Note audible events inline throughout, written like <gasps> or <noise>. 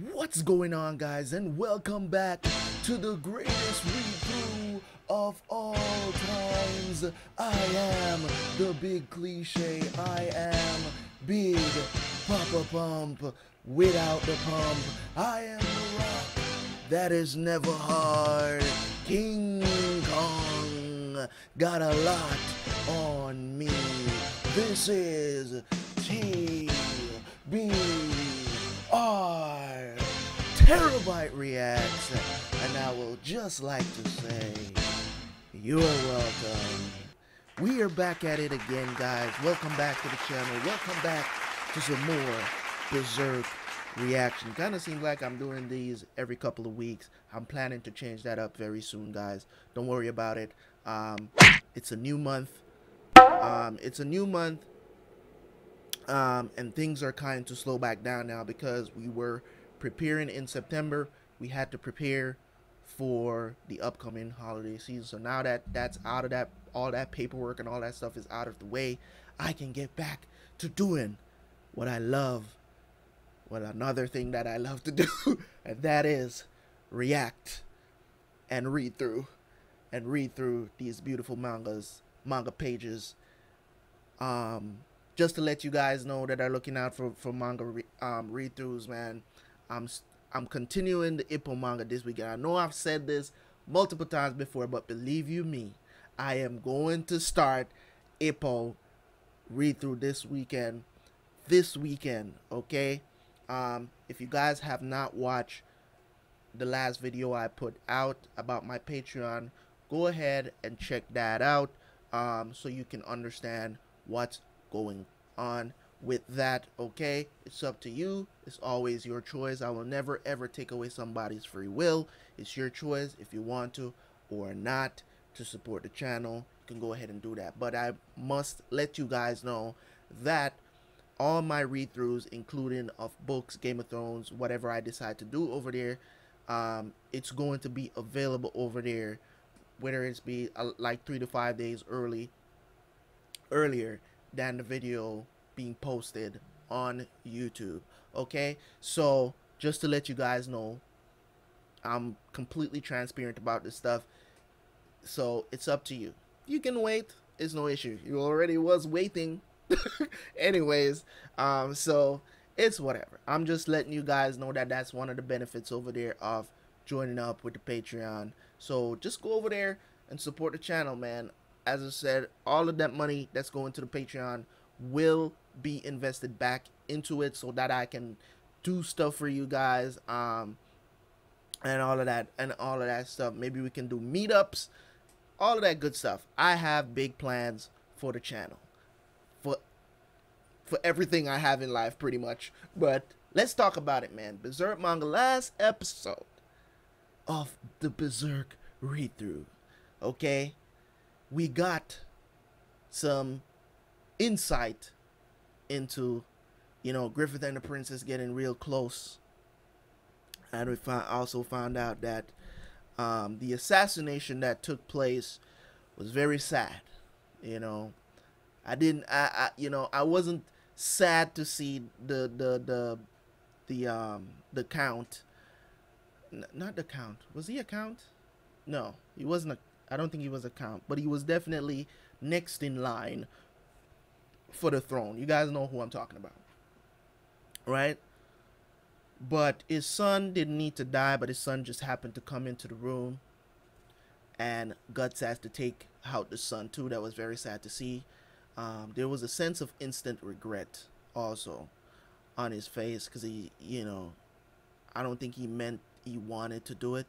What's going on, guys, and welcome back to the greatest read-through of all times. I am the big cliche. I am Big Papa Pump without the pump. I am the rock that is never hard. King Kong got a lot on me. This is T B R Terabyt Reacts, and I will just like to say, you're welcome. We are back at it again, guys. Welcome back to the channel. Welcome back to some more Berserk reaction. Kind of seems like I'm doing these every couple of weeks. I'm planning to change that up very soon, guys. Don't worry about it. Um, it's a new month. Um, it's a new month. Um, and things are kind to slow back down now because we were preparing in September. We had to prepare for the upcoming holiday season. So now that that's out of that, all that paperwork and all that stuff is out of the way, I can get back to doing what I love. Well, another thing that I love to do, <laughs> and that is react and read through and read through these beautiful mangas, manga pages. Um, just to let you guys know that are looking out for for manga re, um, read throughs, man. I'm I'm continuing the Ippo manga this weekend. I know I've said this multiple times before, but believe you me, I am going to start Ippo read through this weekend. This weekend, okay? Um, if you guys have not watched the last video I put out about my Patreon, go ahead and check that out um, so you can understand what's going on with that okay? It's up to you. It's always your choice. I will never ever take away somebody's free will. It's your choice if you want to or not to support the channel. You can go ahead and do that. But i must let you guys know that all my read-throughs including of books game of thrones whatever i decide to do over there um, it's going to be available over there whether it's be uh, like three to five days early earlier than the video being posted on YouTube. Okay, so just to let you guys know, I'm completely transparent about this stuff. So it's up to you. You can wait. It's no issue. You already was waiting. <laughs> Anyways, um, so it's whatever. I'm just letting you guys know that that's one of the benefits over there of joining up with the Patreon. So just go over there and support the channel, man. As I said, all of that money that's going to the Patreon will be invested back into it so that I can do stuff for you guys um and all of that and all of that stuff. Maybe we can do meetups all of that good stuff. I have big plans for the channel for for everything I have in life pretty much. But let's talk about it man. Berserk manga last episode of the Berserk read through okay we got some insight into, you know, Griffith and the Princess getting real close. And we found, also found out that um, the assassination that took place was very sad. You know, I didn't, I, I, you know, I wasn't sad to see the the the the um the count. N- not the count. Was he a count? No, he wasn't a. I don't think he was a count, but he was definitely next in line for the throne. You guys know who I'm talking about. Right? But his son didn't need to die, but his son just happened to come into the room. And Guts has to take out the son too. That was very sad to see. Um, there was a sense of instant regret also on his face because he, you know, I don't think he meant he wanted to do it,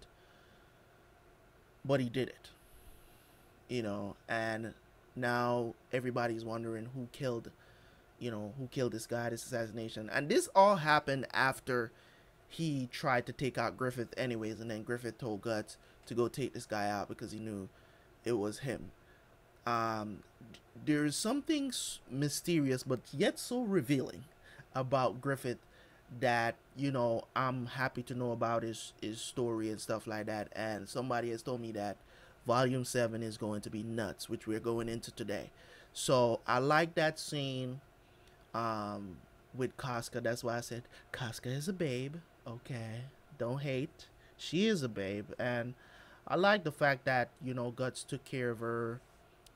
but he did it. You know, and now everybody's wondering who killed you know who killed this guy this assassination. And this all happened after he tried to take out griffith anyways and then griffith told guts to go take this guy out because he knew it was him. Um there's something mysterious but yet so revealing about griffith that you know i'm happy to know about his his story and stuff like that. And somebody has told me that volume 7 is going to be nuts which we're going into today so i like that scene um with Casca. That's why I said Casca is a babe. Okay, don't hate. She is a babe, and I like the fact that you know Guts took care of her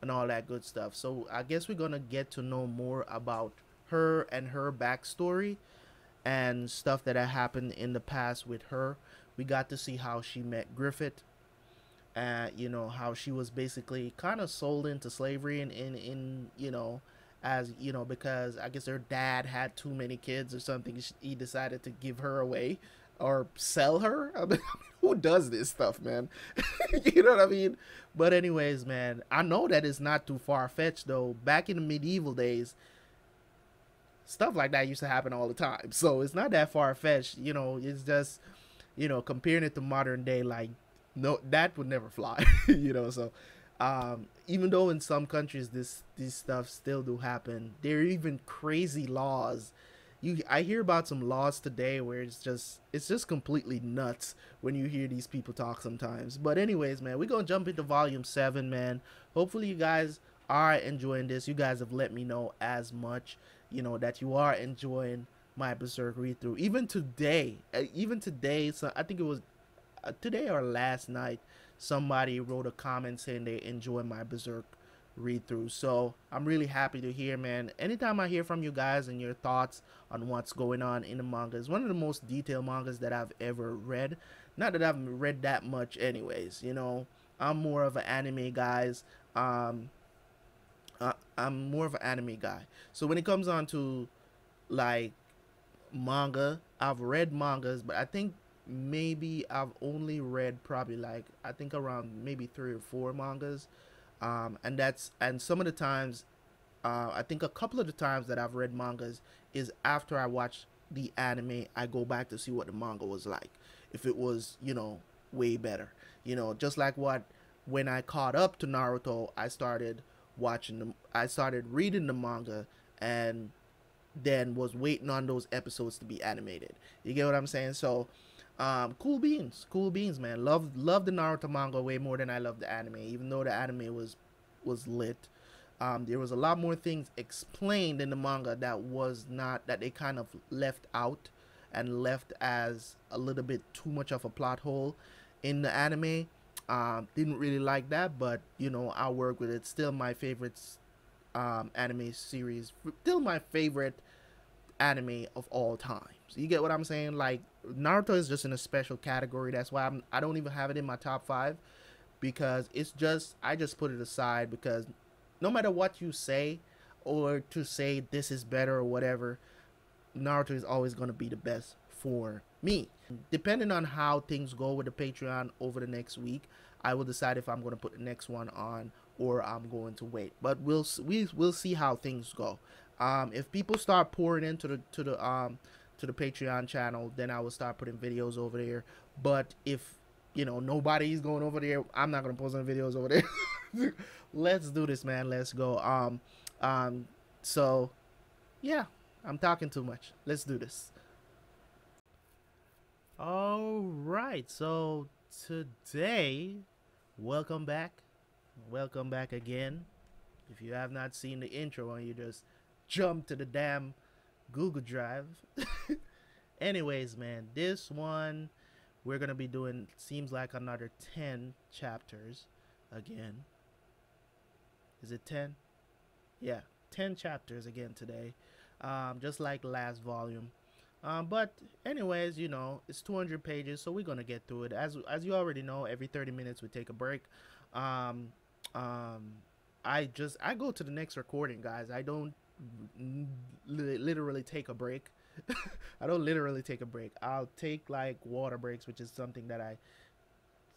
and all that good stuff. So I guess we're gonna get to know more about her and her backstory and stuff that had happened in the past with her. We got to see how she met Griffith. Uh, you know how she was basically kind of sold into slavery and in, in, you know as you know because I guess her dad had too many kids or something. He decided to give her away or sell her. I mean, <laughs> who does this stuff, man? <laughs> you know what I mean? But anyways, man, I know that it's not too far fetched though. Back in the medieval days, stuff like that used to happen all the time. <laughs> So it's not that far fetched. You know, it's just you know comparing it to modern day, like no, that would never fly. <laughs> you know, so um, even though in some countries this this stuff still do happen, there are even crazy laws you I hear about some laws today where it's just it's just completely nuts when you hear these people talk sometimes. But anyways, man, we're gonna jump into volume seven, man. Hopefully you guys are enjoying this. You guys have let me know as much, you know, that you are enjoying my Berserk read through. Even today, uh, even today, so I think it was today or last night, somebody wrote a comment saying they enjoy my Berserk read through. So I'm really happy to hear, man. Anytime I hear from you guys and your thoughts on what's going on in the manga, it's one of the most detailed mangas that I've ever read. Not that I've read that much, anyways. You know, I'm more of an anime guys. Um, uh, I'm more of an anime guy. So when it comes on to like manga, I've read mangas, but I think maybe I've only read probably like I think around maybe three or four mangas. Um, and that's and some of the times uh, i think a couple of the times that i've read mangas is after i watch the anime i go back to see what the manga was like. If it was you know way better. You know just like what when i caught up to naruto i started watching them i started reading the manga and then was waiting on those episodes to be animated. You get what i'm saying? So um, cool beans, cool beans, man. Love love the Naruto manga way more than I love the anime. Even though the anime was was lit, um, there was a lot more things explained in the manga that was not that they kind of left out and left as a little bit too much of a plot hole in the anime. Um, didn't really like that, but you know I'll work with it. Still my favorite um, anime series. Still my favorite anime of all time. So you get what I'm saying? Like Naruto is just in a special category. That's why I'm I don't even have it in my top five because it's just I just put it aside because no matter what you say or to say this is better or whatever, Naruto is always going to be the best for me. Depending on how things go with the Patreon over the next week, I will decide if I'm going to put the next one on or I'm going to wait. But we'll we we'll see how things go. Um, if people start pouring into the to the um to the Patreon channel, then I will start putting videos over there. But if you know nobody's going over there, I'm not gonna post any videos over there. <laughs> Let's do this, man. Let's go. Um, um. So, yeah, I'm talking too much. Let's do this. All right. So today, welcome back. Welcome back again. If you have not seen the intro and you just jump to the damn Google Drive. <laughs> Anyways, man, this one we're gonna be doing seems like another 10 chapters again. Is it 10? Yeah, 10 chapters again today. Um, just like last volume. Um, but anyways, you know, it's 200 pages, so we're gonna get through it. As as you already know, every 30 minutes we take a break. Um, um, I just I go to the next recording, guys. I don't literally take a break. <laughs> I don't literally take a break. I'll take like water breaks, which is something that I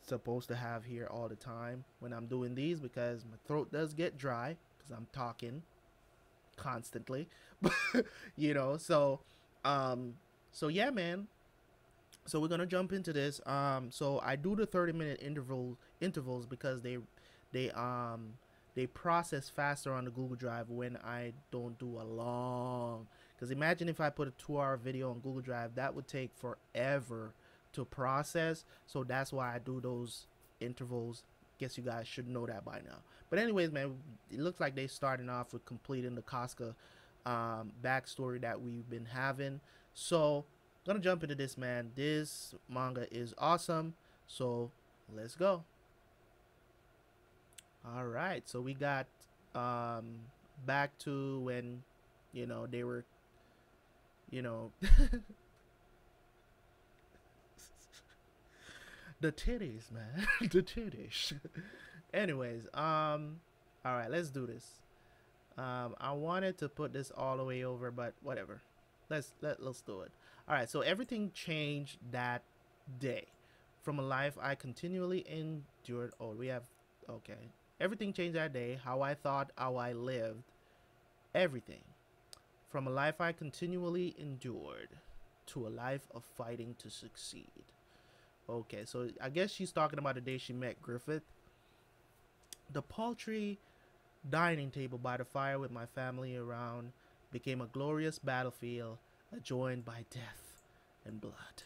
supposed to have here all the time when I'm doing these because my throat does get dry because I'm talking constantly. <laughs> you know, so um so yeah, man. So we're going to jump into this. Um so I do the 30 minute interval intervals because they they um they process faster on the Google Drive when I don't do a long. Because imagine if I put a two hour video on Google Drive, that would take forever to process. So that's why I do those intervals. Guess you guys should know that by now. But anyways, man, it looks like they starting off with completing the Casca um, backstory that we've been having. So, gonna jump into this, man. This manga is awesome. So, let's go. All right, so we got um, back to when, you know, they were, you know, <laughs> the titties, man, <laughs> the titties. <laughs> Anyways, um, all right, let's do this. Um, I wanted to put this all the way over, but whatever. Let's let let's do it. All right, so everything changed that day. From a life I continually endured. Oh, we have okay. Everything changed that day. How I thought, how I lived, everything. From a life I continually endured to a life of fighting to succeed. Okay, so I guess she's talking about the day she met Griffith. The paltry dining table by the fire with my family around became a glorious battlefield adjoined by death and blood.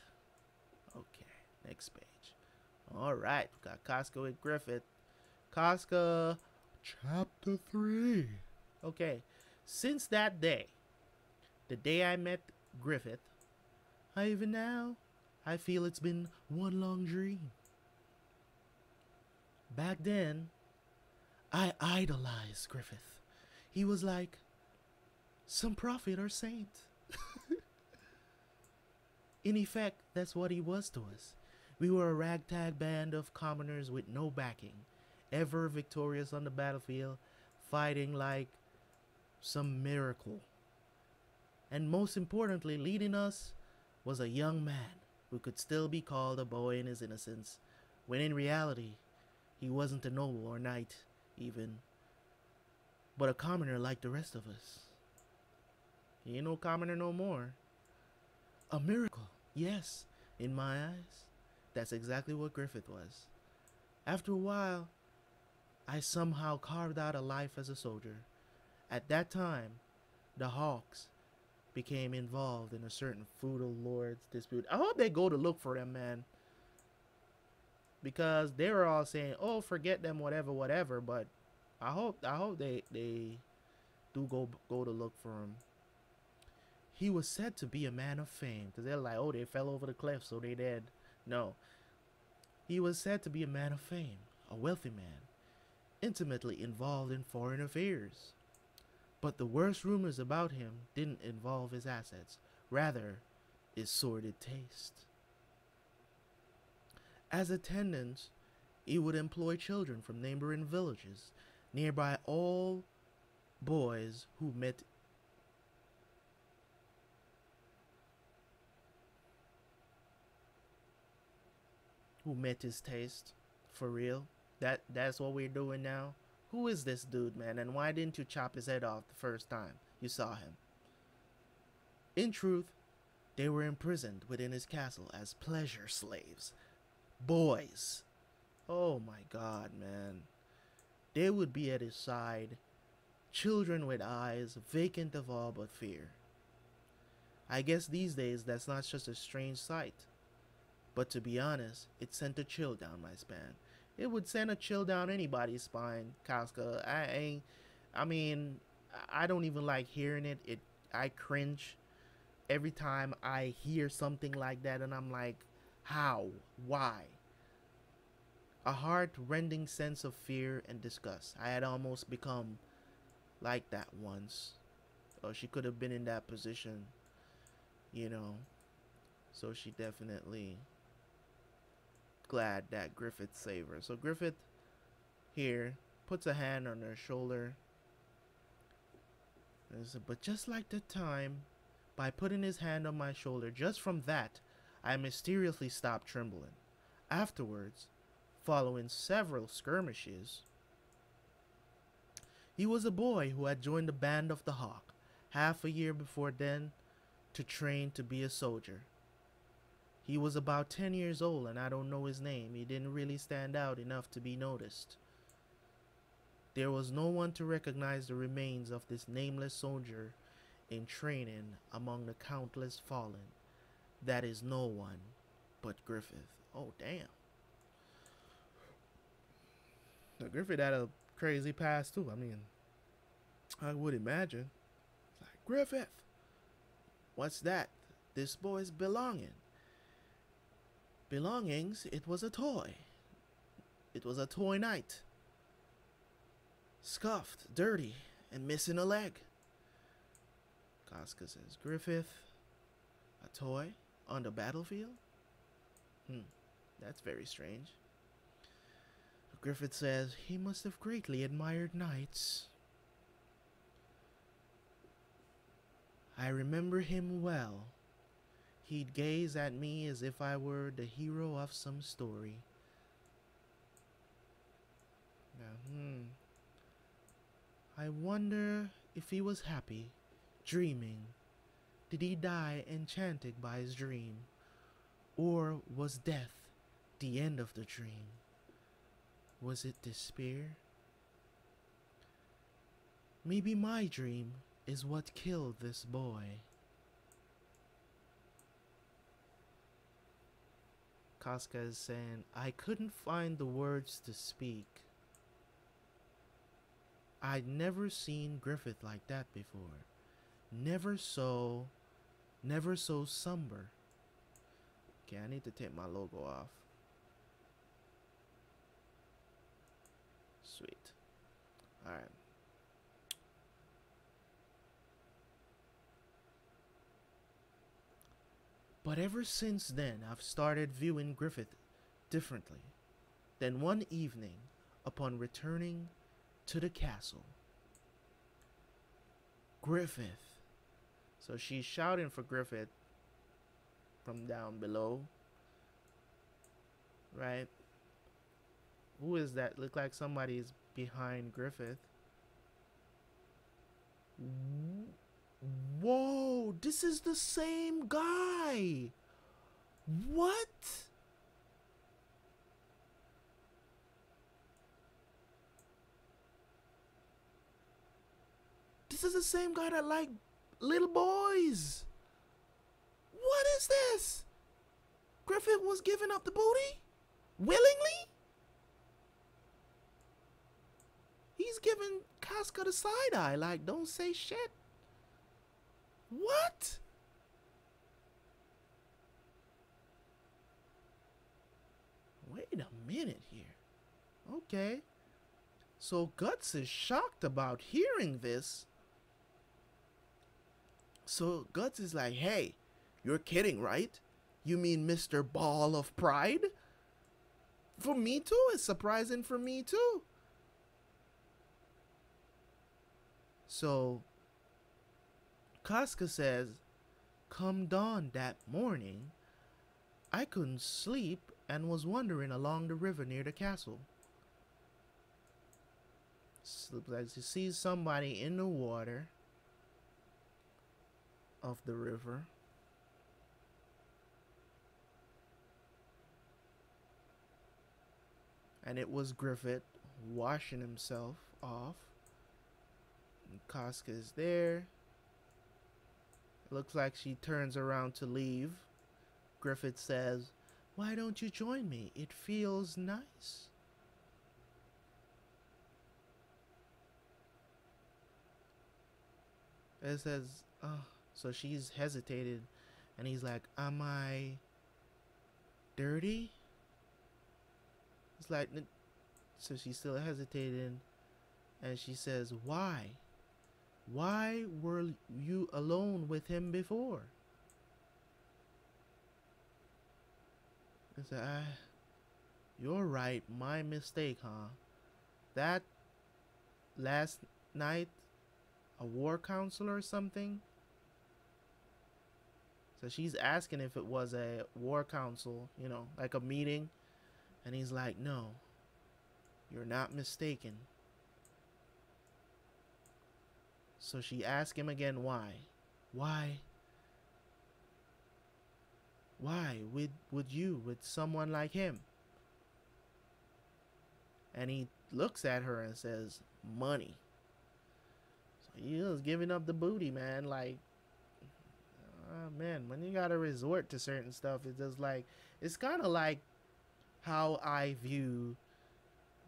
Okay, next page. All right, got Casca with Griffith. Casca, chapter 3. Okay, since that day, the day I met Griffith, I even now, I feel it's been one long dream. Back then, I idolized Griffith. He was like some prophet or saint. <laughs> In effect, that's what he was to us. We were a ragtag band of commoners with no backing, ever victorious on the battlefield, fighting like some miracle. And most importantly, leading us was a young man who could still be called a boy in his innocence, when in reality, he wasn't a noble or knight even, but a commoner like the rest of us. He ain't no commoner no more. A miracle, yes, in my eyes. That's exactly what Griffith was. After a while, I somehow carved out a life as a soldier. At that time, the Hawks became involved in a certain feudal lord's dispute. I hope they go to look for them, man because they were all saying, "Oh, forget them, whatever, whatever." But I hope, I hope they they do go go to look for him. He was said to be a man of fame because they're like, "Oh, they fell over the cliff, so they dead." No, he was said to be a man of fame, a wealthy man, intimately involved in foreign affairs. But the worst rumors about him didn't involve his assets, rather, his sordid taste. As attendants, he would employ children from neighboring villages. Nearby, all boys who met who met his taste for real. That that's what we're doing now. Who is this dude, man? And why didn't you chop his head off the first time you saw him? In truth, they were imprisoned within his castle as pleasure slaves boys. Oh my god, man. They would be at his side, children with eyes vacant of all but fear. I guess these days that's not just a strange sight. But to be honest, it sent a chill down my spine. It would send a chill down anybody's spine, Casca. I ain't I mean, I don't even like hearing it. It I cringe every time I hear something like that and I'm like, how? Why? A heart-rending sense of fear and disgust. I had almost become like that once. Or she could have been in that position, you know. So she definitely glad that Griffith saved her. So Griffith here puts a hand on her shoulder. But just like the time, by putting his hand on my shoulder, just from that, I mysteriously stopped trembling. Afterwards, following several skirmishes, he was a boy who had joined the band of the Hawk half a year before then to train to be a soldier. He was about 10 years old and I don't know his name. He didn't really stand out enough to be noticed. There was no one to recognize the remains of this nameless soldier in training among the countless fallen. That is no one but Griffith. Oh, damn. Now, Griffith had a crazy past, too. I mean, I would imagine. Like, Griffith, what's that? This boy's belonging. Belongings, it was a toy. It was a toy knight. Scuffed, dirty, and missing a leg. Casca says, Griffith, a toy on the battlefield? Hmm, that's very strange. Griffith says, he must have greatly admired knights. I remember him well. He'd gaze at me as if I were the hero of some story. Now, hmm. I wonder if he was happy, dreaming. Did he die enchanted by his dream? Or was death the end of the dream? Was it despair? Maybe my dream is what killed this boy. Casca is saying, I couldn't find the words to speak. I'd never seen Griffith like that before. Never so, never so somber. Okay, I need to take my logo off. Sweet. Alright. But ever since then, I've started viewing Griffith differently. Then one evening, upon returning to the castle, Griffith. So she's shouting for Griffith from down below. Right? Who is that? Look like somebody's behind Griffith. Whoa, this is the same guy. What? This is the same guy that like little boys. What is this? Griffith was giving up the booty? Willingly? He's giving Casca the side eye, like, don't say shit. What? Wait a minute here. Okay. So Guts is shocked about hearing this. So Guts is like, hey, you're kidding, right? You mean Mr. Ball of Pride? For me too. It's surprising for me too. So Casca says, Come dawn that morning, I couldn't sleep and was wandering along the river near the castle. Sleep as he sees somebody in the water of the river. And it was Griffith washing himself off. And Casca is there. Looks like she turns around to leave. Griffith says, Why don't you join me? It feels nice. It says, Oh, so she's hesitated. And he's like, Am I dirty? It's like, so she's still hesitating. And she says, Why? Why were you alone with him before? I said, I, you're right, my mistake, huh? That last night, a war council or something? So she's asking if it was a war council, you know, like a meeting. And he's like, no, you're not mistaken. So she asked him again why. Why? Why would would you with someone like him? And he looks at her and says, "Money." So he was giving up the booty, man. Like, oh man, when you gotta resort to certain stuff, it's just like it's kind of like how I view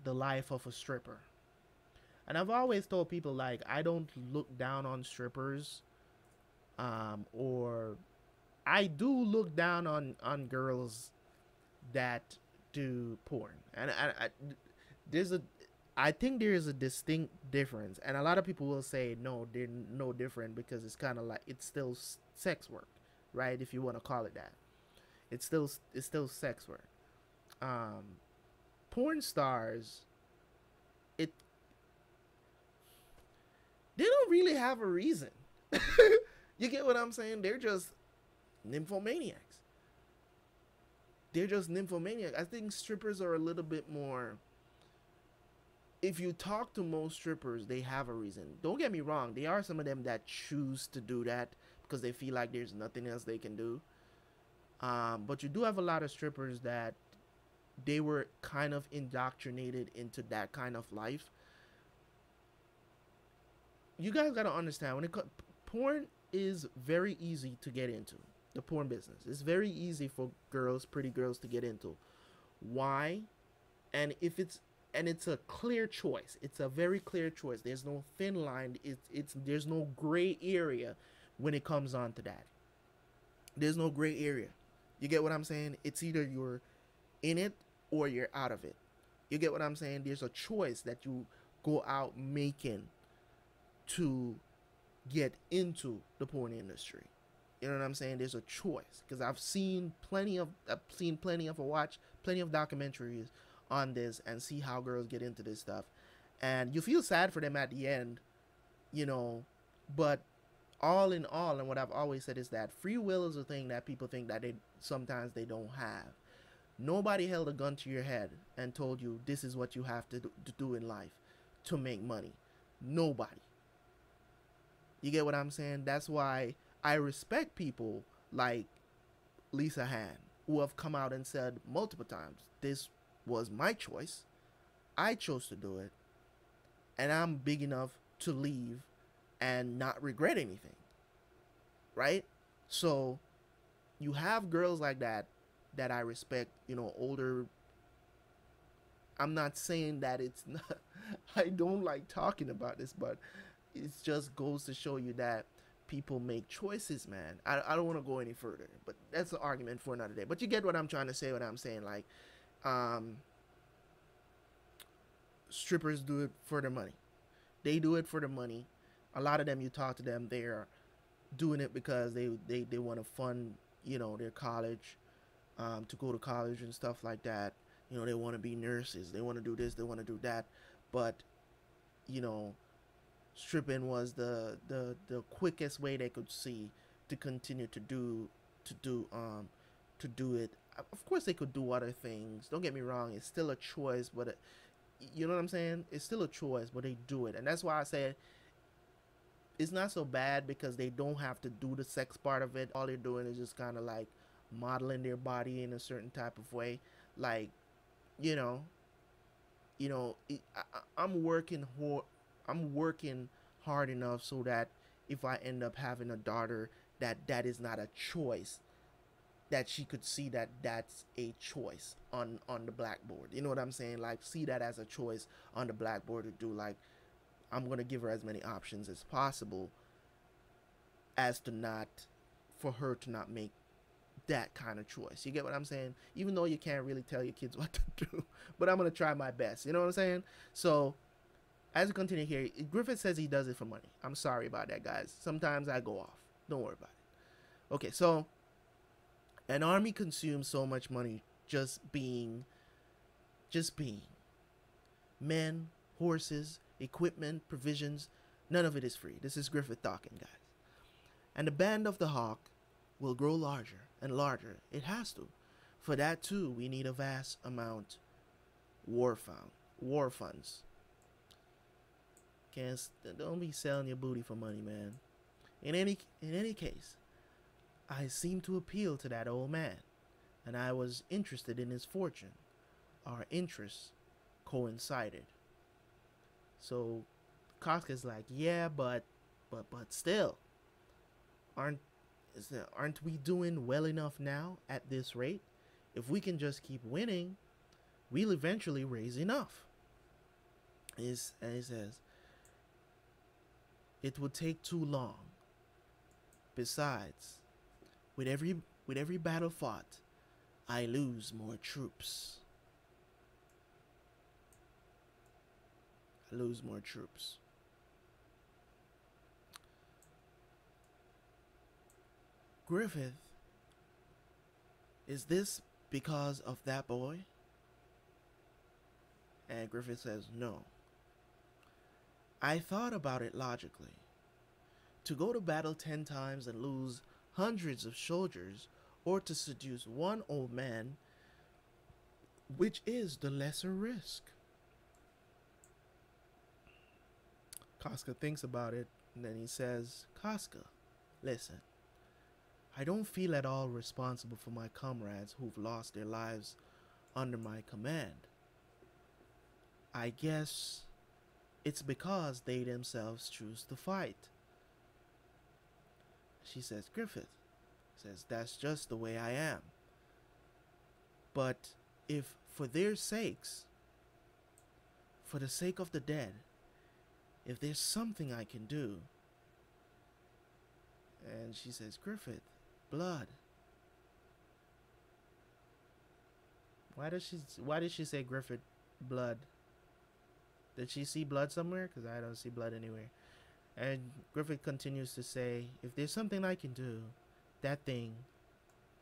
the life of a stripper. And I've always told people like I don't look down on strippers um, or I do look down on on girls that do porn, and I, I, there's a I think there is a distinct difference, and a lot of people will say no, they're no different because it's kind of like it's still sex work, right? If you want to call it that, it's still it's still sex work. Um, porn stars, it they really have a reason. <laughs> you get what I'm saying? They're just nymphomaniacs. They're just nymphomaniacs. I think strippers are a little bit more if you talk to most strippers, they have a reason. Don't get me wrong, there are some of them that choose to do that because they feel like there's nothing else they can do. Um, but you do have a lot of strippers that they were kind of indoctrinated into that kind of life. You guys got to understand when it co- porn is very easy to get into. The porn business. It's very easy for girls, pretty girls to get into. Why? And if it's and it's a clear choice. It's a very clear choice. There's no thin line. It's it's there's no gray area when it comes on to that. There's no gray area. You get what I'm saying? It's either you're in it or you're out of it. You get what I'm saying? There's a choice that you go out making to get into the porn industry. You know what I'm saying? There's a choice because I've seen plenty of I've seen plenty of a watch plenty of documentaries on this and see how girls get into this stuff. And you feel sad for them at the end, you know, but all in all, and what I've always said is that free will is a thing that people think that they sometimes they don't have. Nobody held a gun to your head and told you this is what you have to do, to do in life to make money. Nobody. You get what I'm saying? That's why I respect people like Lisa Ann who have come out and said multiple times this was my choice. I chose to do it. And I'm big enough to leave and not regret anything. Right? So you have girls like that that I respect, you know, older I'm not saying that it's <laughs> not I don't like talking about this, but it just goes to show you that people make choices, man. I, I don't want to go any further, but that's an argument for another day. But you get what I'm trying to say, what I'm saying. Like, um, strippers do it for the money. They do it for the money. A lot of them, you talk to them, they're doing it because they they, they want to fund, you know, their college, um, to go to college and stuff like that. You know, they want to be nurses. They want to do this. They want to do that. But, you know, stripping was the the the quickest way they could see to continue to do to do um to do it. Of course they could do other things. Don't get me wrong. It's still a choice but it, you know what i'm saying? It's still a choice but they do it. And that's why i said it's not so bad because they don't have to do the sex part of it. All they're doing is just kind of like modeling their body in a certain type of way. Like you know you know it, I, i'm working hard i'm working hard enough so that if i end up having a daughter that that is not a choice. That she could see that that's a choice on on the blackboard. You know what i'm saying? Like see that as a choice on the blackboard to do like i'm to give her as many options as possible as to not for her to not make that kind of choice. You get what i'm saying? Even though you can't really tell your kids <laughs> what to do but i'm to try my best. You know what i'm saying? So as we continue here griffith says he does it for money. I'm sorry about that guys. Sometimes i go off. Don't worry about it. Okay so an army consumes so much money just being just being. Men horses equipment provisions none of it is free. This is griffith talking guys. And the band of the hawk will grow larger and larger. It has to. For that too we need a vast amount war fund war funds can't don't be selling your booty for money man in any in any case I seemed to appeal to that old man, and I was interested in his fortune. Our interests coincided. So Casca's like, yeah, but but but still, aren't there, aren't we doing well enough now at this rate? If we can just keep winning, we'll eventually raise enough. Is and he says, it would take too long Besides, with every with every battle fought, I lose more troops. I lose more troops. Griffith, is this because of that boy? And Griffith says, No. I thought about it logically. To go to battle ten times and lose hundreds of soldiers, or to seduce one old man, which is the lesser risk? Casca thinks about it, and then he says, Casca, listen. I don't feel at all responsible for my comrades who've lost their lives under my command. I guess it's because they themselves choose to fight. She says, Griffith says, that's just the way I am. But if for their sakes, for the sake of the dead, if there's something I can do, and she says, Griffith, blood. Why does she? Why did she say Griffith blood? Did she see blood somewhere? Because I don't see blood anywhere. And Griffith continues to say, if there's something I can do, that thing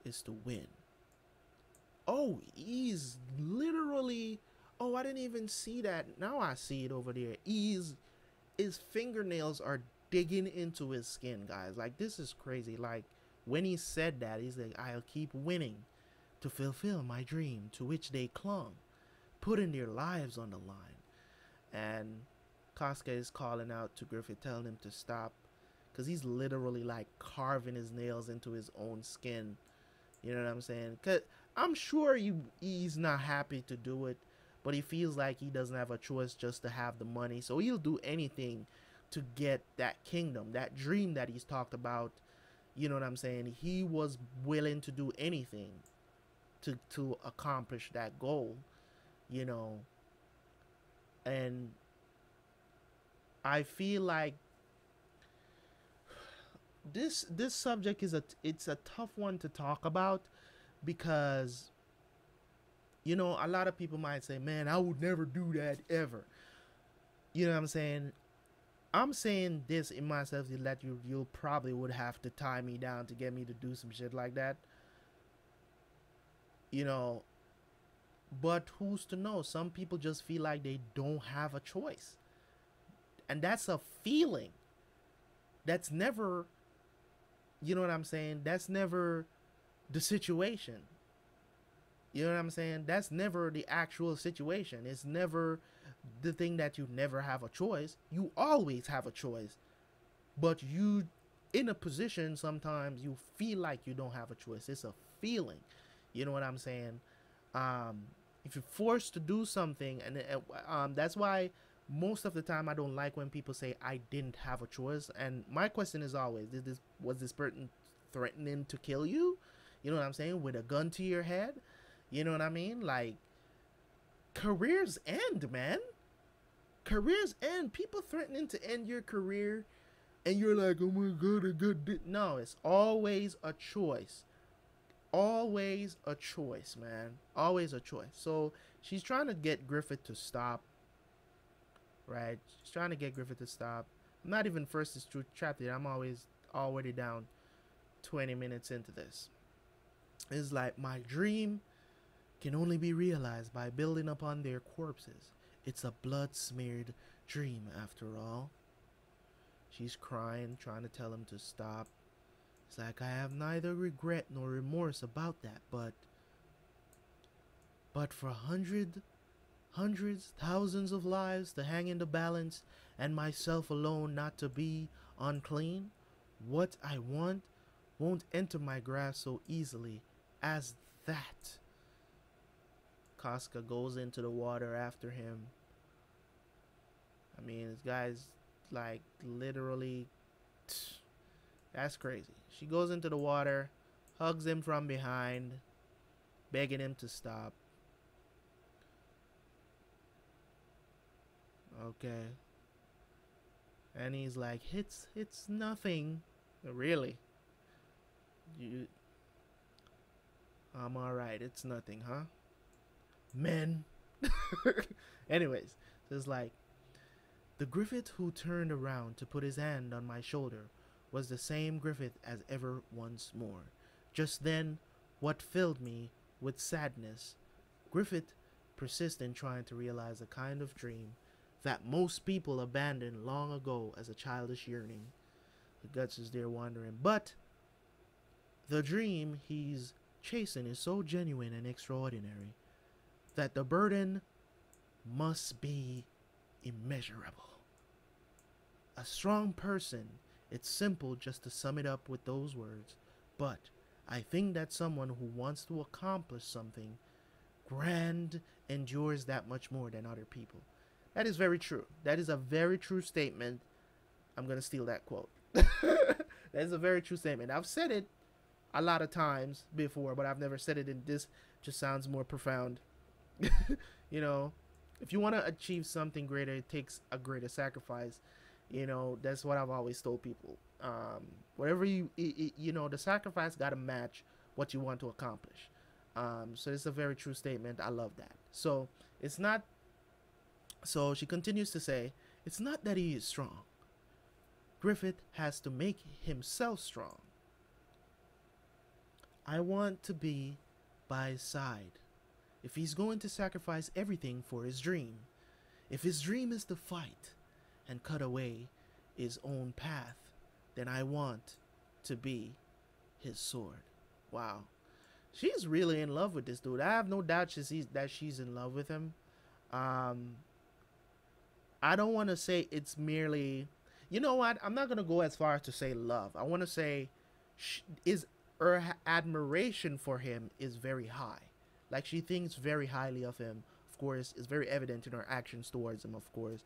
is to win. Oh, he's literally. Oh, I didn't even see that. Now I see it over there. He's. His fingernails are digging into his skin, guys. Like, this is crazy. Like, when he said that, he's like, I'll keep winning to fulfill my dream to which they clung, putting their lives on the line. And Casca is calling out to Griffith, telling him to stop because he's literally like carving his nails into his own skin. You know what I'm saying? Cause I'm sure you he's not happy to do it, but he feels like he doesn't have a choice just to have the money. So he'll do anything to get that kingdom, that dream that he's talked about you know what I'm saying? He was willing to do anything to to accomplish that goal, you know. And I feel like this this subject is a it's a tough one to talk about because you know a lot of people might say man I would never do that ever you know what I'm saying I'm saying this in myself to let you you probably would have to tie me down to get me to do some shit like that. You know, but who's to know? Some people just feel like they don't have a choice. And that's a feeling. That's never you know what I'm saying? That's never the situation. You know what I'm saying? That's never the actual situation. It's never the thing that you never have a choice. You always have a choice. But you in a position sometimes you feel like you don't have a choice. It's a feeling. You know what I'm saying? Um if you're forced to do something and um that's why most of the time I don't like when people say I didn't have a choice and my question is always did this was this person threatening to kill you? You know what I'm saying? With a gun to your head? You know what I mean? Like careers end, man careers end. People threatening to end your career, and you're like, oh my god, a good. No, it's always a choice. Always a choice, man. Always a choice. So she's trying to get Griffith to stop. Right? She's trying to get Griffith to stop. I'm not even first is true chapter. I'm always already down 20 minutes into this. It's like my dream can only be realized by building upon their corpses. It's a blood smeared dream, after all. She's crying, trying to tell him to stop. It's like I have neither regret nor remorse about that, but. But for hundred, hundreds, thousands of lives to hang in the balance, and myself alone not to be unclean, what I want won't enter my grasp so easily as that. Casca goes into the water after him. I mean, this guy's like literally. <sniffs> That's crazy. She goes into the water, hugs him from behind, begging him to stop. Okay. And he's like, it's it's nothing. Really? You. I'm alright. It's nothing, huh? Men. <laughs> Anyways, so it's like the Griffith who turned around to put his hand on my shoulder was the same Griffith as ever once more. Just then, what filled me with sadness, Griffith persists in trying to realize a kind of dream that most people abandoned long ago as a childish yearning. The guts is there wandering, but the dream he's chasing is so genuine and extraordinary that the burden must be immeasurable. A strong person, it's simple just to sum it up with those words, but I think that someone who wants to accomplish something grand endures that much more than other people. That is very true. That is a very true statement. I'm going to steal that quote. <laughs> that is a very true statement. I've said it a lot of times before, but I've never said it in this just sounds more profound. <laughs> you know, if you want to achieve something greater, it takes a greater sacrifice. You know, that's what I've always told people. Um, whatever you, it, you know, the sacrifice got to match what you want to accomplish. Um, so it's a very true statement. I love that. So it's not. So she continues to say, it's not that he is strong. Griffith has to make himself strong. I want to be by his side. If he's going to sacrifice everything for his dream, if his dream is to fight and cut away his own path, then I want to be his sword. Wow. She's really in love with this dude. I have no doubt she's, that she's in love with him. Um, I don't want to say it's merely, you know what? I'm not going to go as far as to say love. I want to say she, is her admiration for him is very high. Like she thinks very highly of him. Of course, it's very evident in her actions towards him. Of course,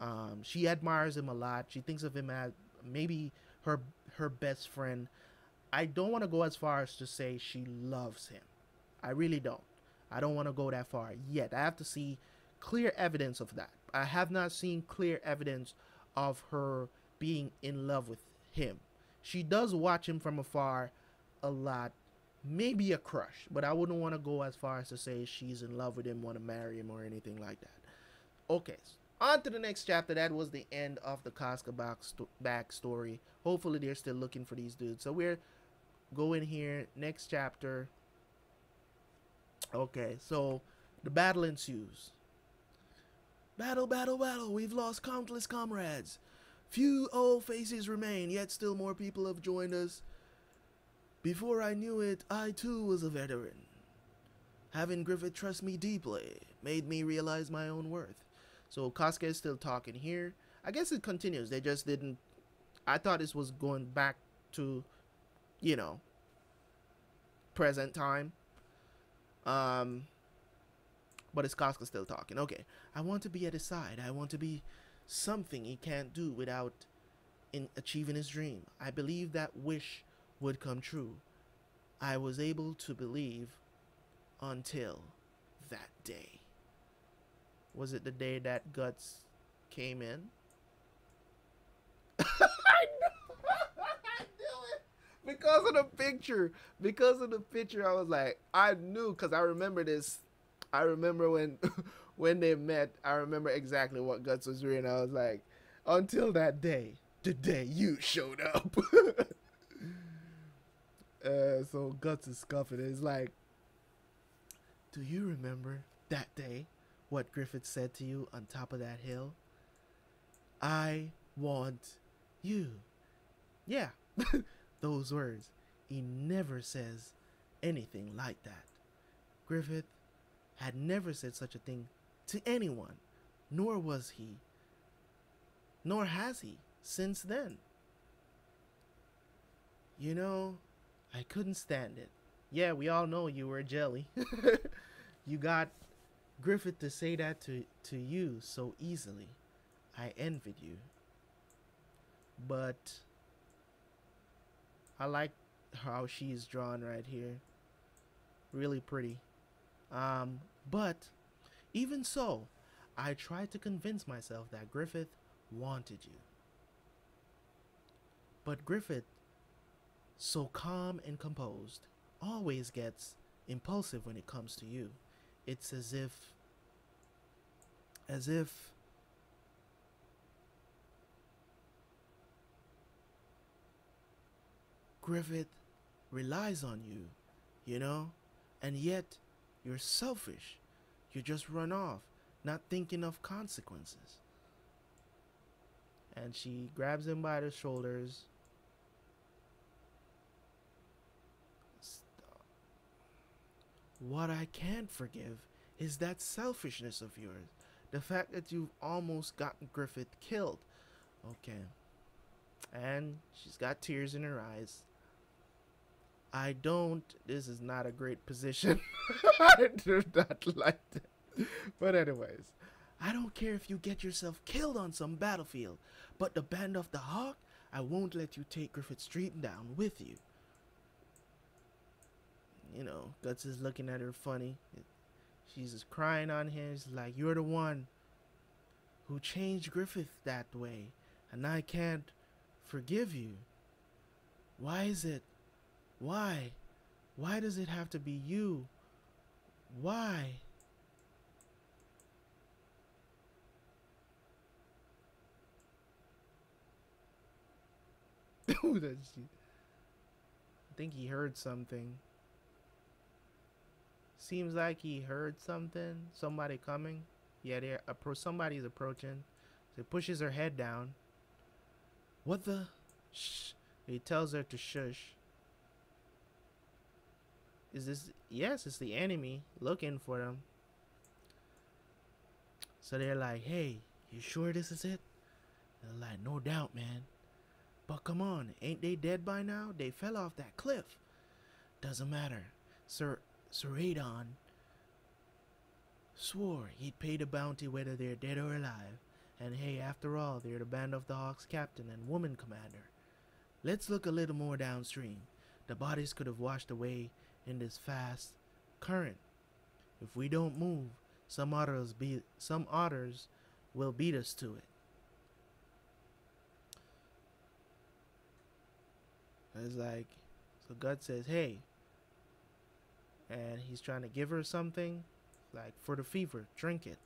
um, she admires him a lot. She thinks of him as maybe her her best friend. I don't want to go as far as to say she loves him. I really don't. I don't want to go that far yet. I have to see clear evidence of that. I have not seen clear evidence of her being in love with him. She does watch him from afar a lot maybe a crush, but I wouldn't want to go as far as to say she's in love with him, want to marry him, or anything like that. Okay, on to the next chapter. That was the end of the Casca back story. Hopefully, they're still looking for these dudes. So we're going here. Next chapter. Okay, so the battle ensues. Battle, battle, battle. We've lost countless comrades. Few old faces remain, yet still more people have joined us. Before I knew it, I too was a veteran. Having Griffith trust me deeply made me realize my own worth. So Casca is still talking here. I guess it continues. They just didn't. I thought this was going back to, you know, present time. Um, but it's Casca still talking. Okay, I want to be at his side. I want to be something he can't do without in achieving his dream. I believe that wish would come true. I was able to believe until that day. Was it the day that Guts came in? <laughs> I knew, I knew it because of the picture. Because of the picture, I was like, I knew because I remember this. I remember when <laughs> when they met. I remember exactly what Guts was doing. I was like, until that day, the day you showed up. <laughs> Uh, so Guts is scuffing. It's like, do you remember that day? What Griffith said to you on top of that hill? I want you. Yeah, <laughs> those words. He never says anything like that. Griffith had never said such a thing to anyone, nor was he, nor has he since then. You know, I couldn't stand it. Yeah, we all know you were a jelly. <laughs> you got Griffith to say that to, to you so easily. I envied you. But I like how she is drawn right here. Really pretty. Um, but even so, I tried to convince myself that Griffith wanted you. But Griffith so calm and composed, always gets impulsive when it comes to you. It's as if, as if Griffith relies on you, you know? And yet, you're selfish. You just run off, not thinking of consequences. And she grabs him by the shoulders. What I can't forgive is that selfishness of yours. The fact that you've almost gotten Griffith killed. Okay. And she's got tears in her eyes. I don't. This is not a great position. <laughs> I do not like that. But, anyways, I don't care if you get yourself killed on some battlefield, but the Band of the Hawk, I won't let you take Griffith Street down with you. You know, Guts is looking at her funny. She's just crying on him. She's like, You're the one who changed Griffith that way, and I can't forgive you. Why is it why? Why does it have to be you? Why? <laughs> I think he heard something. Seems like he heard something. Somebody coming. Yeah, they appro- somebody's approaching. So he pushes her head down. What the? Shh. He tells her to shush. Is this yes, it's the enemy looking for them. So they're like, hey, you sure this is it? They're like, no doubt, man. But come on, ain't they dead by now? They fell off that cliff. Doesn't matter. Sir Sir Adon swore he'd pay the bounty whether they're dead or alive. And hey, after all, they're the Band of the Hawks captain and woman commander. Let's look a little more downstream. The bodies could have washed away in this fast current. If we don't move, some otters be some otters will beat us to it. It's like so Guts says, "Hey," and he's trying to give her something, like for the fever, drink it.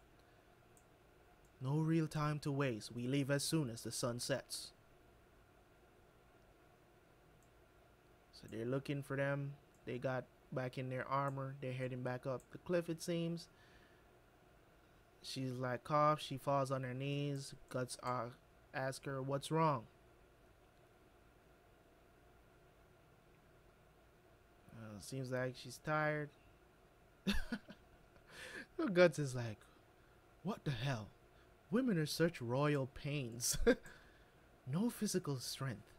No real time to waste. We leave as soon as the sun sets. So they're looking for them. They got back in their armor. They're heading back up the cliff, it seems. She's like cough. She falls on her knees. Guts ask her, What's wrong? Seems like she's tired. <laughs> Guts is like, What the hell? Women are such royal pains. <laughs> no physical strength.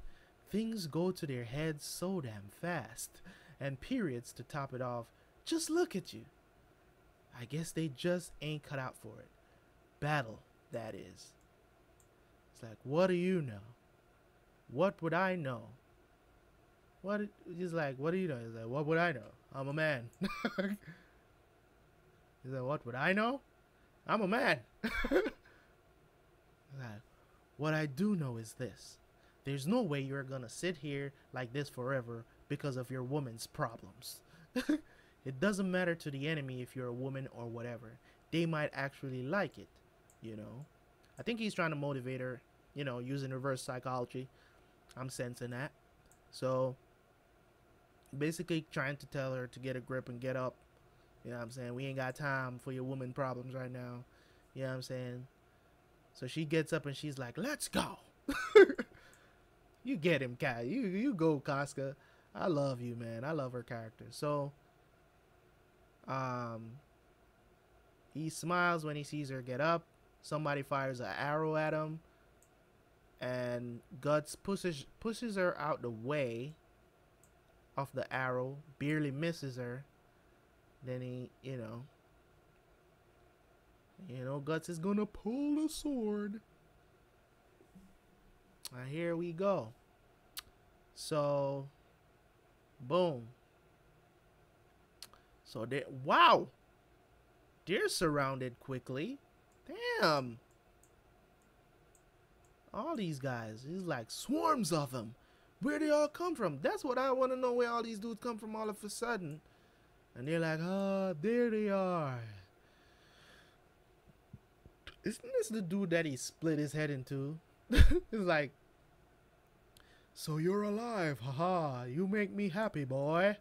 Things go to their heads so damn fast and periods to top it off. Just look at you. I guess they just ain't cut out for it. Battle, that is. It's like, what do you know? What would I know? What? He's like, what do you know? He's like, what would I know? I'm a man. <laughs> He's like, what would I know? I'm a man. <laughs> like, what I do know is this. There's no way you're gonna sit here like this forever because of your woman's problems. <laughs> it doesn't matter to the enemy if you're a woman or whatever. They might actually like it, you know. I think he's trying to motivate her, you know, using reverse psychology. I'm sensing that. So basically trying to tell her to get a grip and get up. You know what I'm saying? We ain't got time for your woman problems right now. You know what I'm saying? So she gets up and she's like, "Let's go." <laughs> you get him, Kai. You you go, Casca. I love you, man. I love her character. So, um, he smiles when he sees her get up. Somebody fires an arrow at him, and Guts pushes pushes her out the way of the arrow. Barely misses her. Then he, you know, you know, Guts is gonna pull a sword. Now here we go. So Boom. So they wow. They're surrounded quickly. Damn. All these guys. There's like swarms of them. Where they all come from? That's what I want to know. Where all these dudes come from all of a sudden? And they're like, oh, there they are. Isn't this the dude that he split his head into? <laughs> it's like, so you're alive, haha, you make me happy, boy.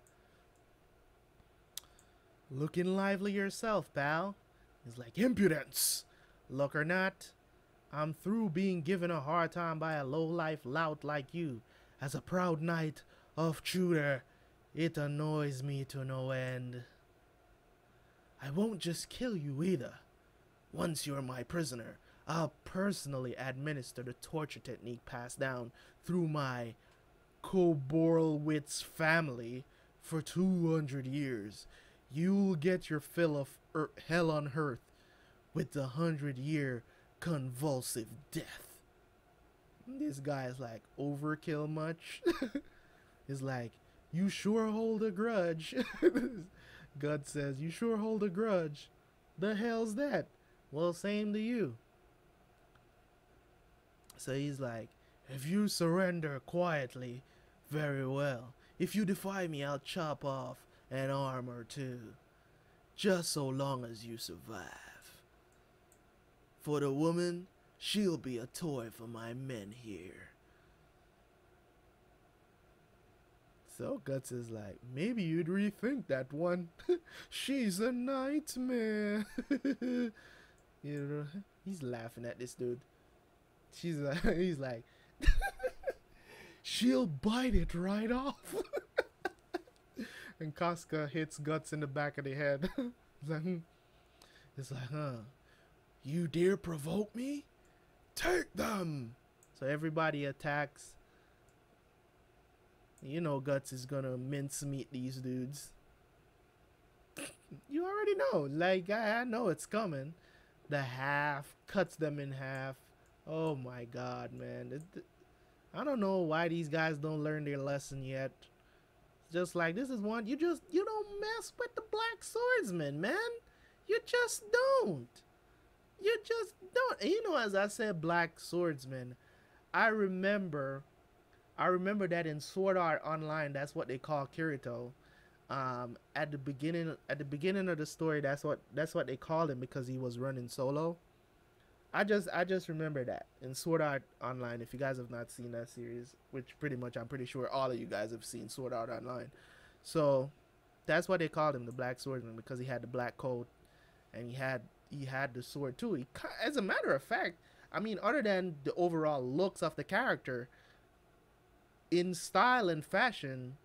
Looking lively yourself, pal. He's like, impudence! Look or not, I'm through being given a hard time by a low-life lout like you. As a proud knight of Tudor, it annoys me to no end. I won't just kill you either. Once you're my prisoner, I'll personally administer the torture technique passed down through my Coborlwitz family for 200 years. You'll get your fill of er hell on earth with the hundred year convulsive death. This guy is like, overkill much? <laughs> He's like, you sure hold a grudge. <laughs> Guts says, you sure hold a grudge. The hell's that? Well, same to you. So he's like, if you surrender quietly, very well. If you defy me, I'll chop off an arm or two. Just so long as you survive. For the woman, she'll be a toy for my men here. So Guts is like, maybe you'd rethink that one. <laughs> She's a nightmare. <laughs> you know, he's laughing at this dude. She's like, <laughs> he's like, she'll bite it right off. and Casca hits Guts in the back of the head. hmm. it's like, huh? You dare provoke me? Take them! So everybody attacks. You know Guts is gonna mincemeat these dudes. you already know. Like, I, I know it's coming. The half cuts them in half. Oh my god, man. I don't know why these guys don't learn their lesson yet. Just like, this is one, you just, you don't mess with the black swordsman, man. You just don't. You just don't. You know, as I said, black swordsman, I remember, I remember that in Sword Art Online, that's what they call Kirito. Um, at the beginning, at the beginning of the story, that's what that's what they called him because he was running solo. I just I just remember that in Sword Art Online. If you guys have not seen that series, which pretty much I'm pretty sure all of you guys have seen Sword Art Online, so that's why they called him, the Black Swordsman, because he had the black coat and he had he had the sword too. He, as a matter of fact, I mean, other than the overall looks of the character, in style and fashion,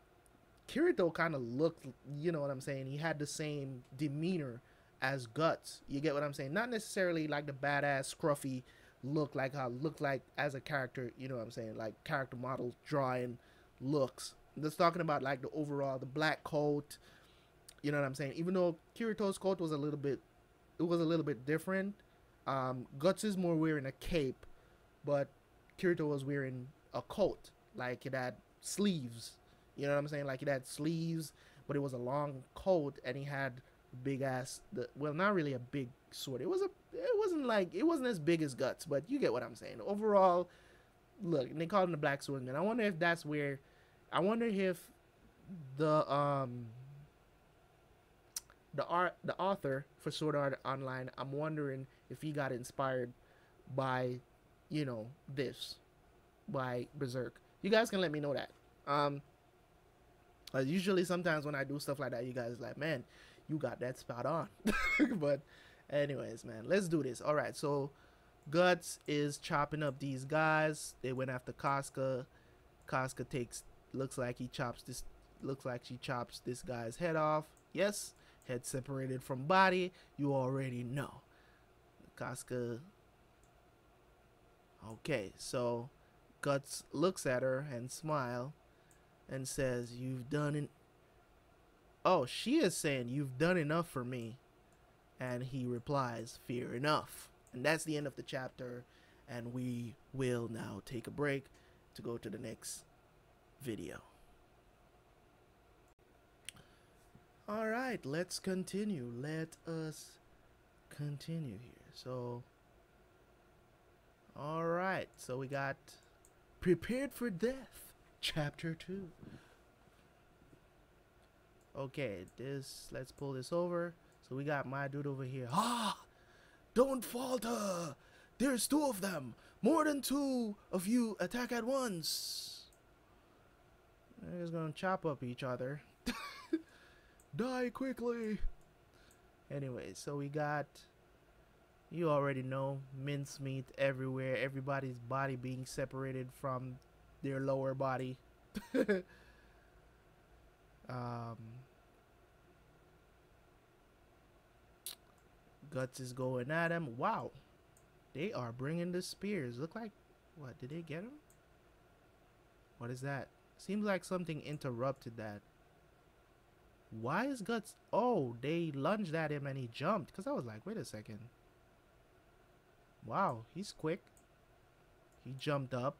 Kirito kind of looked, you know what I'm saying? He had the same demeanor as Guts. You get what I'm saying? Not necessarily like the badass, scruffy look like how looked like as a character, you know what I'm saying? Like character model drawing looks. Just talking about like the overall, the black coat, you know what I'm saying? Even though Kirito's coat was a little bit it was a little bit different. Um, Guts is more wearing a cape, but Kirito was wearing a coat. Like it had sleeves. You know what I'm saying? Like it had sleeves, but it was a long coat, and he had big ass. The, well, not really a big sword. It was a. It wasn't like it wasn't as big as Guts, but you get what I'm saying. Overall, look, they called him the Black Swordsman. I wonder if that's where. I wonder if the um the art the author for Sword Art Online, I'm wondering if he got inspired by, you know, this, by Berserk. You guys can let me know that. Um, uh, usually sometimes when I do stuff like that, you guys like, man, you got that spot on. <laughs> but, anyways, man, let's do this. All right, so Guts is chopping up these guys. They went after Casca. Casca takes looks like he chops this looks like she chops this guy's head off. Yes, head separated from body, you already know. Casca. Okay, so Guts looks at her and smile and says, "You've done it." Oh, she is saying, "You've done enough for me," and he replies, "Fear enough." And that's the end of the chapter, and we will now take a break to go to the next video. All right, let's continue. Let us continue here. So, all right, so we got prepared for death. Chapter 2. Okay, this, let's pull this over. So we got my dude over here. Ah! Don't falter! There's two of them! More than two of you attack at once! They're just gonna chop up each other. Die quickly! Anyway, so we got you already know mincemeat everywhere. Everybody's body being separated from their lower body. <laughs> Um, guts is going at him. Wow. They are bringing the spears. Look like what did they get him what is that? Seems like something interrupted that why is guts oh they lunged at him and he jumped because i was like wait a second Wow, he's quick. He jumped up.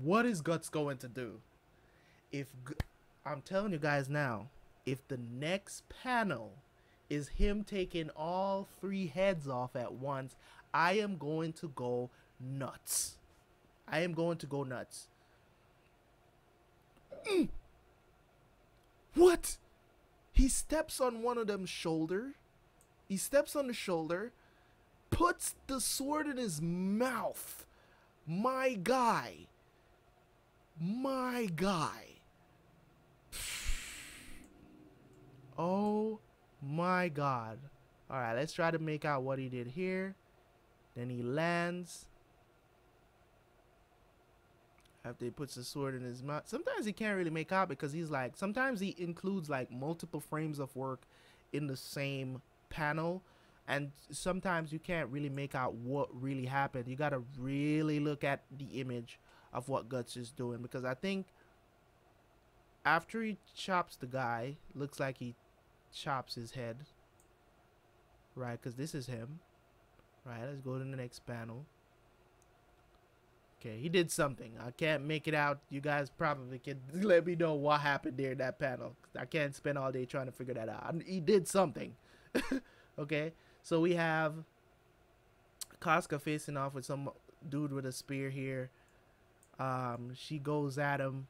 What is Guts going to do? If I'm telling you guys now, if the next panel is him taking all three heads off at once, I am going to go nuts. I am going to go nuts. Mm. What? He steps on one of them's shoulder. He steps on the shoulder puts the sword in his mouth. My guy. My guy. <sighs> Oh my god. Alright, let's try to make out what he did here. Then he lands. After he puts the sword in his mouth. Sometimes he can't really make out because he's like, sometimes he includes like multiple frames of work in the same panel and sometimes you can't really make out what really happened. You got to really look at the image of what Guts is doing because I think after he chops the guy, looks like he chops his head. Right, because this is him. Right, let's go to the next panel. Okay, he did something. I can't make it out. You guys probably can <laughs> let me know what happened there in that panel. I can't spend all day trying to figure that out. He did something. <laughs> okay, so we have Casca facing off with some dude with a spear here. Um, she goes at him,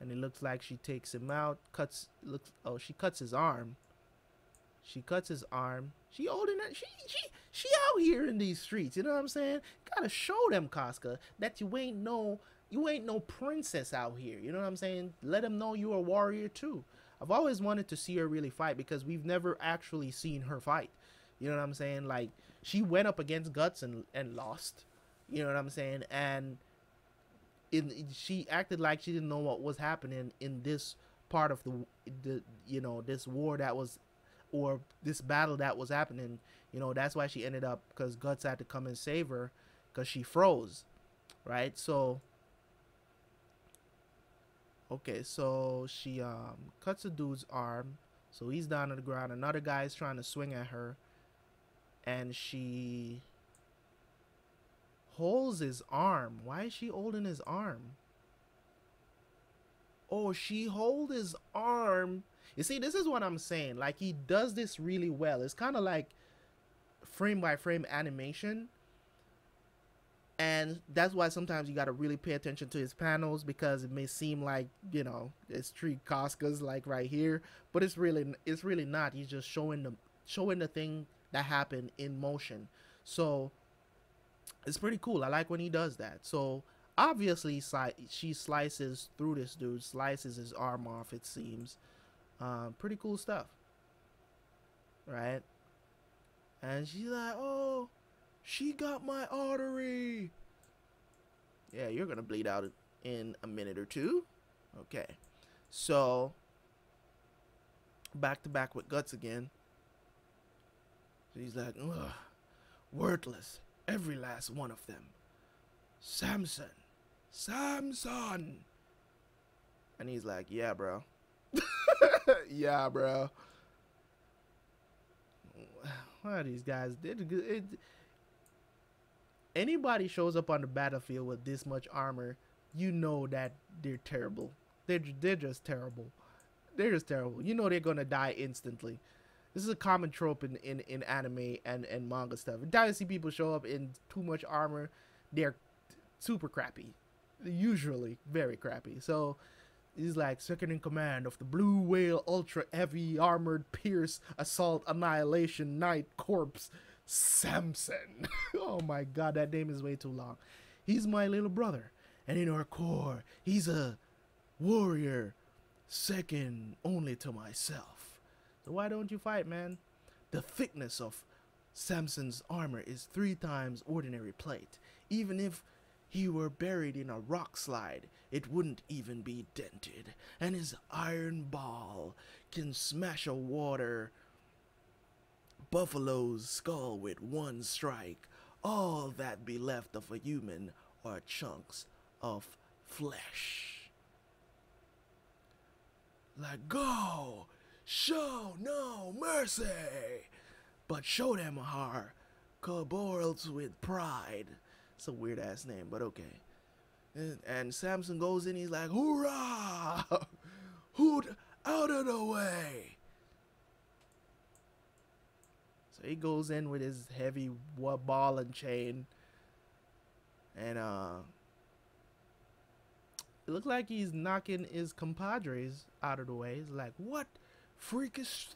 and it looks like she takes him out. Cuts looks oh she cuts his arm. She cuts his arm. She holding her. She she she out here in these streets. You know what I'm saying? Gotta show them Casca that you ain't no you ain't no princess out here. You know what I'm saying? Let them know you're a warrior too. I've always wanted to see her really fight because we've never actually seen her fight. You know what I'm saying? Like she went up against Guts and and lost. You know what I'm saying? And in she acted like she didn't know what was happening in this part of the the you know this war that was or this battle that was happening. You know that's why she ended up because Guts had to come and save her because she froze, right? So okay, so she um cuts a dude's arm, so he's down on the ground. Another guy is trying to swing at her and she holds his arm. Why is she holding his arm? Oh, she hold his arm. You see, this is what I'm saying. Like he does this really well. It's kind of like frame by frame animation. And that's why sometimes you got to really pay attention to his panels because it may seem like, you know, it's three Cascas like right here, but it's really it's really not. He's just showing the showing the thing that happened in motion. So it's pretty cool. I like when he does that. So obviously, she slices through this dude, slices his arm off. It seems um, pretty cool stuff, right? And she's like, "Oh, she got my artery." Yeah, you're gonna bleed out in a minute or two. Okay, so back to back with guts again. He's like, Ugh, worthless, every last one of them. Samson, Samson. And he's like, yeah, bro. <laughs> yeah, bro. What are these guys? It, it, anybody shows up on the battlefield with this much armor, you know that they're terrible. They're, they're just terrible. They're just terrible. You know they're to die instantly. This is a common trope in, in, in anime and, and manga stuff. See people show up in too much armor, they're super crappy. usually very crappy. So he's like second in command of the Blue Whale Ultra Heavy Armored Pierce Assault Annihilation Knight Corps Samson. <laughs> oh my god, that name is way too long. He's my little brother, and in our core, he's a warrior second only to myself. So why don't you fight, man? The thickness of Samson's armor is three times ordinary plate. Even if he were buried in a rock slide, it wouldn't even be dented, and his iron ball can smash a water buffalo's skull with one strike. All that be left of a human are chunks of flesh. Like, go! Show no mercy! But show them our caborals with pride. It's a weird ass name, but okay. And, and Samson goes in, he's like, hoorah! <laughs> Hoot out of the way! So he goes in with his heavy ball and chain. And uh it looks like he's knocking his compadres out of the way. He's like, what freakish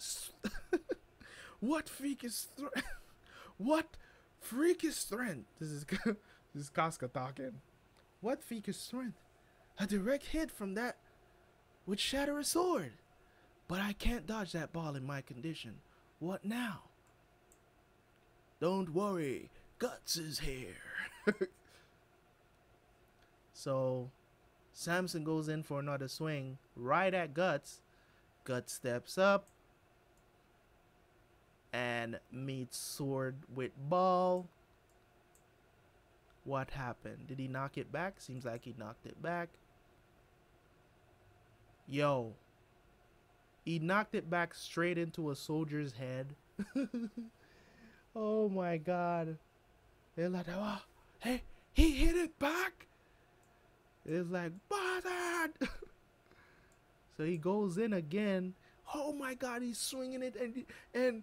<laughs> what freakish <laughs> what freakish strength? This is <laughs> this is Casca talking. What freakish strength? A direct hit from that would shatter a sword. But I can't dodge that ball in my condition. What now? Don't worry, Guts is here. <laughs> so Samson goes in for another swing right at Guts. Guts steps up and meets sword with ball. What happened? Did he knock it back? Seems like he knocked it back. Yo, he knocked it back straight into a soldier's head. <laughs> oh my god. They're like, oh, hey, he hit it back. It's like, bastard. <laughs> so he goes in again. Oh my god, he's swinging it and and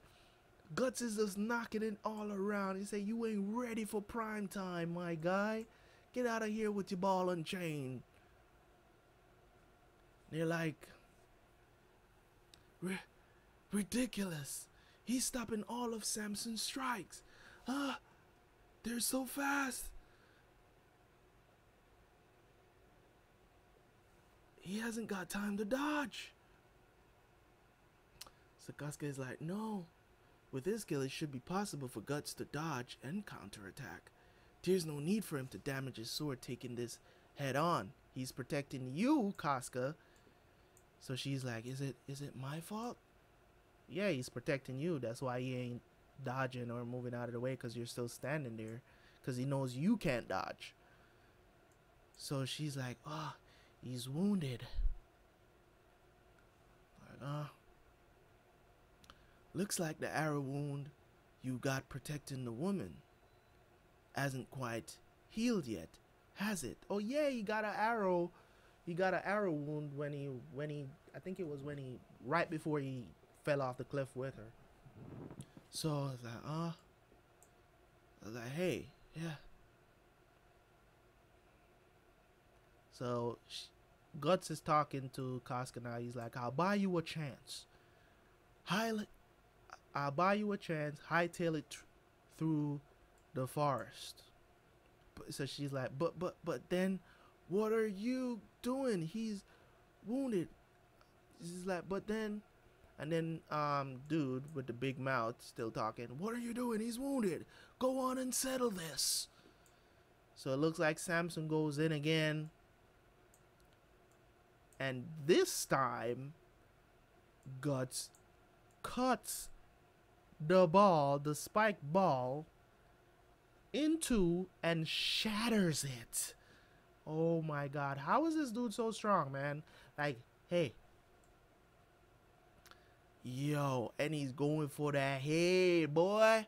Guts is just knocking it all around. He say, you ain't ready for prime time, my guy. Get out of here with your ball and chain. They're like, ridiculous. He's stopping all of Samson's strikes. Ah, they're so fast. He hasn't got time to dodge. Sakaske is like, no. With his skill, it should be possible for Guts to dodge and counterattack. There's no need for him to damage his sword taking this head on. He's protecting you, Casca, so she's like, "Is it is it my fault?" Yeah, he's protecting you. That's why he ain't dodging or moving out of the way because you're still standing there, because he knows you can't dodge. So she's like, "Oh, he's wounded." Like, uh, looks like the arrow wound you got protecting the woman hasn't quite healed yet, has it? Oh yeah, he got an arrow he got an arrow wound when he when he I think it was when he right before he fell off the cliff with her. So I was like, uh I was like, hey, yeah. So she, Guts is talking to Casca now. He's like, I'll buy you a chance. Highlight, I'll buy you a chance. Hightail it through the forest. But, so she's like, but but but then what are you doing? He's wounded. She's like, but then, and then, um, dude with the big mouth still talking. What are you doing? He's wounded. Go on and settle this. So it looks like Samson goes in again. And this time, Guts cuts the ball, the spike ball, into and shatters it. Oh my god. How is this dude so strong, man? Like, hey. Yo, and he's going for that head, boy.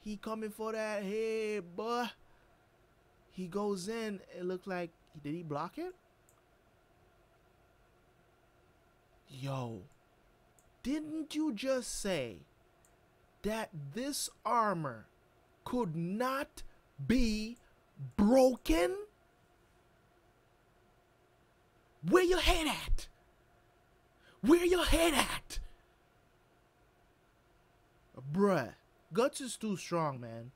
He coming for that head, boy. He goes in. It looks like, did he block it? Yo, didn't you just say that this armor could not be broken? Where your head at? Where your head at? Bruh. Guts is too strong, man.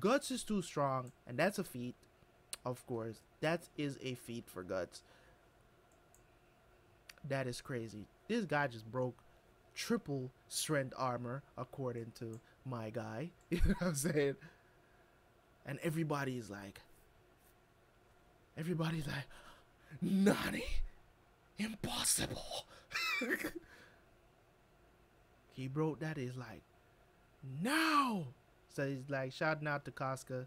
Guts is too strong, and that's a feat, of course. That is a feat for Guts. That is crazy. This guy just broke triple strength armor, according to my guy. <laughs> You know what I'm saying? And everybody's like, everybody's like, Nani? Impossible. <laughs> he broke that. He's like, now. So he's like shouting out to Casca,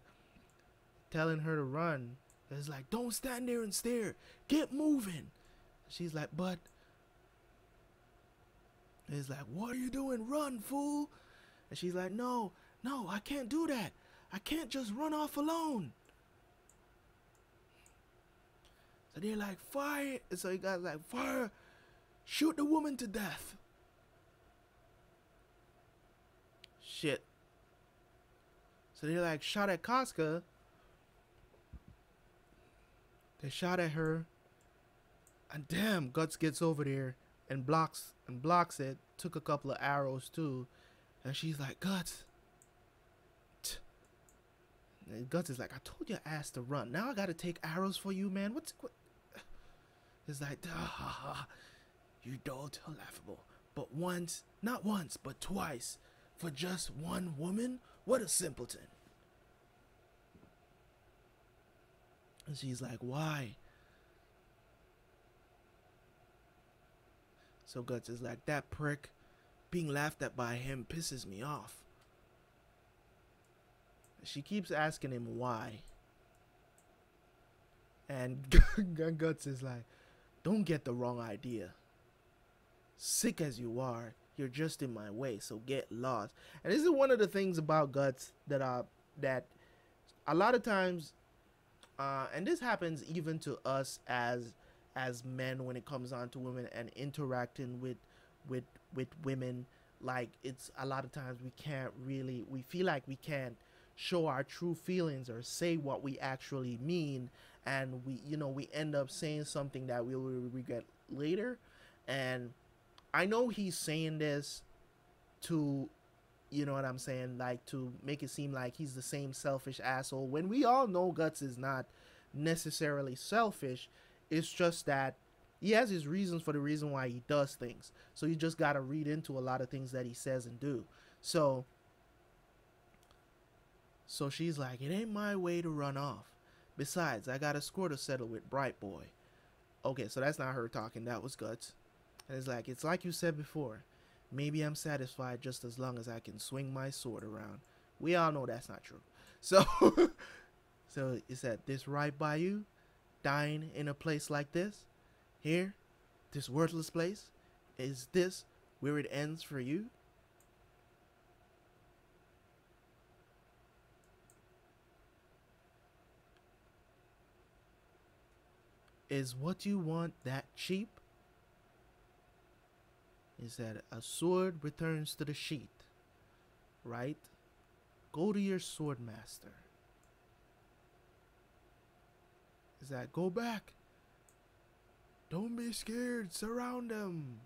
telling her to run. He's like, don't stand there and stare. Get moving. She's like, but. He's like, what are you doing? Run, fool. And she's like, no, no, I can't do that. I can't just run off alone. So they're like, fire. And so he got like, fire. Shoot the woman to death. Shit. So they're like shot at Casca. They shot at her. And damn, Guts gets over there and blocks and blocks it. Took a couple of arrows too. And she's like, Guts. And Guts is like, I told your ass to run. Now I gotta take arrows for you, man. What's what? <sighs> It's like, ah, you don't laughable. But once, not once, but twice, for just one woman? What a simpleton. And she's like, why? So Guts is like, that prick being laughed at by him pisses me off. She keeps asking him why. And <laughs> Guts is like, don't get the wrong idea. Sick as you are, you're just in my way, so get lost. And this is one of the things about Guts that uh that a lot of times uh and this happens even to us as as men when it comes on to women and interacting with with with women. Like it's a lot of times we can't really we feel like we can't show our true feelings or say what we actually mean. And we you know we end up saying something that we will regret later. And i know he's saying this to you know what i'm saying? Like to make it seem like he's the same selfish asshole when we all know guts is not necessarily selfish it's just that he has his reasons for the reason why he does things so you just got to read into a lot of things that he says and do so so she's like it ain't my way to run off Besides, I got a score to settle with Bright Boy. Okay, so that's not her talking. That was Guts. And it's like, it's like you said before. Maybe I'm satisfied just as long as I can swing my sword around. We all know that's not true. So, <laughs> so is that this right by you? Dying in a place like this? Here? This worthless place? Is this where it ends for you? Is what you want that cheap? Is that a sword returns to the sheath, right? Go to your sword master. Is that go back? Don't be scared, surround them.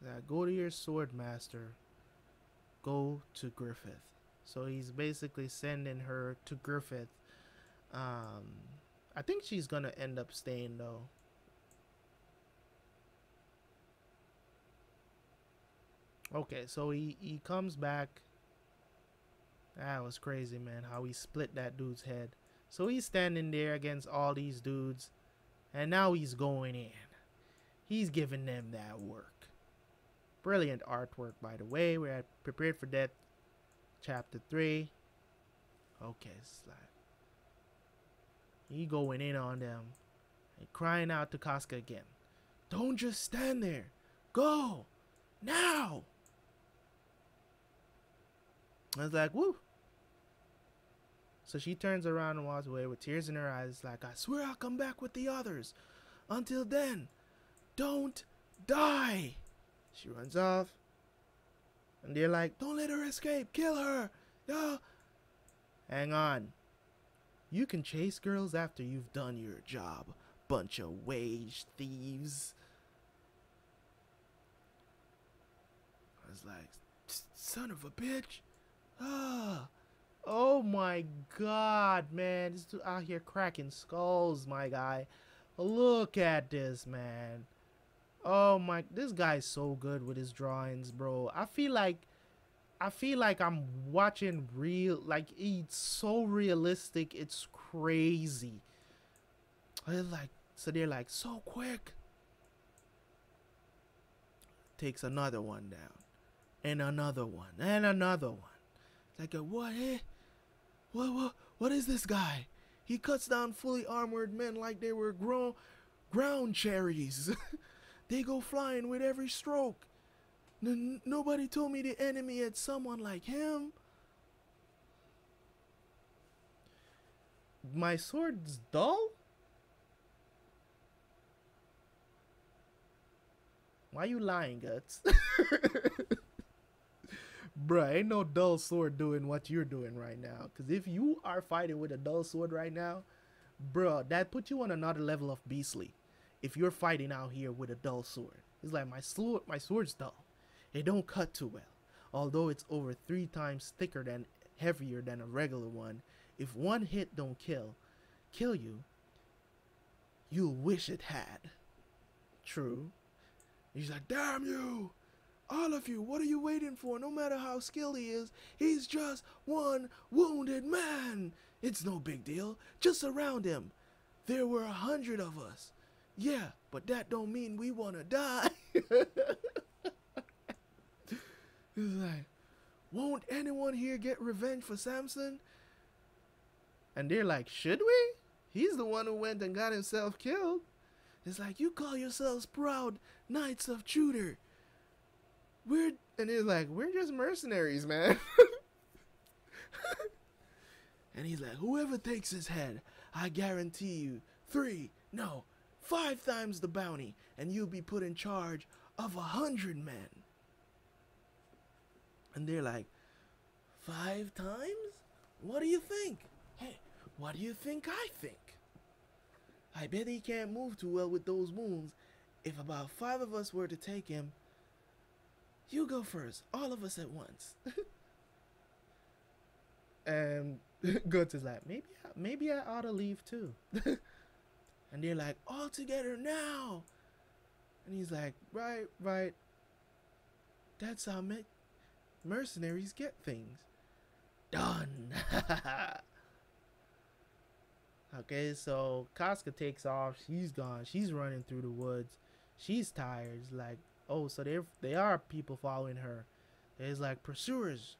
That go to your sword master. Go to Griffith. So he's basically sending her to Griffith um, I think she's gonna end up staying though. Okay, so he, he comes back. That was crazy, man, how he split that dude's head. So he's standing there against all these dudes. And now he's going in. He's giving them that work. Brilliant artwork, by the way. We're at Prepared for Death, Chapter 3. Okay, slide. He going in on them and crying out to Casca again. Don't just stand there. Go. Now. I was like, woo. So she turns around and walks away with tears in her eyes, like, I swear I'll come back with the others. Until then, don't die. She runs off. And they're like, don't let her escape. Kill her. Yeah. Hang on. You can chase girls after you've done your job, bunch of wage thieves. I was like, son of a bitch. Ah. Oh my god, man. This dude out here cracking skulls, my guy. Look at this, man. Oh my, this guy's so good with his drawings, bro. I feel like, I feel like I'm watching real, like it's so realistic. It's crazy. It's like, so they're like, so quick. Takes another one down. And another one. And another one. It's like, what, eh? What, what, what is this guy? He cuts down fully armored men like they were grown, ground cherries. <laughs> they go flying with every stroke. N nobody told me the enemy had someone like him. My sword's dull? Why are you lying, Guts? <laughs> Bruh, ain't no dull sword doing what you're doing right now. Because if you are fighting with a dull sword right now, bruh, that puts you on another level of beastly. If you're fighting out here with a dull sword. It's like my sword, my sword's dull. It don't cut too well. Although it's over three times thicker than heavier than a regular one. If one hit don't kill, kill you, you'll wish it had. True. He's like, damn you! All of you, what are you waiting for? No matter how skilled he is, he's just one wounded man. It's no big deal. Just surround him. There were a hundred of us. Yeah, but that don't mean we want to die. <laughs> He's like, won't anyone here get revenge for Samson? And they're like, should we? He's the one who went and got himself killed. It's like, you call yourselves proud knights of Judah. We're, and he's like, we're just mercenaries, man. <laughs> and he's like, whoever takes his head, I guarantee you three, no, five times the bounty, and you'll be put in charge of a hundred men. And they're like, five times? What do you think? Hey, what do you think I think? I bet he can't move too well with those wounds. If about five of us were to take him, you go first, all of us at once. <laughs> and <laughs> Guts is like, maybe, I, maybe I ought to leave too. <laughs> and they're like, all together now. And he's like, right, right. That's how me mercenaries get things. Done. Okay, so Casca takes off. She's gone. She's running through the woods. She's tired. Like, oh, so they they are people following her. There's like pursuers,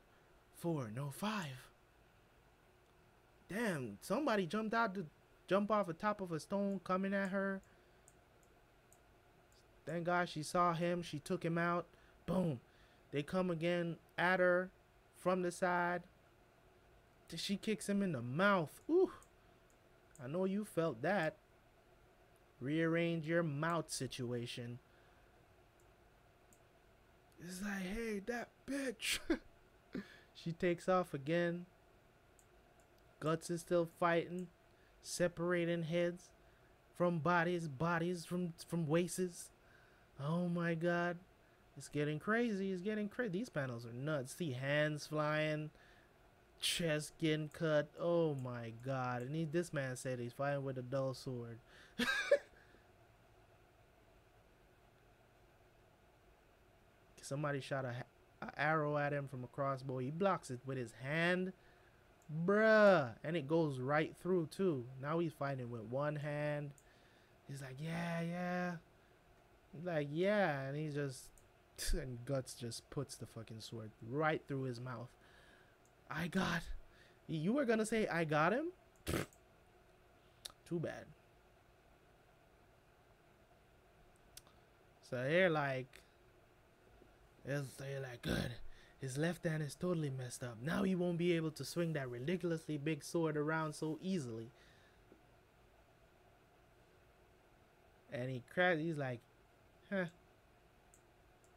four, no five. Damn, somebody jumped out to jump off the top of a stone coming at her. Thank God she saw him. She took him out. Boom. They come again at her from the side. She kicks him in the mouth. Ooh. I know you felt that. Rearrange your mouth situation. It's like, hey, that bitch. <laughs> she takes off again. Guts is still fighting, separating heads from bodies, bodies from from waists. Oh my god. It's getting crazy. It's getting crazy. These panels are nuts. See hands flying chest getting cut. Oh my god. And he, this man said he's fighting with a dull sword. <laughs> Somebody shot a, a, arrow at him from a crossbow. He blocks it with his hand. Bruh. And it goes right through too. Now he's fighting with one hand. He's like, yeah, yeah. He's like, yeah. And he just, <laughs> and Guts just puts the fucking sword right through his mouth. I got. You were gonna say I got him? Too bad. So they're like, they're like, good. His left hand is totally messed up. Now he won't be able to swing that ridiculously big sword around so easily. And he cracks. He's like, huh.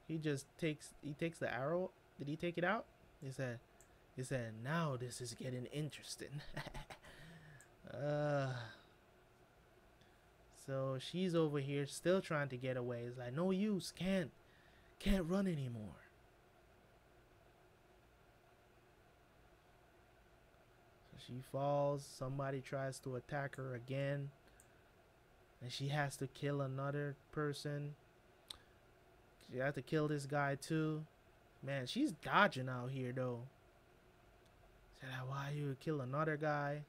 He just takes. He takes the arrow. Did he take it out? He said, he said, now this is getting interesting. <laughs> uh, So she's over here still trying to get away. It's like no use, can't can't run anymore. So she falls, somebody tries to attack her again. And she has to kill another person. She has to kill this guy too. Man, she's dodging out here though. Said, why you kill another guy?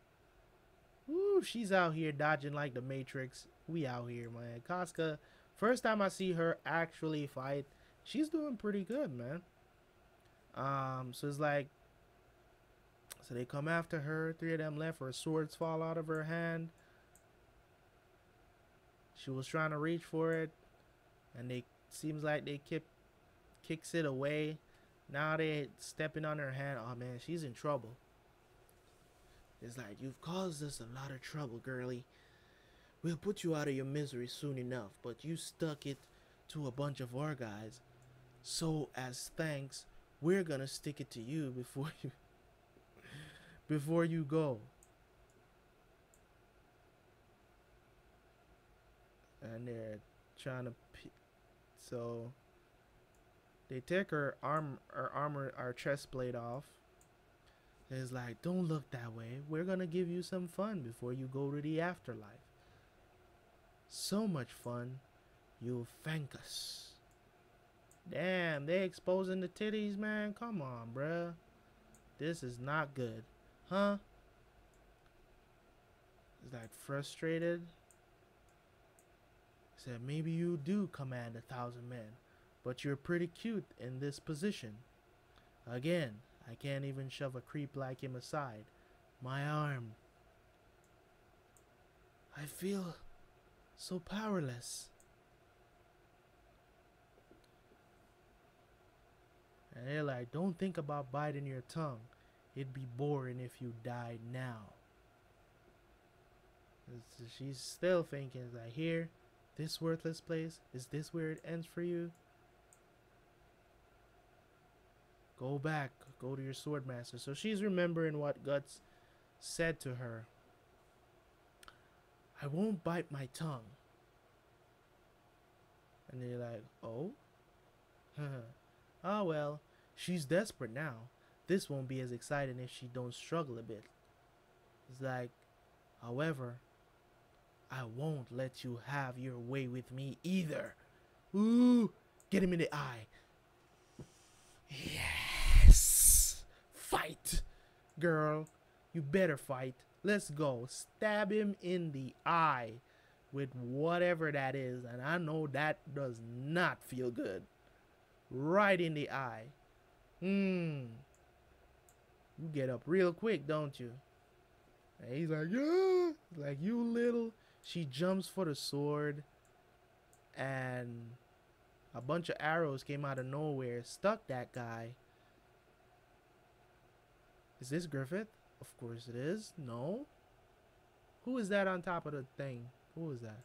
Woo, she's out here dodging like the Matrix. We out here, man. Casca, first time I see her actually fight, she's doing pretty good, man. Um, so it's like, so they come after her. Three of them left. Her swords fall out of her hand. She was trying to reach for it, and they seems like they kept kicks it away. Now they stepping on her hand. Oh man, she's in trouble. It's like, you've caused us a lot of trouble, girlie. We'll put you out of your misery soon enough, but you stuck it to a bunch of our guys. So, as thanks, we're gonna stick it to you before you <laughs> before you go. And they're trying to so they take her arm her armor our chest plate off it's like, don't look that way. We're to give you some fun before you go to the afterlife. So much fun, you'll thank us. Damn, they exposing the titties, man. Come on, bruh. This is not good. Huh? Is that frustrated? Said, maybe you do command a thousand men, but you're pretty cute in this position. Again, I can't even shove a creep like him aside. My arm. I feel so powerless. And they're like, don't think about biting your tongue. It'd be boring if you died now. She's still thinking, like, here, this worthless place, is this where it ends for you? Go back. Go to your sword master. So she's remembering what Guts said to her. I won't bite my tongue. And they're like, oh? <laughs> oh well, she's desperate now. This won't be as exciting if she don't struggle a bit. It's like, however, I won't let you have your way with me either. Ooh, get him in the eye. Yes! Fight, girl. You better fight. Let's go. Stab him in the eye with whatever that is. And I know that does not feel good. Right in the eye. Hmm. You get up real quick, don't you? And he's like, yeah. Like, you little. She jumps for the sword. And a bunch of arrows came out of nowhere. Stuck that guy. Is this Griffith? Of course it is. No. Who is that on top of the thing? Who is that?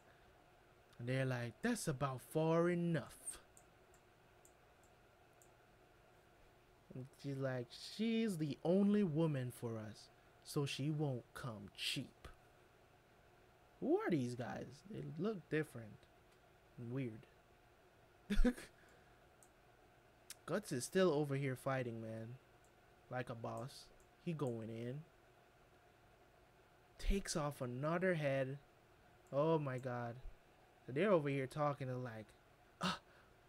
And they're like, that's about far enough. She's like, she's the only woman for us, so she won't come cheap. Who are these guys? They look different and weird. <laughs> Guts is still over here fighting, man. Like a boss. He going in. Takes off another head. Oh my god. They're over here talking to like, ah,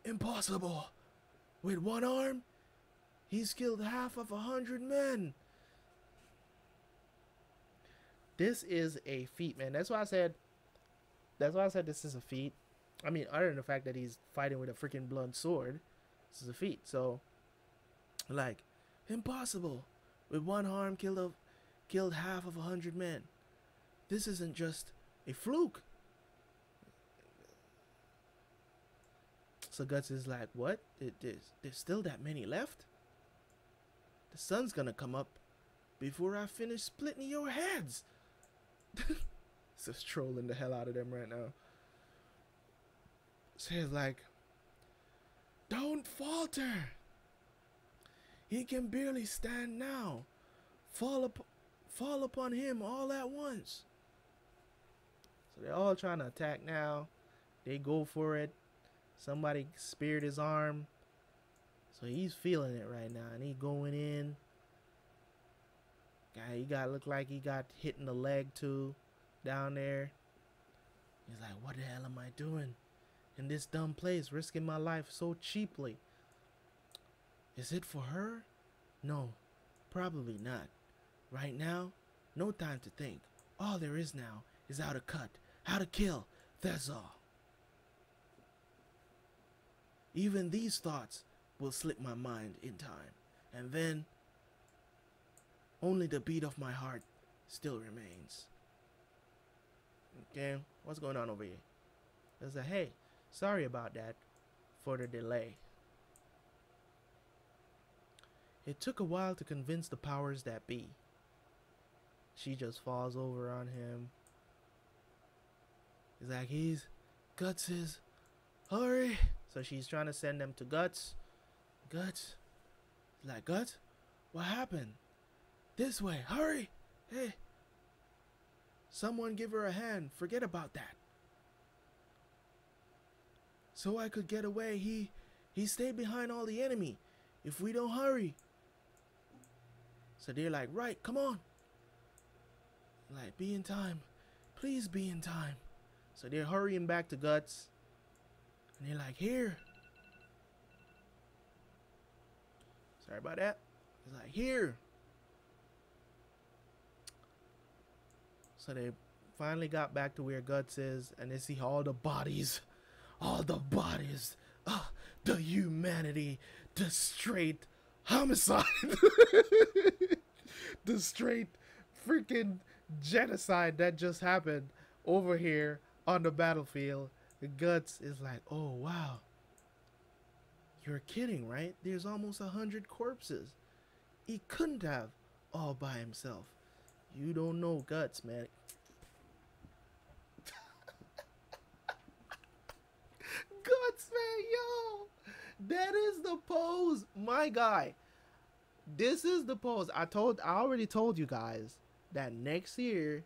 impossible. With one arm, he's killed half of a hundred men. This is a feat, man. That's why I said. That's why I said this is a feat. I mean, other than the fact that he's fighting with a freaking blunt sword, this is a feat. So, like, impossible with one arm killed a, killed half of a hundred men. This isn't just a fluke. So Guts is like, what? There's, there's still that many left? The sun's gonna come up before I finish splitting your heads. <laughs> just trolling the hell out of them right now. Says like, don't falter. He can barely stand now. Fall, up, fall upon him all at once. So they're all trying to attack now. They go for it. Somebody speared his arm. So he's feeling it right now. And he going in. Guy, he got look like he got hit in the leg too down there. He's like, what the hell am I doing in this dumb place, risking my life so cheaply? Is it for her? No, probably not. Right now, no time to think. All there is now is how to cut, how to kill, that's all. Even these thoughts will slip my mind in time, and then only the beat of my heart still remains. Okay, what's going on over here? I said, hey, sorry about that for the delay. It took a while to convince the powers that be. She just falls over on him. He's like, he's Guts is hurry. So she's trying to send them to Guts. Guts. Like, Guts? What happened? This way, hurry! Hey. Someone give her a hand. Forget about that. So I could get away. He he stayed behind all the enemy. If we don't hurry. So they're like, right, come on. Like, be in time. Please be in time. So they're hurrying back to Guts. And they're like, here. Sorry about that. He's like, here. So they finally got back to where Guts is, and they see all the bodies. All the bodies. Uh, the humanity. The straight homicide. <laughs> the straight freaking genocide that just happened over here on the battlefield. Guts is like, oh wow. You're kidding, right? There's almost a hundred corpses. He couldn't have all by himself. You don't know Guts, man. <laughs> Guts, man, yo. That is the pose. My guy. This is the pose. I told I already told you guys that next year,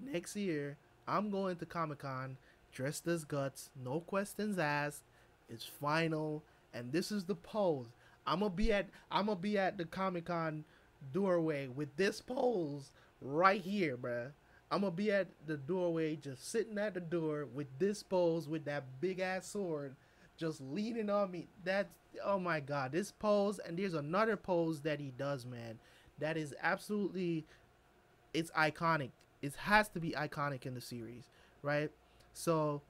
next year, I'm going to Comic Con dressed as Guts, no questions asked. It's final, and this is the pose. I'm gonna be at I'm gonna be at the Comic Con doorway with this pose right here, bruh. I'm gonna be at the doorway, just sitting at the door with this pose with that big ass sword, just leaning on me. That's oh my god, this pose, and there's another pose that he does, man. That is absolutely it's iconic. It has to be iconic in the series, right? So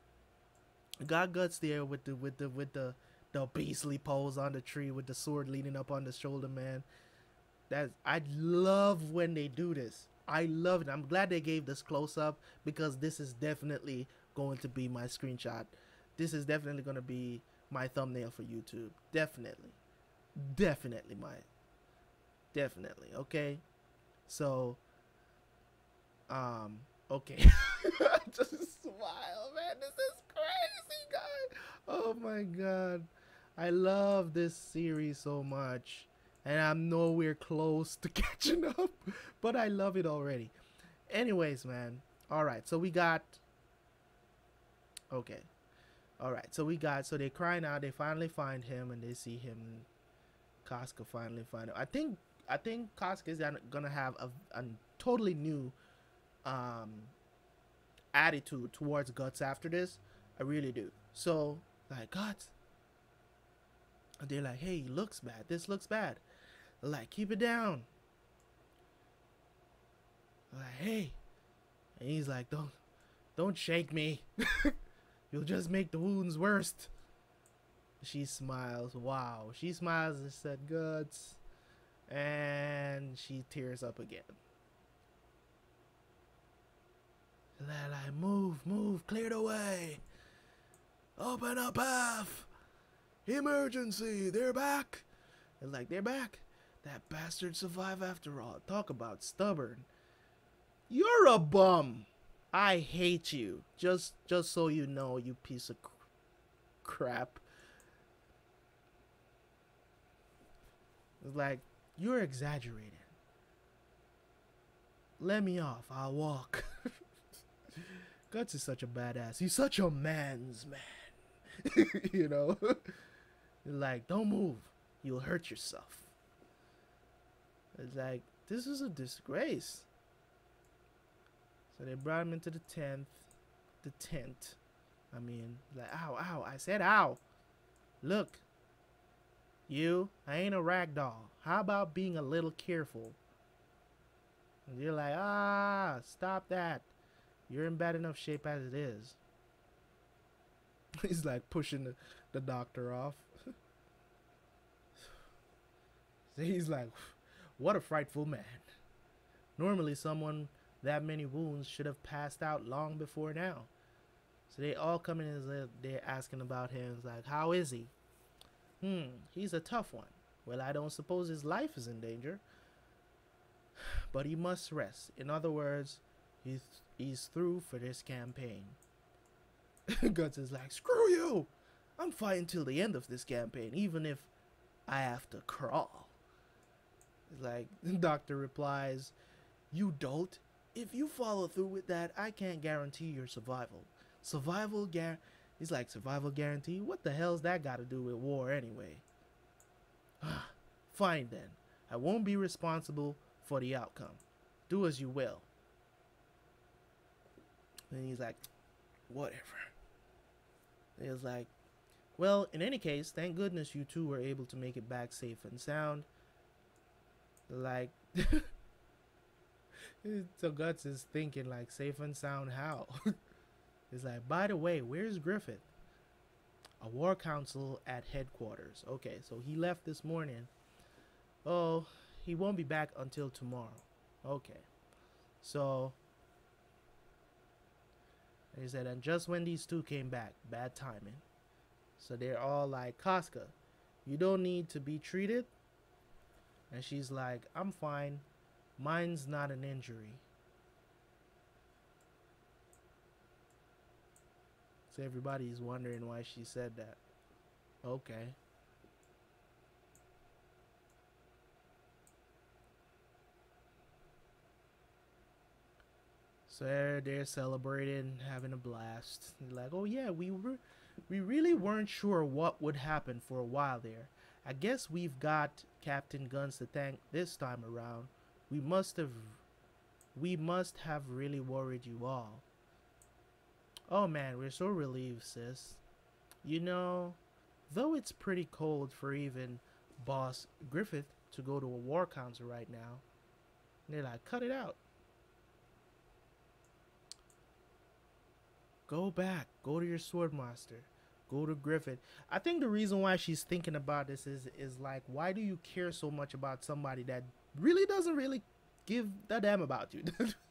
got guts there with the with the with the the beastly pose on the tree with the sword leaning up on the shoulder, man. That I love when they do this. I love it. I'm glad they gave this close up because this is definitely going to be my screenshot. This is definitely going to be my thumbnail for YouTube. Definitely. Definitely my definitely, okay? So um, okay. <laughs> Just smile, man. This is crazy, guy. Oh my god. I love this series so much. And I'm nowhere close to <laughs> catching up. But I love it already. Anyways, man. Alright, so we got... Okay. Alright, so we got... So they're crying out. They finally find him. And they see him. Casca finally find him. I think... I think Casca is gonna have a, a totally new um, attitude towards Guts after this. I really do. So, like, Guts. They're like, hey, looks bad. This looks bad. Like, keep it down. Like, hey. And he's like, don't, don't shake me. <laughs> You'll just make the wounds worse. She smiles. Wow. She smiles and said, Guts. And she tears up again. Like, move, move, clear the way. Open a path. Emergency, they're back. And like, they're back. That bastard survived after all. Talk about stubborn. You're a bum. I hate you. Just, just so you know, you piece of crap. It's like, you're exaggerating. Let me off. I'll walk. <laughs> Guts is such a badass. He's such a man's man. <laughs> you know? <laughs> like, don't move. You'll hurt yourself. It's like, this is a disgrace. So they brought him into the tent. The tent. I mean, like, ow, ow. I said, ow. Look. You, I ain't a rag doll. How about being a little careful? And you're like, ah, stop that. You're in bad enough shape as it is. <laughs> He's like pushing the, the doctor off. <laughs> so he's like, what a frightful man. Normally, someone that many wounds should have passed out long before now. So they all come in and they're asking about him. It's like, how is he? Hmm, he's a tough one. Well, I don't suppose his life is in danger. <sighs> But he must rest. In other words, he's, he's through for this campaign. <laughs> Guts is like, screw you! I'm fighting till the end of this campaign, even if I have to crawl. Like, <laughs> the doctor replies, You don't. If you follow through with that, I can't guarantee your survival. Survival guarantee. He's like, survival guarantee? What the hell's that got to do with war anyway? <sighs> Fine then. I won't be responsible for the outcome. Do as you will. And he's like, whatever. He was like, well, in any case, thank goodness you two were able to make it back safe and sound. Like, <laughs> so Guts is thinking, like, safe and sound how? <laughs> He's like, by the way, where's Griffith? A war council at headquarters. Okay, so he left this morning. Oh, he won't be back until tomorrow. Okay. So he said, and just when these two came back, bad timing. So they're all like, Casca, you don't need to be treated. And she's like, I'm fine. Mine's not an injury. So everybody's wondering why she said that. Okay. So they're, celebrating, having a blast. They're like, oh yeah, we were, we really weren't sure what would happen for a while there. I guess we've got Captain Guts to thank this time around. We must have, we must have really worried you all. Oh man, we're so relieved, sis. You know, though it's pretty cold for even Boss Griffith to go to a war council right now, they're like, cut it out. Go back. Go to your sword master. Go to Griffith. I think the reason why she's thinking about this is is like, why do you care so much about somebody that really doesn't really give a damn about you?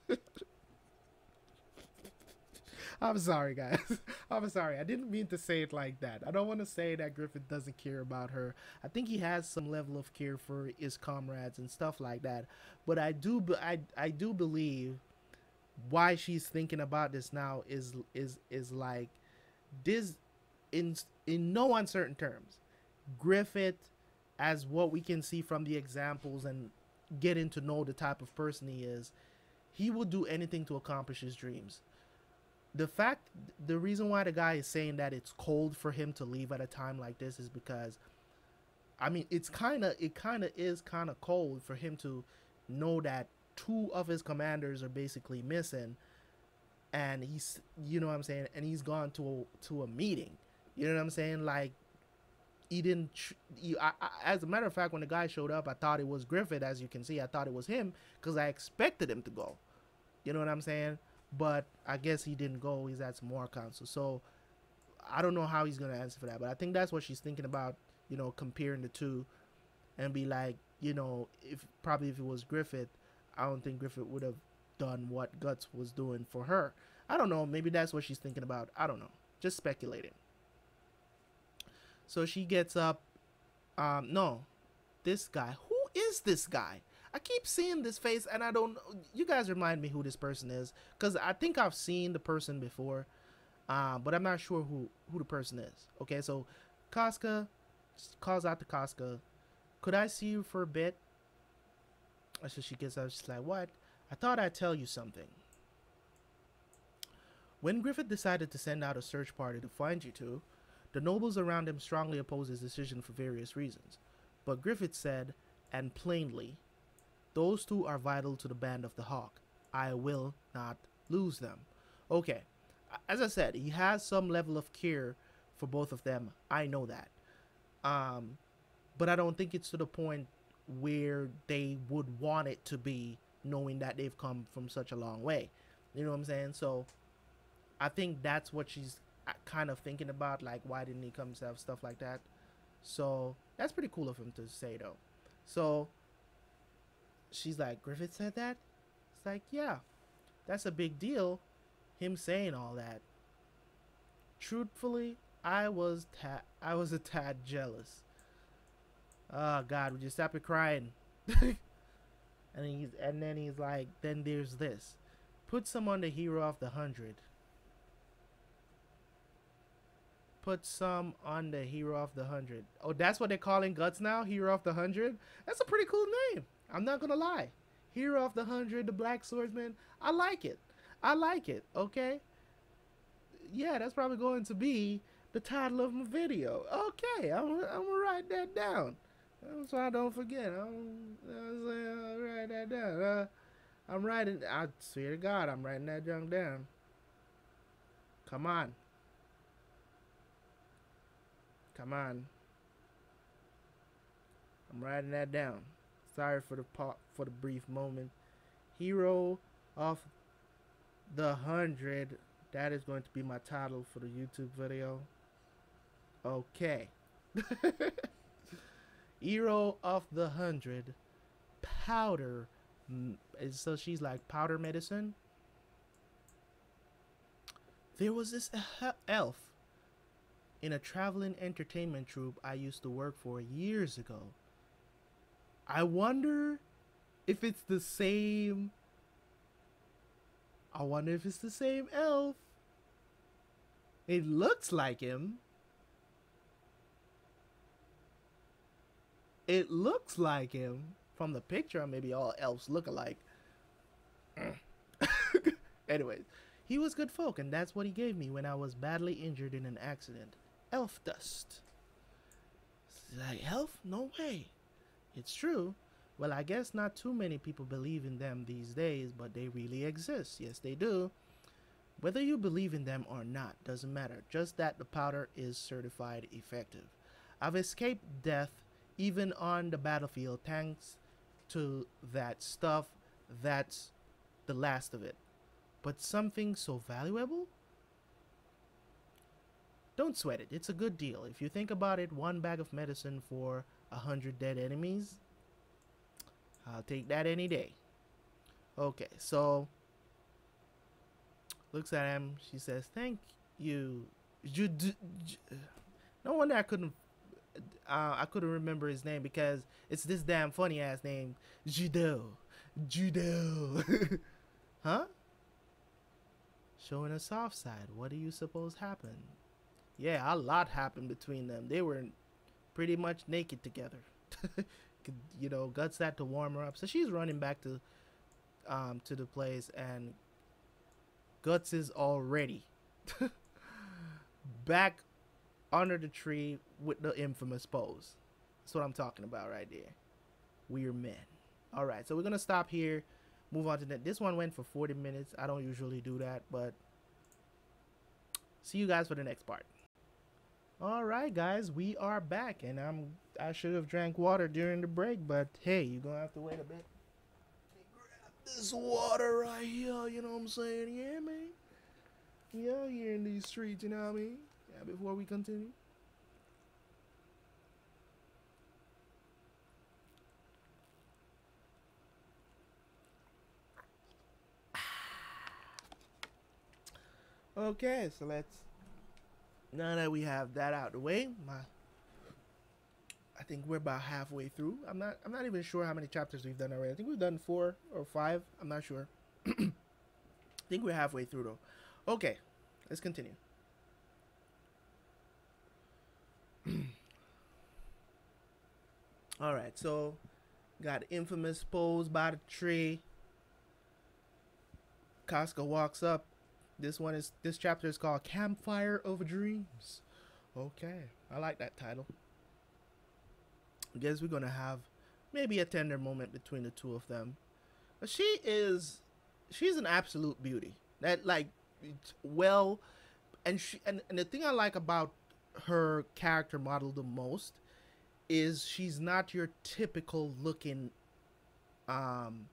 <laughs> I'm sorry, guys. <laughs> I'm sorry. I didn't mean to say it like that. I don't want to say that Griffith doesn't care about her. I think he has some level of care for his comrades and stuff like that. But I do, I, I do believe why she's thinking about this now is is is like this in in no uncertain terms. Griffith, as what we can see from the examples and getting to know the type of person he is, he will do anything to accomplish his dreams the fact the reason why the guy is saying that it's cold for him to leave at a time like this is because I mean it's kind of it kind of is kind of cold for him to know that two of his commanders are basically missing and he's you know what I'm saying and he's gone to a to a meeting you know what I'm saying like he didn't he, I, I, as a matter of fact when the guy showed up I thought it was Griffith as you can see I thought it was him cuz I expected him to go you know what I'm saying but I guess he didn't go. He's at some more council. So I don't know how he's gonna answer for that. But I think that's what she's thinking about. You know, comparing the two, and be like, you know, if probably if it was Griffith, I don't think Griffith would have done what Guts was doing for her. I don't know. Maybe that's what she's thinking about. I don't know. Just speculating. So she gets up. Um, no, this guy. Who is this guy? I keep seeing this face, and I don't. You guys remind me who this person is, because I think I've seen the person before, uh, but I'm not sure who who the person is. Okay, so Casca calls out to Casca, "Could I see you for a bit?" So she gets up. She's like, "What?" I thought I'd tell you something. When Griffith decided to send out a search party to find you two, the nobles around him strongly opposed his decision for various reasons. But Griffith said, and plainly, those two are vital to the band of the Hawk. I will not lose them. Okay, as I said, he has some level of care for both of them. I know that. Um, but I don't think it's to the point where they would want it to be, knowing that they've come from such a long way. You know what I'm saying? So I think that's what she's kind of thinking about. Like, why didn't he come himself? Stuff like that. So that's pretty cool of him to say, though. So she's like, Griffith said that? It's like, yeah, that's a big deal. Him saying all that. Truthfully, I was ta- I was a tad jealous. Oh God, would you stop it crying? <laughs> and he's and then he's like, then there's this. Put someone the hero of the hundred. Put some on the hero of the hundred. Oh, that's what they're calling guts now? Hero of the hundred? That's a pretty cool name. I'm not gonna lie. Hero of the hundred, the black swordsman. I like it. I like it, okay? Yeah, that's probably going to be the title of my video. Okay, I'm, I'm gonna write that down. So I don't forget. I'm, I'm write that down. Uh, I'm writing. I swear to God, I'm writing that junk down. Come on. Come on. I'm writing that down. Sorry for the pop for the brief moment. Hero of the hundred. That is going to be my title for the YouTube video. Okay. <laughs> Hero of the hundred. Powder. Mm, so she's like powder medicine. There was this elf in a traveling entertainment troupe I used to work for years ago. I wonder if it's the same. I wonder if it's the same elf. It looks like him. It looks like him from the picture. Maybe all elves look alike. <laughs> Anyways, he was good folk, and that's what he gave me when I was badly injured in an accident. Elf dust. Like elf? No way. It's true. Well, I guess not too many people believe in them these days, but they really exist. Yes, they do. Whether you believe in them or not doesn't matter, just that the powder is certified effective. I've escaped death even on the battlefield thanks to that stuff. That's the last of it. But something so valuable? Don't sweat it, it's a good deal. If you think about it, one bag of medicine for a hundred dead enemies, I'll take that any day. Okay, so looks at him. She says, "Thank you." Jude. No wonder I couldn't. Uh, I couldn't remember his name because it's this damn funny ass name, Judeau. Judeau. <laughs> huh? Showing a soft side. What do you suppose happened? Yeah, a lot happened between them. They were pretty much naked together. <laughs> you know, Guts had to warm her up, so she's running back to um to the place, and Guts is already <laughs> back under the tree with the infamous pose. That's what I'm talking about right there. We're men. All right, so we're gonna stop here. Move on to that. This one went for 40 minutes. I don't usually do that, but see you guys for the next part. All right, guys, we are back, and I'm I should have drank water during the break, but hey, you're gonna have to wait a bit. Grab this water right here, you know what I'm saying? Yeah, man. Yeah, here in these streets, you know what I mean? Yeah, before we continue. <sighs> Okay, so let's now that we have that out of the way, my I think we're about halfway through. I'm not I'm not even sure how many chapters we've done already. I think we've done four or five. I'm not sure. <clears throat> I think we're halfway through though. Okay, let's continue. <clears throat> All right, so got infamous pose by the tree. Casca walks up, This one is this chapter is called Campfire of Dreams. Okay, I like that title. I guess we're gonna have maybe a tender moment between the two of them. But she is, she's an absolute beauty. That like, well, and she and, and the thing I like about her character model the most is she's not your typical looking um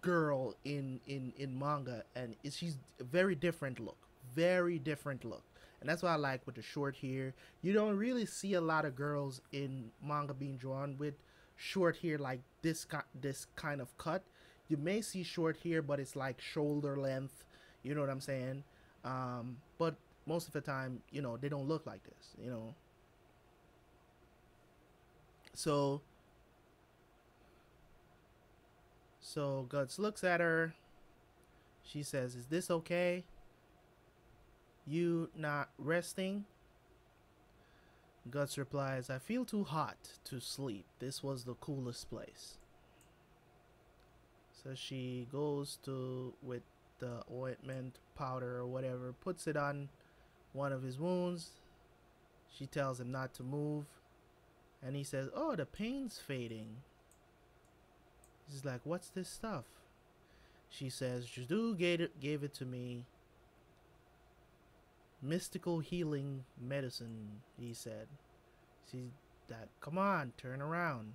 girl in in in manga and she's a very different look very different look. And that's what i like with the short hair. You don't really see a lot of girls in manga being drawn with short hair like this this kind of cut. You may see short hair but it's like shoulder length you know what i'm saying? Um but most of the time you know they don't look like this you know? So So Guts looks at her. She says, Is this okay? You not resting? Guts replies, I feel too hot to sleep. This was the coolest place. So she goes to, with the ointment, powder, or whatever, puts it on one of his wounds. She tells him not to move. And he says, Oh, the pain's fading. He's like, what's this stuff? She says, Judeau gave it, gave it to me. Mystical healing medicine, he said. She's that, come on, turn around.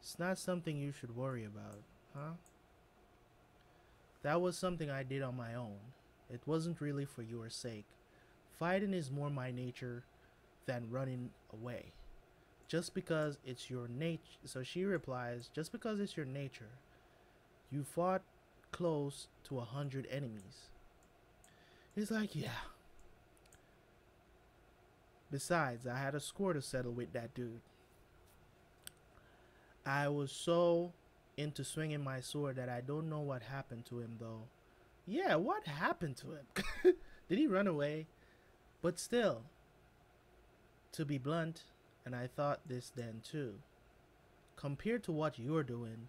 It's not something you should worry about, huh? That was something I did on my own. It wasn't really for your sake. Fighting is more my nature than running away just because it's your nature. So she replies, just because it's your nature, you fought close to a hundred enemies. He's like, yeah. Besides, I had a score to settle with that dude. I was so into swinging my sword that I don't know what happened to him, though. Yeah, what happened to him? <laughs> Did he run away? But still, to be blunt, and I thought this then too. Compared to what you're doing,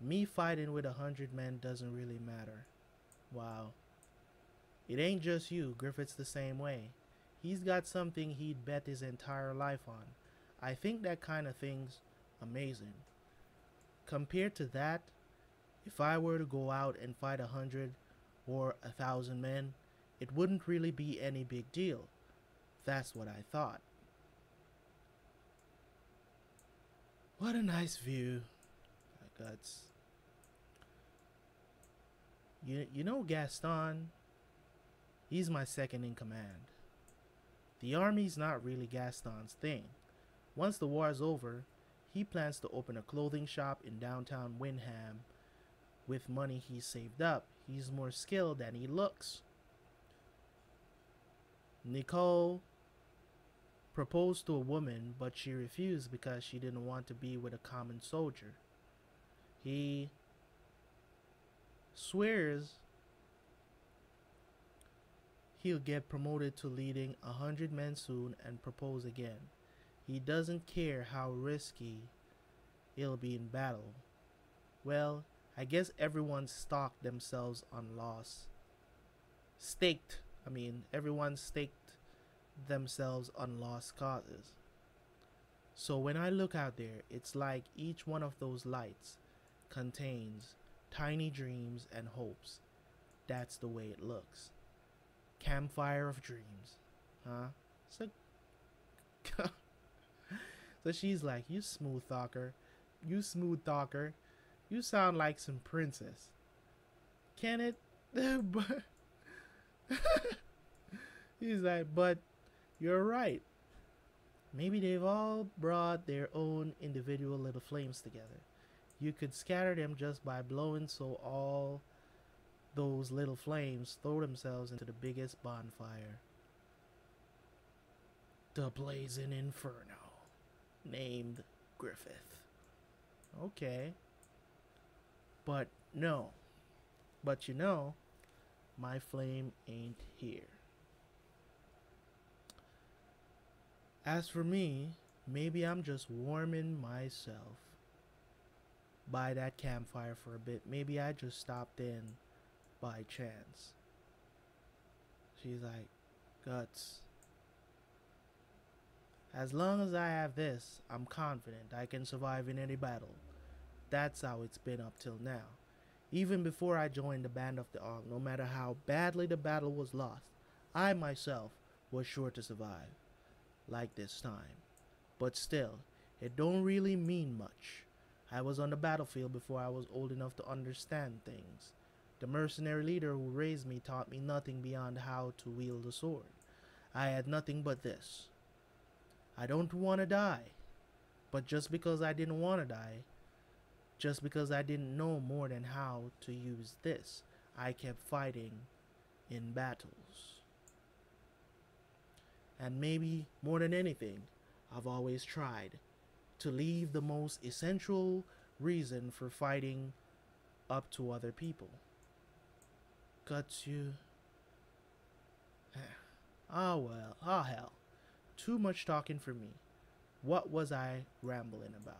me fighting with a hundred men doesn't really matter. Wow. It ain't just you, Griffith's the same way. He's got something he'd bet his entire life on. I think that kind of thing's amazing. Compared to that, if I were to go out and fight a hundred or a thousand men, it wouldn't really be any big deal. That's what I thought. What a nice view. My guts. You, you know Gaston? He's my second in command. The army's not really Gaston's thing. Once the war's over, he plans to open a clothing shop in downtown Wyndham with money he saved up. He's more skilled than he looks. Nicole proposed to a woman, but she refused because she didn't want to be with a common soldier. He swears he'll get promoted to leading a hundred men soon and propose again. He doesn't care how risky it'll be in battle. Well, I guess everyone staked themselves on loss. Staked. I mean, everyone staked themselves on lost causes. So when I look out there, it's like each one of those lights contains tiny dreams and hopes. That's the way it looks. Campfire of dreams. Huh? So, <laughs> so she's like, You smooth talker. You smooth talker. You sound like some princess. Can <laughs> it? <laughs> He's like, But you're right. Maybe they've all brought their own individual little flames together. You could scatter them just by blowing so all those little flames throw themselves into the biggest bonfire. The Blazing Inferno, named Griffith. Okay. But no. But you know, my flame ain't here. As for me, maybe I'm just warming myself. by that campfire for a bit. Maybe I just stopped in by chance. She's like, Guts. As long as I have this, I'm confident I can survive in any battle. That's how it's been up till now. Even before I joined the Band of the Hawk, no matter how badly the battle was lost, I myself was sure to survive. Like this time. But still, it don't really mean much. I was on the battlefield before I was old enough to understand things. The mercenary leader who raised me taught me nothing beyond how to wield a sword. I had nothing but this. I don't want to die. But just because I didn't want to die, just because I didn't know more than how to use this, I kept fighting in battles. And maybe more than anything, I've always tried to leave the most essential reason for fighting up to other people. Got you. <sighs> Ah, oh, well. Ah, oh, hell. Too much talking for me. What was I rambling about?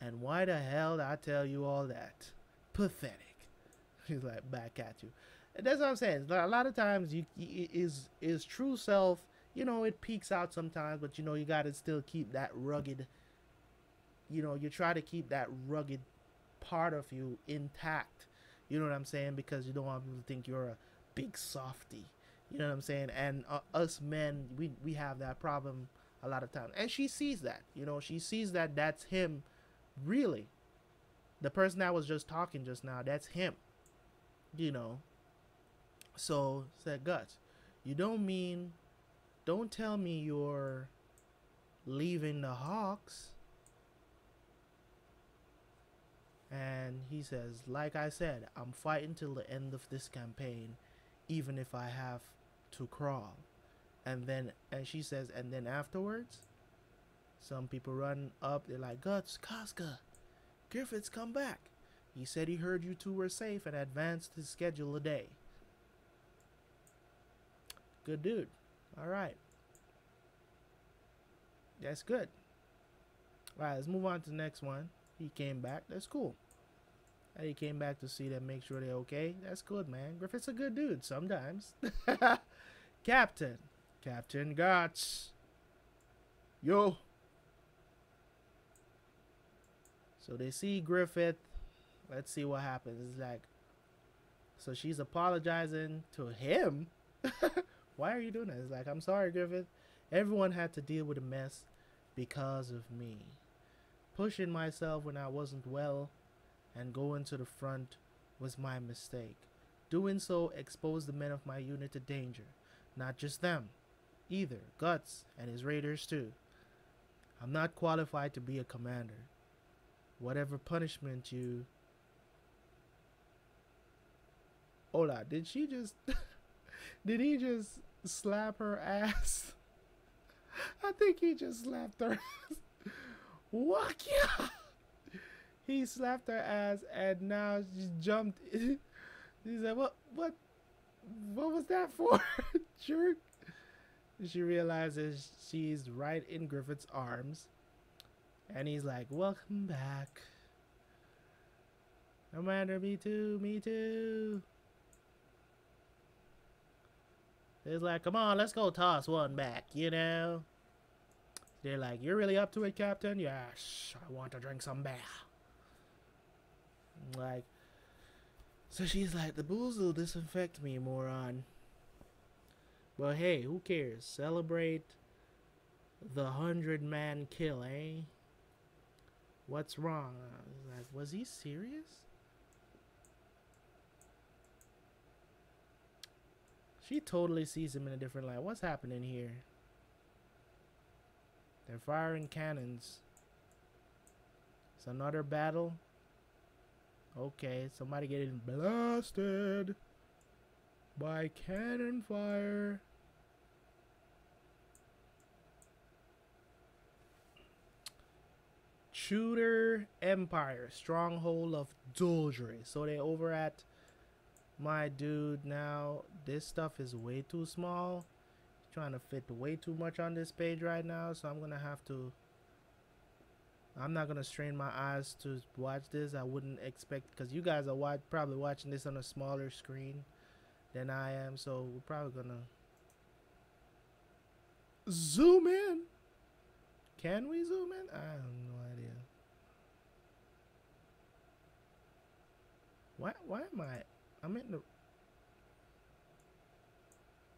And why the hell did I tell you all that? Pathetic. <laughs> He's like back at you. That's what I'm saying. A lot of times, you, is is true self. You know, it peaks out sometimes, but you know you got to still keep that rugged. You know, you try to keep that rugged part of you intact. You know what I'm saying? Because you don't want people to think you're a big softy. You know what I'm saying? And uh, us men, we we have that problem a lot of times. And she sees that. You know, she sees that that's him really. The person that was just talking just now, that's him. You know. So, said Guts, you don't mean don't tell me you're leaving the Hawks. And he says, like I said, I'm fighting till the end of this campaign, even if I have to crawl. And then, and she says, and then afterwards, some people run up. They're like, Guts, Casca, Griffith's, come back. He said he heard you two were safe and advanced his schedule a day. Good dude. All right. That's good. All right, let's move on to the next one. He came back. That's cool. And he came back to see them, make sure they're okay. That's good, man. Griffith's a good dude sometimes. <laughs> Captain. Captain Guts. Yo. So they see Griffith. Let's see what happens. It's like, so she's apologizing to him. <laughs> Why are you doing this? Like, I'm sorry, Griffith. Everyone had to deal with a mess because of me. Pushing myself when I wasn't well and going to the front was my mistake. Doing so exposed the men of my unit to danger. Not just them, either. Guts and his raiders too. I'm not qualified to be a commander. Whatever punishment you... Hold on, did she just... <laughs> did he just slap her ass? <laughs> I think he just slapped her ass. What? Yeah. He slapped her ass and now she jumped. <laughs> He said, "What? What? What was that for, <laughs> jerk?" She realizes she's right in Griffith's arms, and he's like, "Welcome back." No matter, me too, me too. It's like, come on, let's go toss one back, you know? They're like, you're really up to it, Captain? Yes, I want to drink some beer. Like, so she's like, the booze will disinfect me, moron. But hey, who cares? Celebrate the hundred man kill, eh? What's wrong? Like, was he serious? She totally sees him in a different light. What's happening here? They're firing cannons. It's another battle. Okay, somebody getting blasted by cannon fire. Shooter Empire, stronghold of Doldrey. So they over at my dude now. This stuff is way too small. Trying to fit way too much on this page right now, so I'm gonna have to I'm not gonna strain my eyes to watch this. I wouldn't expect because you guys are watch, probably watching this on a smaller screen than I am, so we're probably gonna zoom in. Can we zoom in? I have no idea. Why? Why am I? I'm in the.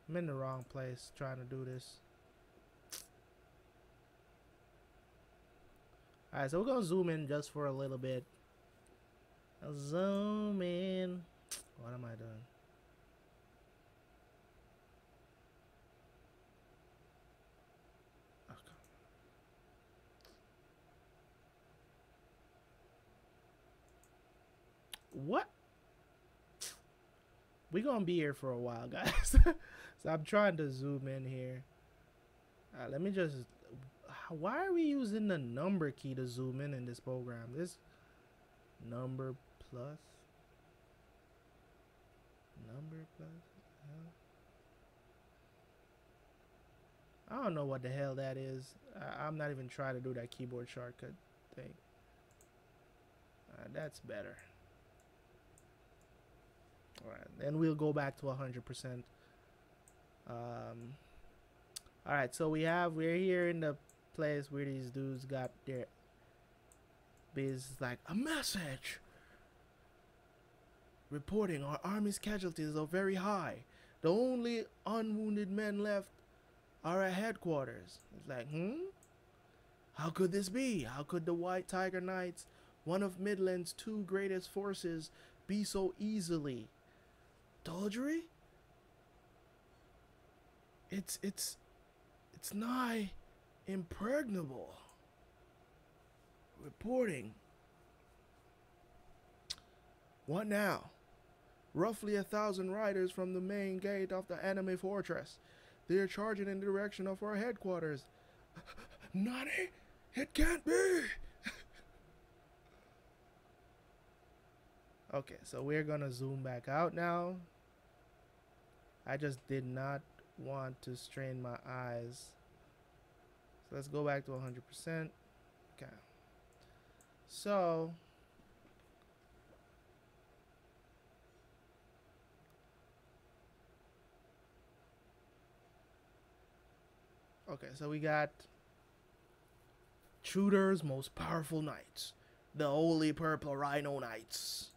I'm in the wrong place trying to do this. Alright, so we're gonna zoom in just for a little bit. I'll zoom in. What am I doing? Oh, okay. What? We're gonna be here for a while, <laughs> guys. so I'm trying to zoom in here. Alright, let me just why are we using the number key to zoom in in this program? This number plus number plus I don't know what the hell that is. I, am not even trying to do that keyboard shortcut thing. Uh, that's better. Alright, then we'll go back to 100%. Um, Alright, so we have, we're here in the place where these dudes got their biz like a message reporting our army's casualties are very high. The only unwounded men left are at headquarters. It's like, hmm? How could this be? How could the White Tiger Knights, one of Midland's two greatest forces, be so easily? Doldrey? It's it's it's nigh impregnable. Reporting. What now? Roughly a thousand riders from the main gate of the enemy fortress. They are charging in the direction of our headquarters. <laughs> Nani? It can't be! <laughs> okay, so we're gonna zoom back out now. I just did not want to strain my eyes so let's go back to 100%. Okay. So, okay, so we got Tudor's most powerful knights, the Holy Purple Rhino Knights.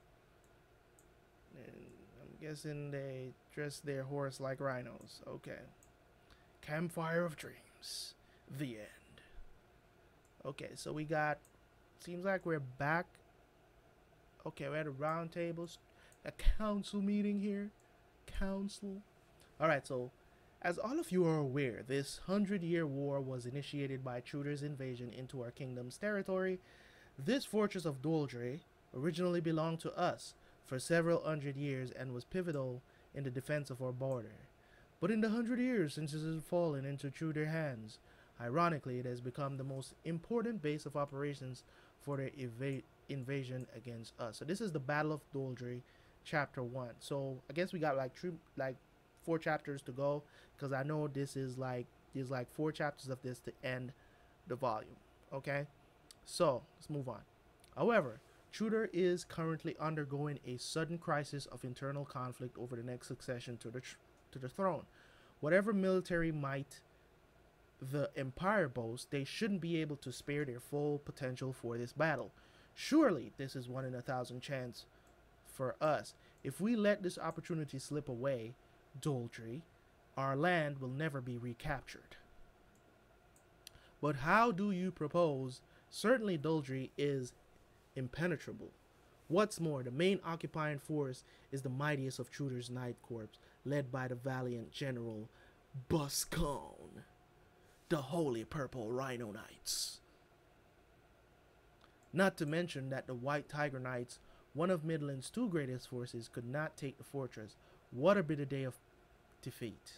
And I'm guessing they dress their horse like rhinos. Okay. Campfire of Dreams the end. Okay, so we got, seems like we're back. Okay, we're at a round table, a council meeting here. Council. Alright, so as all of you are aware, this hundred year war was initiated by Tudor's invasion into our kingdom's territory. This fortress of Doldrey originally belonged to us for several hundred years and was pivotal in the defense of our border. But in the hundred years since it has fallen into Tudor hands, Ironically, it has become the most important base of operations for the invasion against us. So this is the Battle of Doldrey, chapter one. So I guess we got like three, like four chapters to go because I know this is like there's like four chapters of this to end the volume. Okay, so let's move on. However, Tudor is currently undergoing a sudden crisis of internal conflict over the next succession to the to the throne. Whatever military might the Empire boasts, they shouldn't be able to spare their full potential for this battle. Surely this is one in a thousand chance for us. If we let this opportunity slip away, Doldrey, our land will never be recaptured. But how do you propose? Certainly Doldrey is impenetrable. What's more, the main occupying force is the mightiest of Tudor's Knight Corps, led by the valiant General Buscone the Holy Purple Rhino Knights. Not to mention that the White Tiger Knights, one of Midland's two greatest forces, could not take the fortress. What a bitter day of defeat.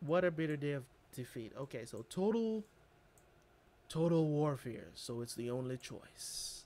What a bitter day of defeat. Okay, so total total warfare. So it's the only choice.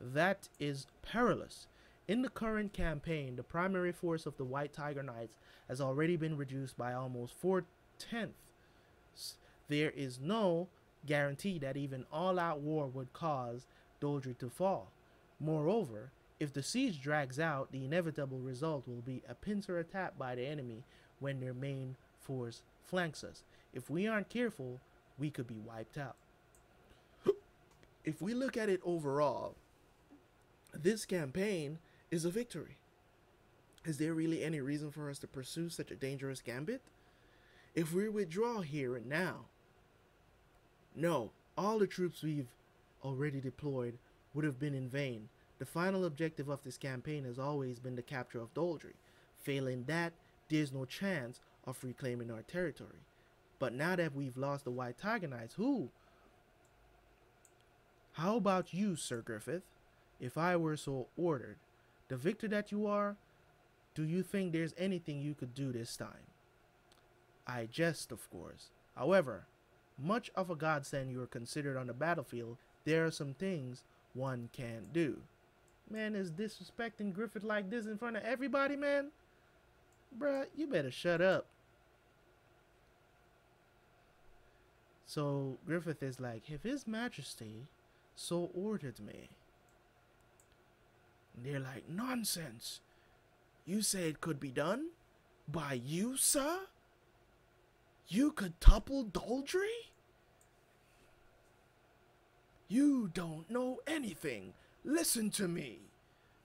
That is perilous. In the current campaign, the primary force of the White Tiger Knights has already been reduced by almost four tenths. there is no guarantee that even all out war would cause Doldrey to fall. Moreover, if the siege drags out, the inevitable result will be a pincer attack by the enemy when their main force flanks us. If we aren't careful, we could be wiped out. <gasps> If we look at it overall, this campaign is a victory. Is there really any reason for us to pursue such a dangerous gambit? If we withdraw here and now, no, all the troops we've already deployed would have been in vain. The final objective of this campaign has always been the capture of Doldrey. Failing that, there's no chance of reclaiming our territory. But now that we've lost the White Tiger Knights, who? How about you, Sir Griffith? If I were so ordered, the victor that you are, do you think there's anything you could do this time? I jest, of course. However, much of a godsend you are considered on the battlefield, there are some things one can't do. Man is disrespecting Griffith like this in front of everybody, man. Bruh, you better shut up. So Griffith is like, if His Majesty so ordered me. And they're like, nonsense. You say it could be done? By you, sir? You could topple Doldrey? You don't know anything. Listen to me.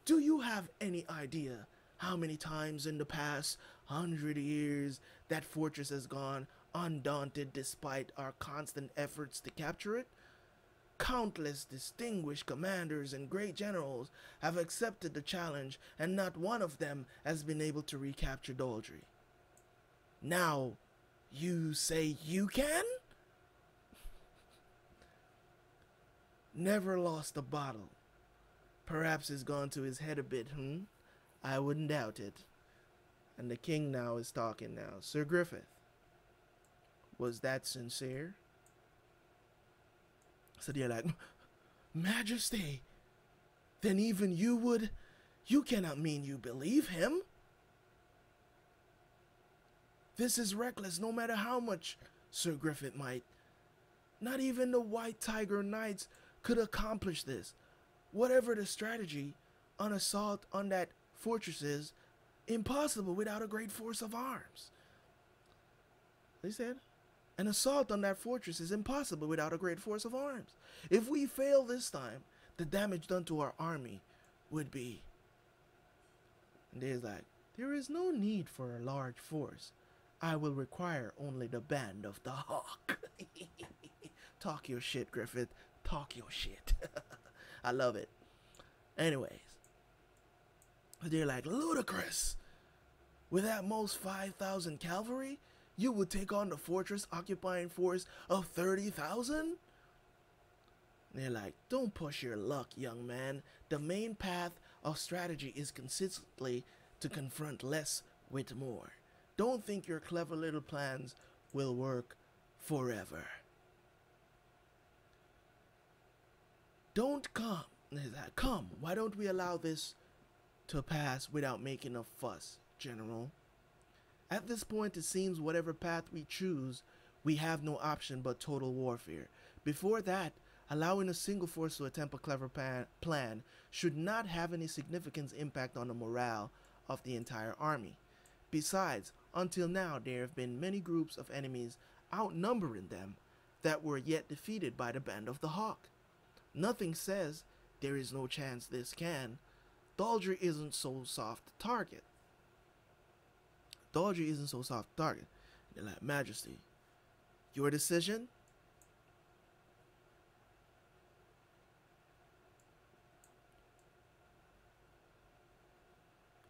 Do you have any idea how many times in the past hundred years that fortress has gone undaunted despite our constant efforts to capture it? Countless distinguished commanders and great generals have accepted the challenge, and not one of them has been able to recapture Doldrey. Now, you say you can? Never lost a bottle. Perhaps it's gone to his head a bit, hmm? I wouldn't doubt it. And the king now is talking now. Sir Griffith, was that sincere? So they're like, <laughs> Majesty, then even you would, you cannot mean you believe him. This is reckless no matter how much Sir Griffith might. Not even the White Tiger Knights could accomplish this. Whatever the strategy, an assault on that fortress is impossible without a great force of arms. They said, an assault on that fortress is impossible without a great force of arms. If we fail this time, the damage done to our army would be. And there's like, there is no need for a large force. I will require only the band of the hawk. <laughs> Talk your shit, Griffith. Talk your shit. <laughs> I love it. Anyways, they're like, ludicrous. With at most 5,000 cavalry, you would take on the fortress occupying force of 30,000? They're like, don't push your luck, young man. The main path of strategy is consistently to confront less with more. Don't think your clever little plans will work forever. Don't come. Come, why don't we allow this to pass without making a fuss, General? At this point, it seems whatever path we choose, we have no option but total warfare. Before that, allowing a single force to attempt a clever plan should not have any significant impact on the morale of the entire army. Besides, until now, there have been many groups of enemies outnumbering them that were yet defeated by the Band of the Hawk. Nothing says there is no chance this can. Doldrey isn't so soft to target. Doldrey isn't so soft target. They're like, Majesty, your decision?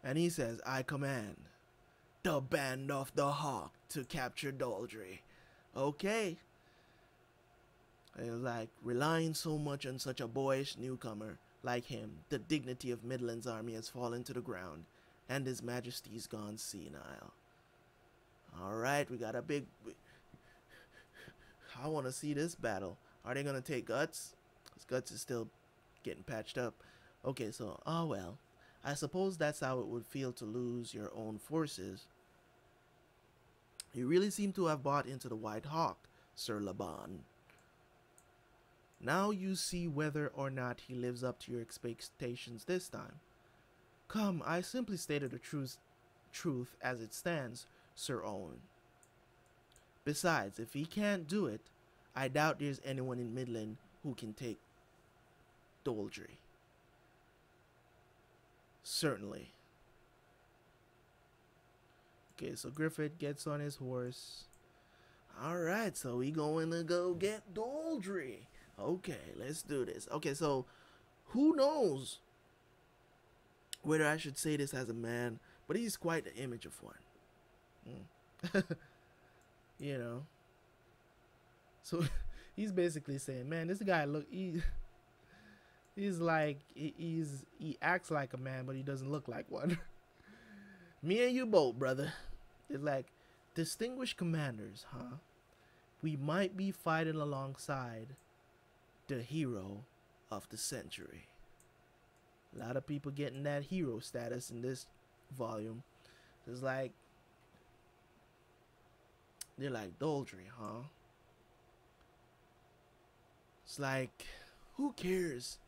And he says, I command the Band of the Hawk to capture Doldrey. Okay. It like relying so much on such a boyish newcomer like him, the dignity of Midland's army has fallen to the ground, and his majesty's gone senile. Alright, we got a big... I want to see this battle. Are they going to take Guts? Because Guts is still getting patched up. Okay, so, oh well. I suppose that's how it would feel to lose your own forces. You really seem to have bought into the White Hawk, Sir Laban. Now you see whether or not he lives up to your expectations this time. Come, I simply stated the truth, truth as it stands, Sir Owen. Besides, if he can't do it, I doubt there's anyone in Midland who can take Doldrey. Certainly. Okay, so Griffith gets on his horse. All right, so we going to go get Doldrey. Okay, let's do this. Okay, so who knows whether I should say this as a man, but he's quite the image of one. Mm. <laughs> you know. So <laughs> he's basically saying, man, this guy look he <laughs> he's like he's he acts like a man, but he doesn't look like one. Me and you both, brother. It's like distinguished commanders, huh? We might be fighting alongside the hero of the century. A lot of people getting that hero status in this volume. It's like they're like Doldrey, huh? It's like who cares?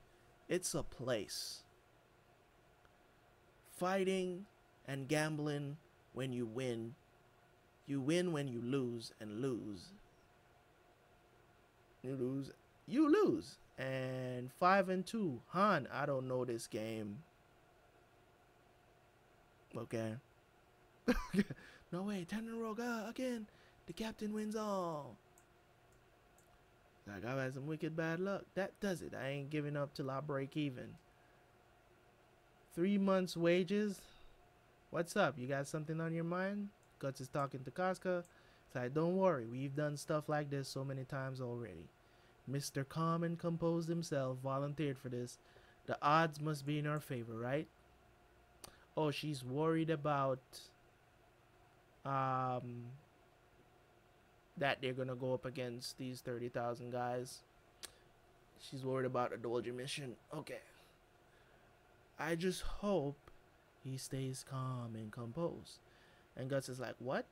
It's a place. Fighting and gambling when you win. You win when you lose and lose. You lose you lose. And five and two. Han, I don't know this game. Okay. <laughs> no way, ten in a row again. The captain wins all. Like I've had some wicked bad luck. That does it. I ain't giving up till I break even. Three months wages. What's up? You got something on your mind? Guts is talking to Casca. It's like, don't worry, we've done stuff like this so many times already. Mr. Calm and composed himself volunteered for this. The odds must be in our favor, right? Oh, she's worried about um that they're gonna go up against these thirty thousand guys. She's worried about a Doldrey mission. Okay. I just hope he stays calm and composed. And Guts is like, What?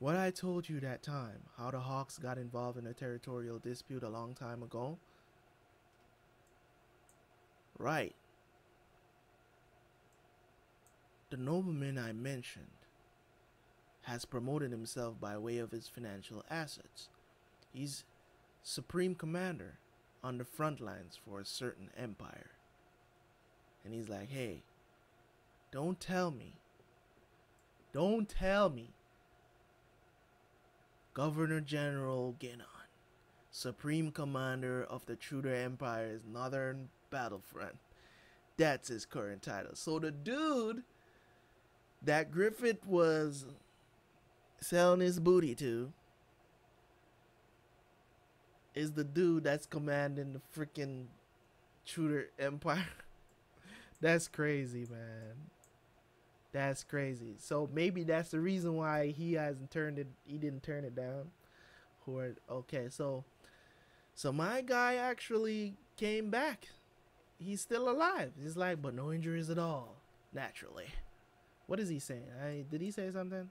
What I told you that time, how the Hawks got involved in a territorial dispute a long time ago? Right. The nobleman I mentioned has promoted himself by way of his financial assets. He's supreme commander on the front lines for a certain empire. And he's like, hey, don't tell me. Don't tell me Governor General Gennon, Supreme Commander of the Tudor Empire's Northern Battlefront. That's his current title. So the dude that Griffith was selling his booty to is the dude that's commanding the freaking Tudor Empire. <laughs> that's crazy, man. That's crazy. So maybe that's the reason why he hasn't turned it. He didn't turn it down. Or okay, so so my guy actually came back. He's still alive. He's like, but no injuries at all. Naturally. What is he saying? I did he say something?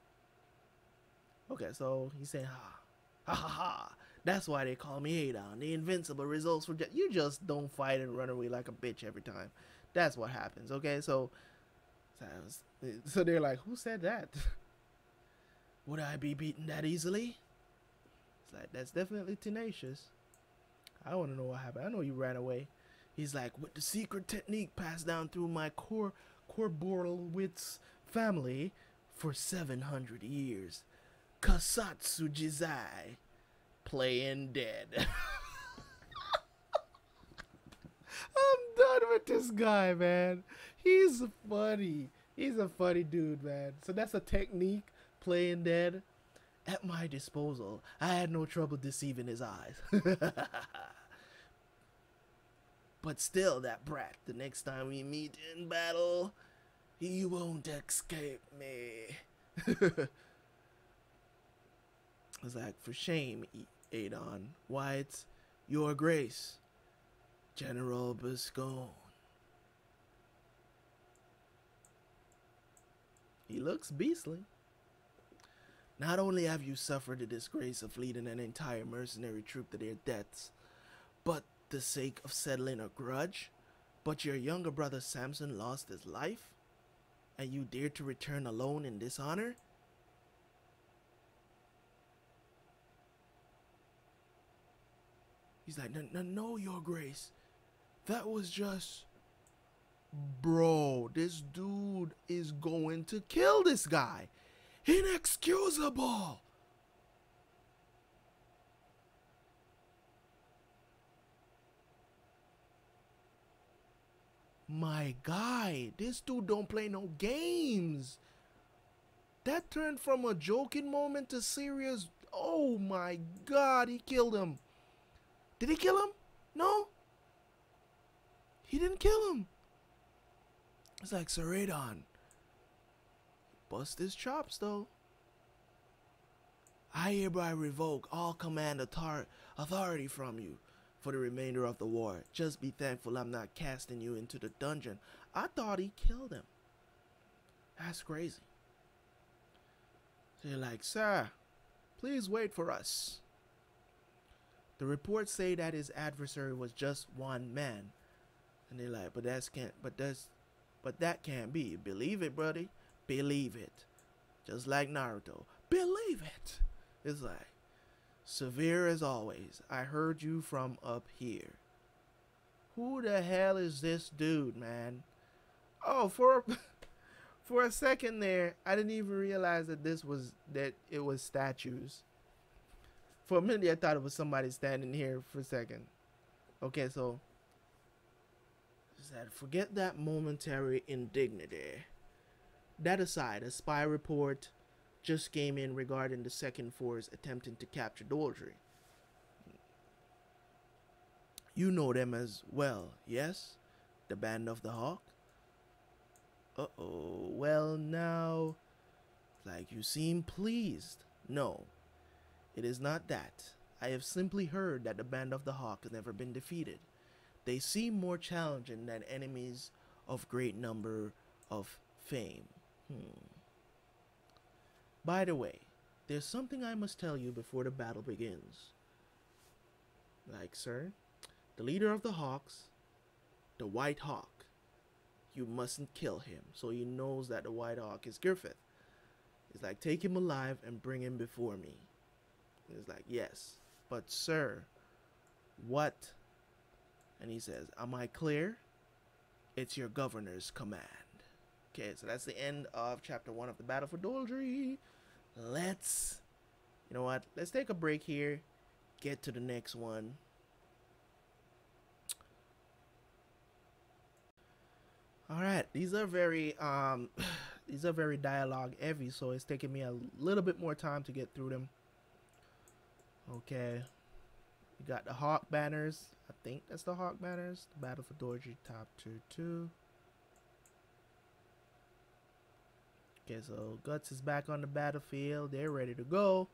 Okay, so he's saying ha ha ha ha. That's why they call me Adon. The invincible results for you just don't fight and run away like a bitch every time. That's what happens. Okay, so so they're like, who said that? <laughs> Would I be beaten that easily? It's like, that's definitely tenacious. I want to know what happened. I know you ran away. He's like, with the secret technique passed down through my core Coborlwitz family for 700 years. Kasatsu Jizai. Playing dead. I'm <laughs> um, done with this guy, man. He's funny. He's a funny dude, man. So that's a technique playing dead at my disposal. I had no trouble deceiving his eyes. <laughs> but still, that brat, the next time we meet in battle, he won't escape me. <laughs> it's like, for shame, Adon. Why, it's your grace, General Buscone. He looks beastly. Not only have you suffered the disgrace of leading an entire mercenary troop to their deaths, but the sake of settling a grudge, but your younger brother Samson lost his life, and you dare to return alone in dishonor? He's like, no, no, no, your grace. That was just. Bro, this dude is going to kill this guy. Inexcusable. My guy, this dude don't play no games. That turned from a joking moment to serious. Oh my god, he killed him. Did he kill him? No? He didn't kill him. It's like Sir Adon. Bust his chops though. I hereby revoke all command author- authority from you for the remainder of the war. Just be thankful I'm not casting you into the dungeon. I thought he killed him. That's crazy. You're like, sir, please wait for us. The reports say that his adversary was just one man. And they're like, but that's can't but that's but that can't be. Believe it, buddy. Believe it. Just like Naruto. Believe it. It's like severe as always. I heard you from up here. Who the hell is this dude, man? Oh, for <laughs> for a second there, I didn't even realize that this was that it was statues. For a minute, I thought it was somebody standing here for a second. Okay, so said, forget that momentary indignity. That aside, a spy report just came in regarding the second force attempting to capture Doldrey. You know them as well, yes? The Band of the Hawk? Uh oh, well now, like you seem pleased. No, it is not that. I have simply heard that the Band of the Hawk has never been defeated. They seem more challenging than enemies of great number of fame. Hmm. By the way, there's something I must tell you before the battle begins. Like, sir, the leader of the Hawks, the White Hawk, you mustn't kill him. So he knows that the White Hawk is Griffith. It's like, take him alive and bring him before me. It's like, yes, but sir, what? And he says, am I clear? It's your governor's command. Okay, so that's the end of chapter one of the Battle for Doldrey. Let's, you know what? Let's take a break here. Get to the next one. All right, these are very um, <sighs> these are very dialogue heavy, so it's taking me a little bit more time to get through them. Okay, we got the Hawk banners. I think that's the Hawk banners. The Battle for Doldrey top two two. Okay, so Guts is back on the battlefield. They're ready to go.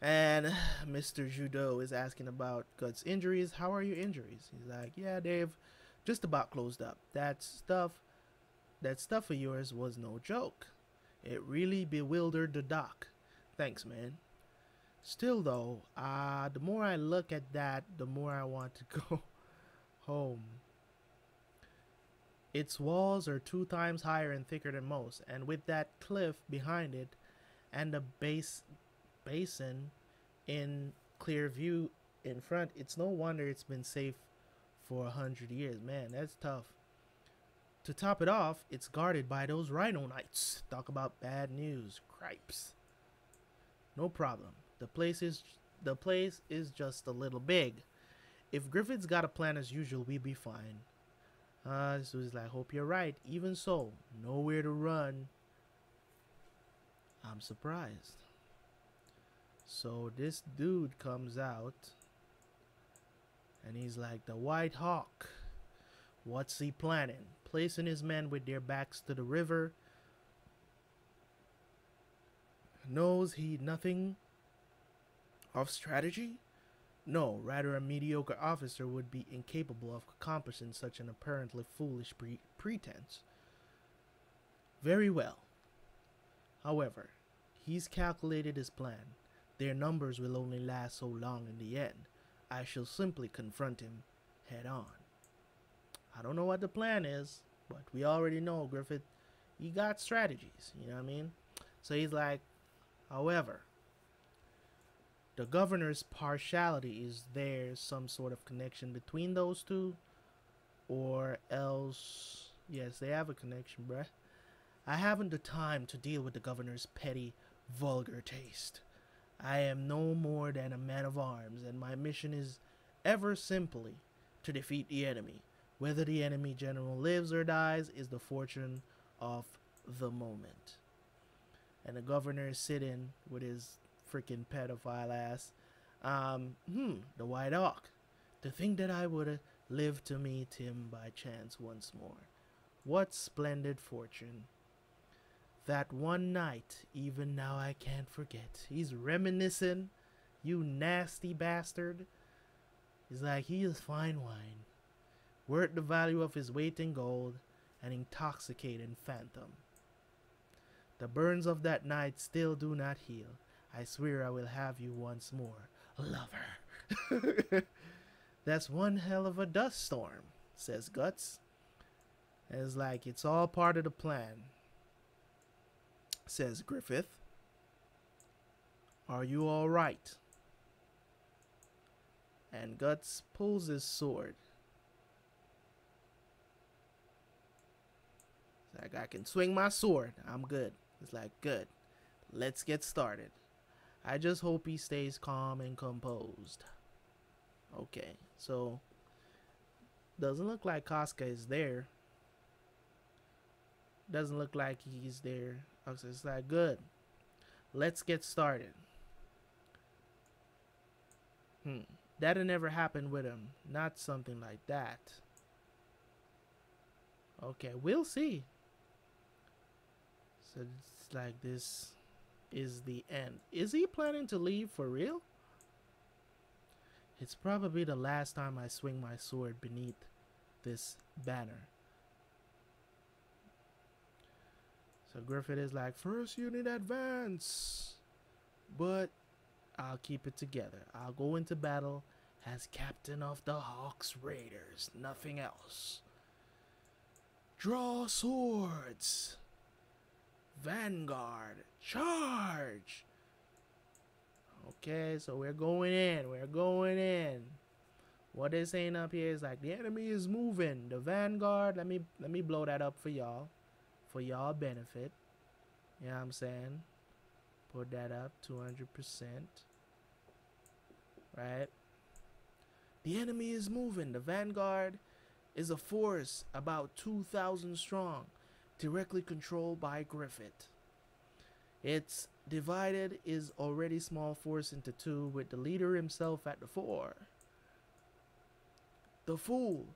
And <sighs> Mr. Judeau is asking about Guts' injuries. How are your injuries? He's like, yeah, they've just about closed up. That stuff, that stuff of yours was no joke. It really bewildered the doc. Thanks, man. Still, though, uh, the more I look at that, the more I want to <laughs> go home. Its walls are two times higher and thicker than most, and with that cliff behind it and the base basin in clear view in front, it's no wonder it's been safe for a hundred years. Man, that's tough. To top it off, it's guarded by those rhino knights. Talk about bad news. Cripes. No problem. The place is the place is just a little big. If Griffith's got a plan as usual, we'd be fine. Uh, so he's like, hope you're right. Even so, nowhere to run. I'm surprised. So this dude comes out and he's like, the White Hawk. What's he planning? Placing his men with their backs to the river. Knows he nothing of strategy? No, rather a mediocre officer would be incapable of accomplishing such an apparently foolish pre pretense. Very well. However, He's calculated his plan. Their numbers will only last so long in the end. I shall simply confront him head on. I don't know what the plan is, but we already know Griffith, he got strategies, you know what I mean? So he's like, however, the governor's partiality is there some sort of connection between those two? Or else yes they have a connection bruh. I haven't the time to deal with the governor's petty vulgar taste. I am no more than a man of arms and my mission is ever simply to defeat the enemy. Whether the enemy general lives or dies is the fortune of the moment. And the governor is sitting with his freaking pedophile ass. Um, hmm, the White Hawk. To think that I would lived to meet him by chance once more. What splendid fortune. That one night, even now I can't forget. He's reminiscing, you nasty bastard. He's like, he is fine wine, worth the value of his weight in gold, an intoxicating phantom. The burns of that night still do not heal, I swear I will have you once more, lover. <laughs> That's one hell of a dust storm, says Guts. it's like it's all part of the plan, says Griffith. Are you all right? And Guts pulls his sword. It's like I can swing my sword. I'm good. It's like good. Let's get started. I just hope he stays calm and composed. Okay, so doesn't look like Casca is there. Doesn't look like he's there. It's like good. Let's get started. Hmm. That'll never happen with him. Not something like that. Okay, we'll see. So it's like this is the end. Is he planning to leave for real? It's probably the last time I swing my sword beneath this banner. So Griffith is like, first unit advance. But I'll keep it together. I'll go into battle as captain of the Hawks Raiders. Nothing else. Draw swords. Vanguard, charge! Okay, so we're going in. We're going in. What they're saying up here is like the enemy is moving. The Vanguard, let me let me blow that up for y'all. For y'all benefit. You know what I'm saying? Put that up 200%. Right? The enemy is moving. The Vanguard is a force about 2,000 strong directly controlled by Griffith. Its divided is already small force into two with the leader himself at the fore. The fool.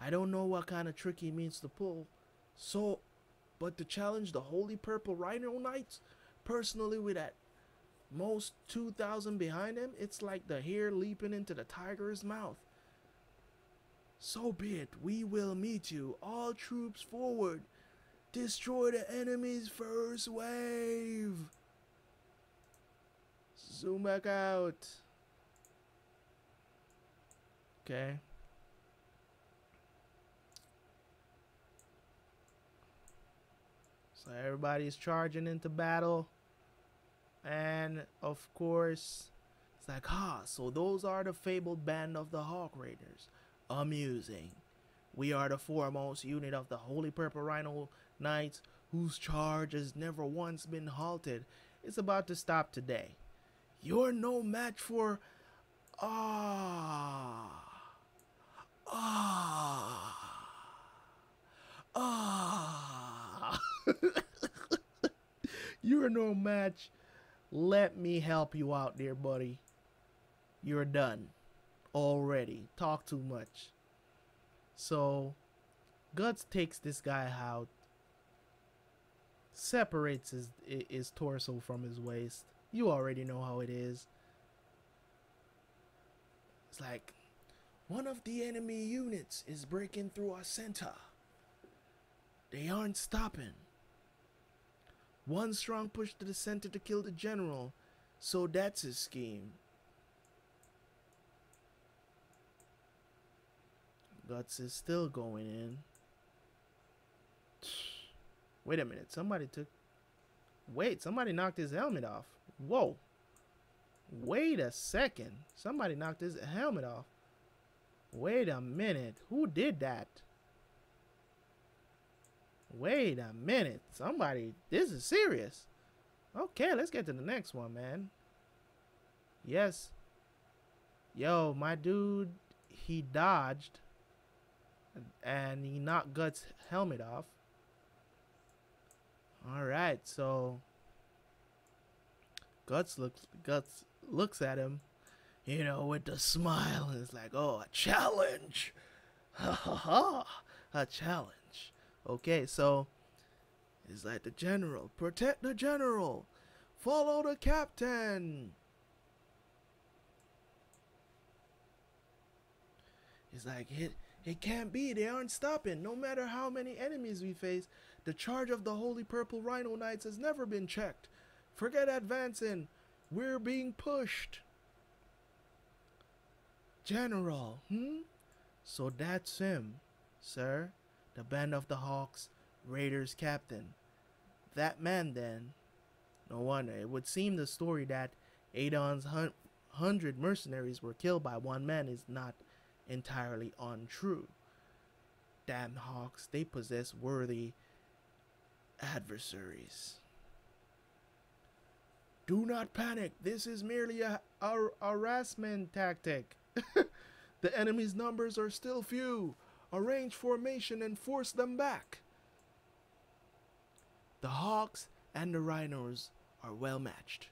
I don't know what kind of trick he means to pull. So, but to challenge the Holy Purple Rhino Knights, personally with that most 2,000 behind him, it's like the hare leaping into the tiger's mouth. So be it, we will meet you, all troops forward, Destroy the enemy's first wave. Zoom back out. Okay. So everybody's charging into battle. And of course, it's like, ah, so those are the fabled band of the Hawk Raiders. Amusing. We are the foremost unit of the Holy Purple Rhino Knights, whose charge has never once been halted, is about to stop today. You're no match for. Ah. Ah. Ah. <laughs> You're no match. Let me help you out, dear buddy. You're done already. Talk too much. So, Guts takes this guy out separates his his torso from his waist. You already know how it is. It's like one of the enemy units is breaking through our center. They aren't stopping. One strong push to the center to kill the general. So that's his scheme. Guts is still going in. Wait a minute. Somebody took. Wait, somebody knocked his helmet off. Whoa. Wait a second. Somebody knocked his helmet off. Wait a minute. Who did that? Wait a minute. Somebody. This is serious. Okay, let's get to the next one, man. Yes. Yo, my dude, he dodged and he knocked Guts' helmet off. All right, so Guts looks Guts looks at him, you know, with the smile, and it's like, "Oh, a challenge, <laughs> ha ha ha, a challenge." Okay, so it's like the general, protect the general, follow the captain. He's like, it, it can't be. They aren't stopping. No matter how many enemies we face, the charge of the Holy Purple Rhino Knights has never been checked. Forget advancing. We're being pushed. General, hmm? So that's him, sir. The Band of the Hawks, Raiders captain. That man, then. No wonder. It would seem the story that Adon's hun- hundred mercenaries were killed by one man is not entirely untrue. Damn Hawks, they possess worthy adversaries. Do not panic. This is merely a, a, harassment tactic. <laughs> the enemy's numbers are still few. Arrange formation and force them back. The Hawks and the Rhinos are well matched,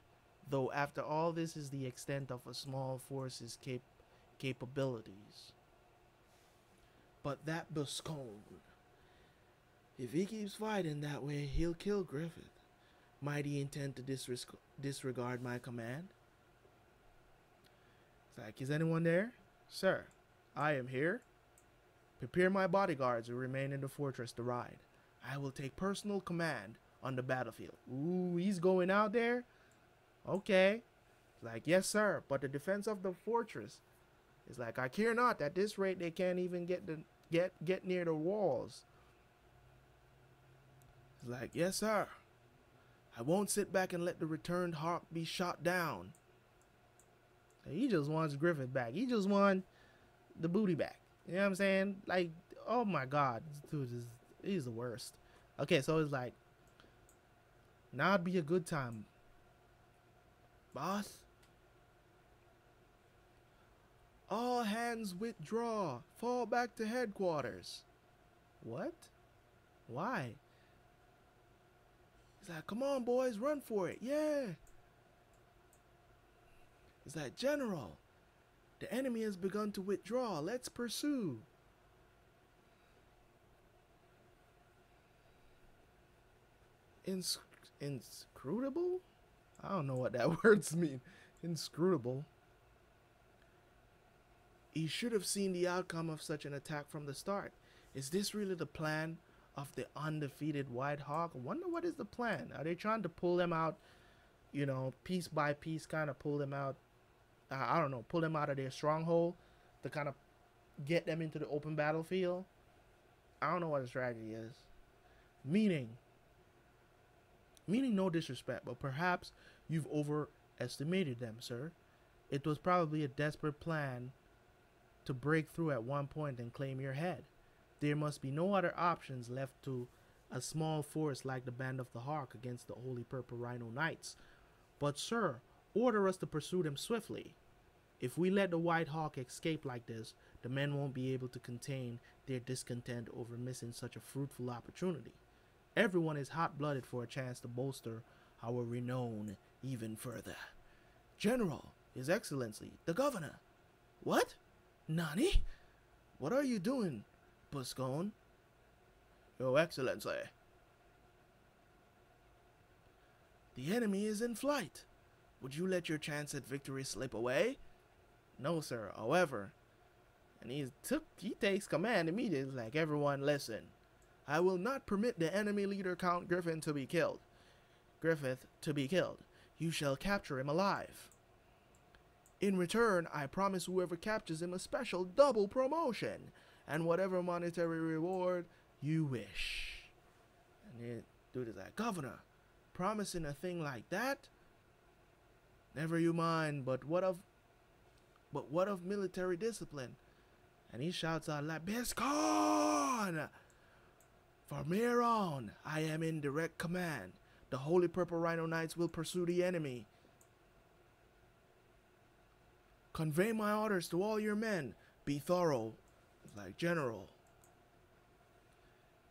though after all this is the extent of a small force's cap- capabilities. But that Buscone, if he keeps fighting that way, he'll kill Griffith. Might he intend to disres- disregard my command? It's like, is anyone there? Sir, I am here. Prepare my bodyguards to remain in the fortress to ride. I will take personal command on the battlefield. Ooh, he's going out there? Okay. It's like, yes, sir, but the defense of the fortress is like, I care not. At this rate, they can't even get the get get near the walls. Like, yes, sir. I won't sit back and let the returned hawk be shot down. He just wants Griffith back. He just wants the booty back. You know what I'm saying? Like, oh my god, this dude is he's the worst. Okay, so it's like now would be a good time. Boss? All hands withdraw. Fall back to headquarters. What? Why? Like, come on, boys, run for it. Yeah. He's like, General, the enemy has begun to withdraw. Let's pursue. Ins- inscrutable? I don't know what that <laughs> words mean. Inscrutable. He should have seen the outcome of such an attack from the start. Is this really the plan of the undefeated White Hawk? I wonder what is the plan. Are they trying to pull them out, you know, piece by piece, kind of pull them out? Uh, I don't know, pull them out of their stronghold to kind of get them into the open battlefield. I don't know what the strategy is. Meaning, meaning no disrespect, but perhaps you've overestimated them, sir. It was probably a desperate plan to break through at one point and claim your head. There must be no other options left to a small force like the Band of the Hawk against the Holy Purple Rhino Knights. But, sir, order us to pursue them swiftly. If we let the White Hawk escape like this, the men won't be able to contain their discontent over missing such a fruitful opportunity. Everyone is hot blooded for a chance to bolster our renown even further. General, His Excellency, the Governor. What? Nani? What are you doing, Buscone? Your Excellency. Eh? The enemy is in flight. Would you let your chance at victory slip away? No, sir. However, and he took he takes command immediately, like everyone listen. I will not permit the enemy leader Count Griffin to be killed. Griffith to be killed. You shall capture him alive. In return, I promise whoever captures him a special double promotion and whatever monetary reward you wish. And the dude is like, Governor, promising a thing like that? Never you mind, but what of but what of military discipline? And he shouts out like Biscon! From here on, I am in direct command. The Holy Purple Rhino Knights will pursue the enemy. Convey my orders to all your men. Be thorough, like General.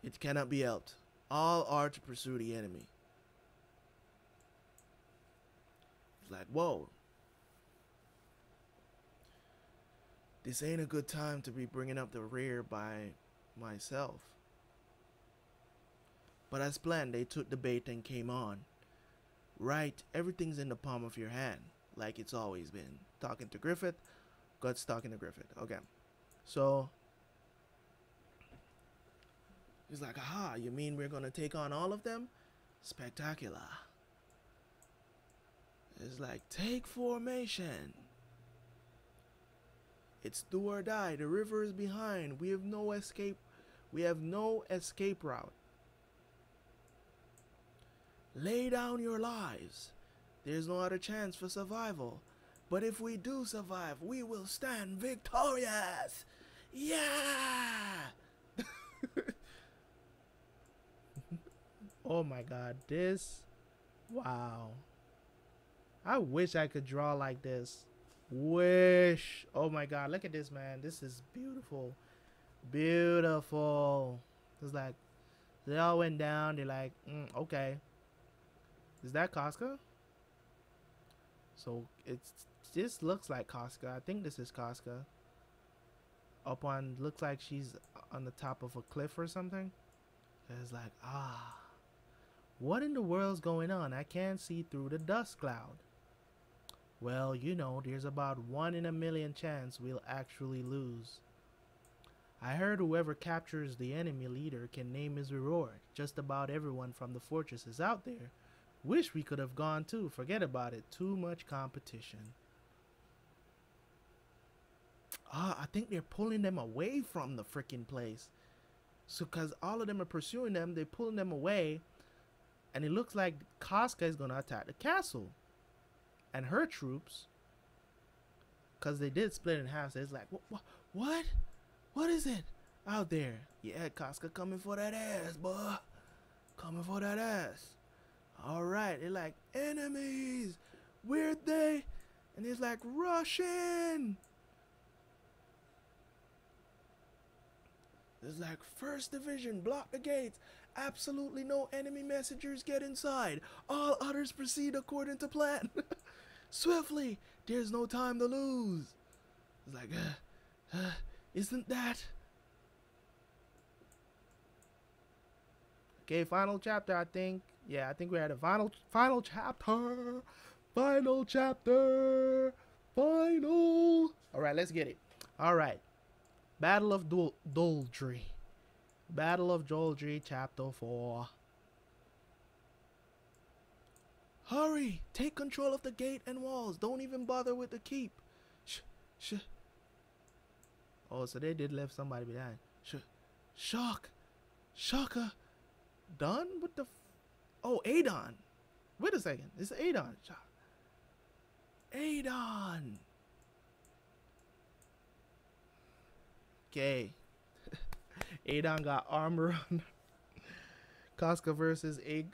It cannot be helped. All are to pursue the enemy. Like, whoa. This ain't a good time to be bringing up the rear by myself. But as planned, they took the bait and came on. Right, everything's in the palm of your hand, like it's always been. Talking to Griffith, Guts talking to Griffith. Okay. So, he's like, aha, you mean we're gonna take on all of them? Spectacular. It's like, take formation. It's do or die. The river is behind. We have no escape. We have no escape route. Lay down your lives. There's no other chance for survival. But if we do survive, we will stand victorious. Yeah! <laughs> oh my god, this. Wow. I wish I could draw like this. Wish. Oh my god, look at this, man. This is beautiful. Beautiful. It's like, they all went down. They're like, mm, okay. Is that Casca? So it's this looks like Casca. I think this is Casca. Up on looks like she's on the top of a cliff or something. It's like ah, what in the world's going on? I can't see through the dust cloud. Well, you know, there's about one in a million chance we'll actually lose. I heard whoever captures the enemy leader can name his reward. Just about everyone from the fortress is out there Wish we could have gone too. Forget about it. Too much competition. Ah, I think they're pulling them away from the freaking place. So, because all of them are pursuing them, they're pulling them away. And it looks like Casca is going to attack the castle. And her troops, because they did split in half, so it's like, what, what? What is it out there? Yeah, Casca coming for that ass, boy. Coming for that ass. All right, they're like enemies. Where'd they? And he's like Russian. It's like first division, block the gates. Absolutely no enemy messengers get inside. All others proceed according to plan. <laughs> Swiftly, there's no time to lose. It's like, uh, uh, isn't that? Okay, final chapter, I think yeah, I think we're at a final final chapter. Final chapter. Final. All right, let's get it. All right. Battle of Dol Doldrey. Battle of Doldrey, chapter 4. Hurry! Take control of the gate and walls. Don't even bother with the keep. Sh sh. Oh, so they did leave somebody behind. Sh shock. Shocker. Done? What the Oh, Adon. Wait a second. It's Adon. Shark. Adon. Okay. Adon got armor <laughs> on. Casca versus A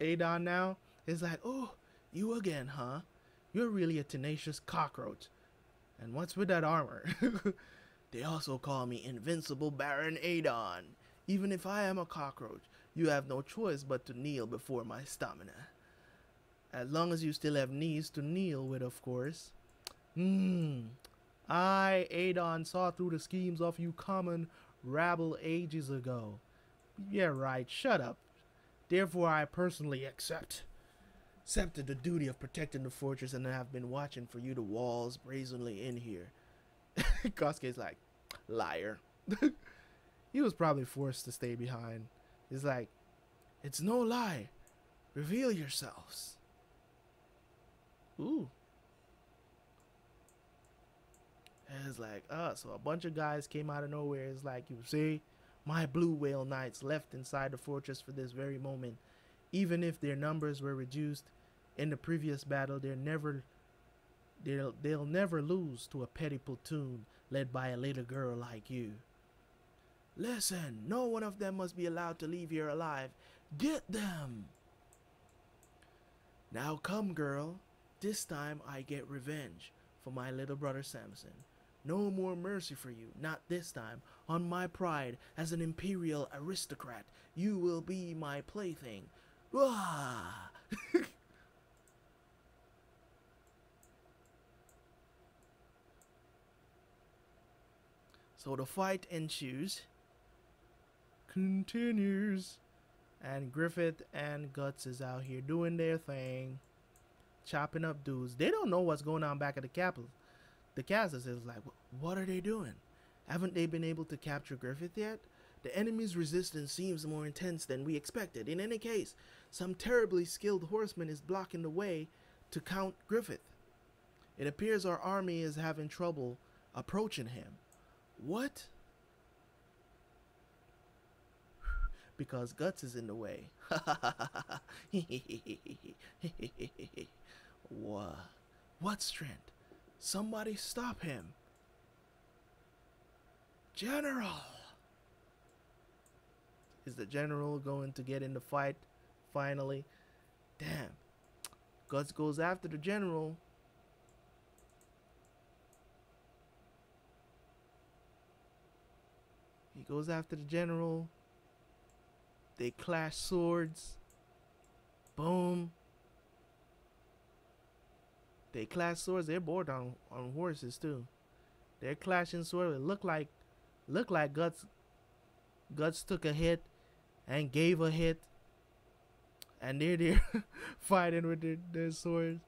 Adon now. It's like, oh, you again, huh? You're really a tenacious cockroach. And what's with that armor? <laughs> they also call me Invincible Baron Adon. Even if I am a cockroach, you have no choice but to kneel before my stamina. As long as you still have knees to kneel with, of course. Hmm. I, Adon, saw through the schemes of you common rabble ages ago. Yeah, right. Shut up. Therefore, I personally accept accepted the duty of protecting the fortress and I have been watching for you the walls brazenly in here. <laughs> Casca's like, liar. <laughs> he was probably forced to stay behind. He's like, it's no lie. Reveal yourselves. Ooh. And it's like, uh, so a bunch of guys came out of nowhere. It's like, you see, my blue whale knights left inside the fortress for this very moment. Even if their numbers were reduced in the previous battle, they're never they'll they'll never lose to a petty platoon led by a little girl like you. Listen, no one of them must be allowed to leave here alive. Get them! Now come, girl. This time I get revenge for my little brother Samson. No more mercy for you, not this time. On my pride as an imperial aristocrat, you will be my plaything. Wah! <laughs> so the fight ensues, continues, and Griffith and Guts is out here doing their thing, chopping up dudes. They don't know what's going on back at the capital. The castles is like, what are they doing? Haven't they been able to capture Griffith yet? The enemy's resistance seems more intense than we expected. In any case, some terribly skilled horseman is blocking the way to Count Griffith. It appears our army is having trouble approaching him. What? <sighs> because Guts is in the way. <laughs> what? What strength? Somebody stop him. General! Is the general going to get in the fight finally? Damn. Guts goes after the general. He goes after the general. They clash swords. Boom. They clash swords. They're bored on on horses too. They're clashing swords. It look like look like guts guts took a hit and gave a hit. And they're there <laughs> fighting with their, their swords.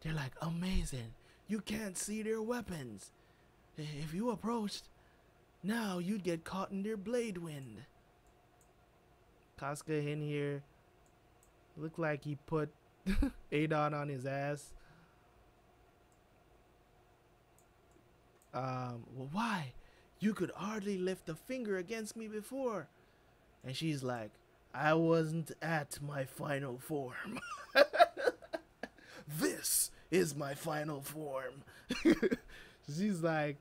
They're like amazing. You can't see their weapons. If you approached, now you'd get caught in their blade wind. Casca in here looked like he put <laughs> Adon on his ass. Um, well, why? You could hardly lift a finger against me before. And she's like, I wasn't at my final form. <laughs> this is my final form. <laughs> she's like,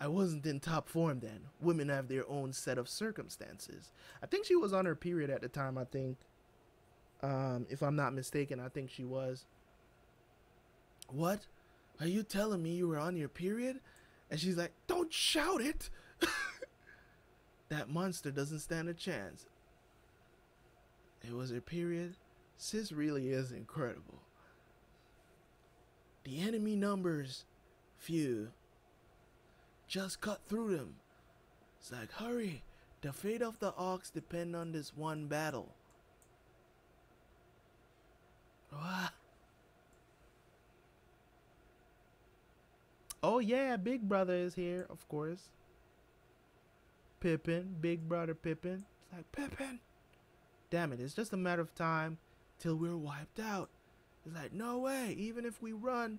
I wasn't in top form then. Women have their own set of circumstances. I think she was on her period at the time, I think. Um, if I'm not mistaken, I think she was. What? Are you telling me you were on your period? And she's like, Don't shout it. <laughs> that monster doesn't stand a chance. It was her period. Sis really is incredible. The enemy numbers few. Just cut through them. It's like, hurry. The fate of the ox depend on this one battle. What? Oh yeah, Big Brother is here, of course. Pippin, Big Brother Pippin. It's like Pippin. Damn it, it's just a matter of time till we're wiped out. It's like, no way, even if we run,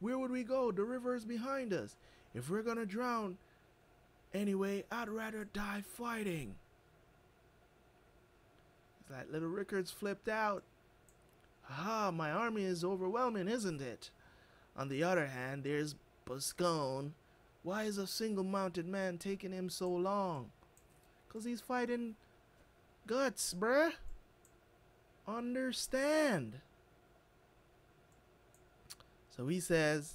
where would we go? The river is behind us. If we're gonna drown, anyway, I'd rather die fighting. It's like little Rickert's flipped out. Ah, my army is overwhelming, isn't it? On the other hand, there's Buscone. Why is a single mounted man taking him so long? Cause he's fighting guts, bruh. Understand. So he says,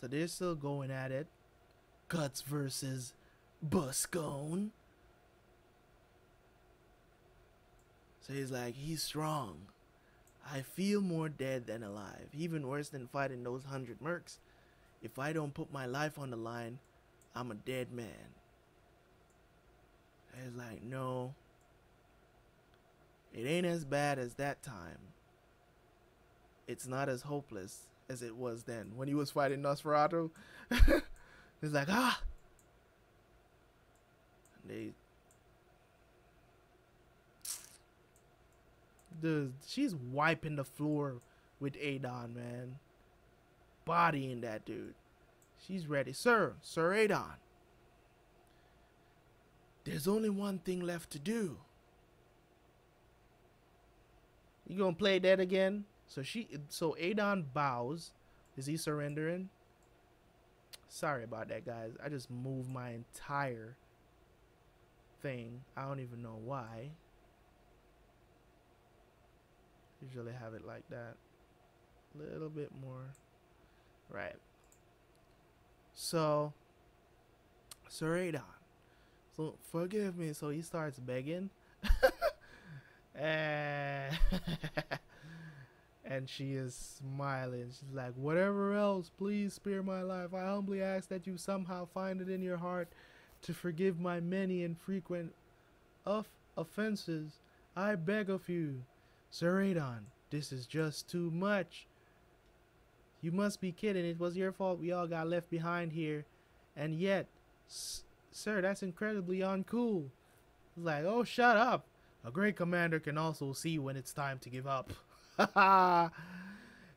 so they're still going at it. Guts versus Buscone. So he's like, he's strong. I feel more dead than alive. Even worse than fighting those hundred mercs. If I don't put my life on the line, I'm a dead man. It's like, no. It ain't as bad as that time. It's not as hopeless as it was then. When he was fighting Nosferatu, <laughs> it's like, ah! And they. the she's wiping the floor with Adon, man. Bodying that dude. She's ready. Sir, Sir Adon. There's only one thing left to do. You gonna play that again? So she so Adon bows. Is he surrendering? Sorry about that, guys. I just moved my entire thing. I don't even know why. Usually have it like that. A little bit more. Right. So, Sir Adon. So, forgive me. So he starts begging. <laughs> and, <laughs> and she is smiling. She's like, Whatever else, please spare my life. I humbly ask that you somehow find it in your heart to forgive my many and frequent of offenses. I beg of you. Sir Adon, this is just too much. You must be kidding. It was your fault we all got left behind here. And yet, sir, that's incredibly uncool. Like, oh, shut up. A great commander can also see when it's time to give up. <laughs>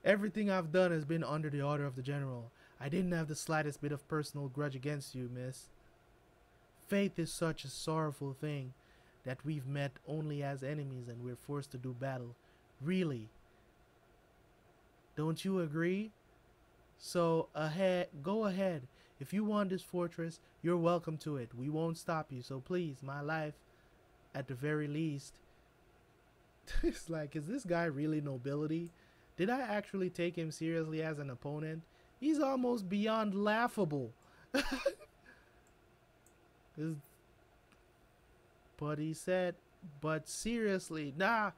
Everything I've done has been under the order of the general. I didn't have the slightest bit of personal grudge against you, miss. Faith is such a sorrowful thing that we've met only as enemies and we're forced to do battle. Really. Don't you agree? So ahead, go ahead. If you want this fortress, you're welcome to it. We won't stop you. So please, my life, at the very least. <laughs> it's like, is this guy really nobility? Did I actually take him seriously as an opponent? He's almost beyond laughable. <laughs> but he said, but seriously, nah,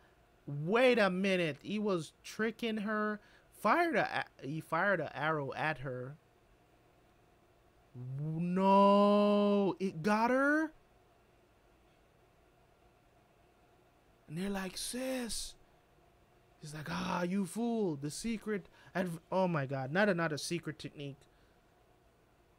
wait a minute. He was tricking her. Fired a, he fired an arrow at her. No, it got her. And they're like, sis. He's like, ah, you fool. The secret. Adv- oh my god, not another secret technique.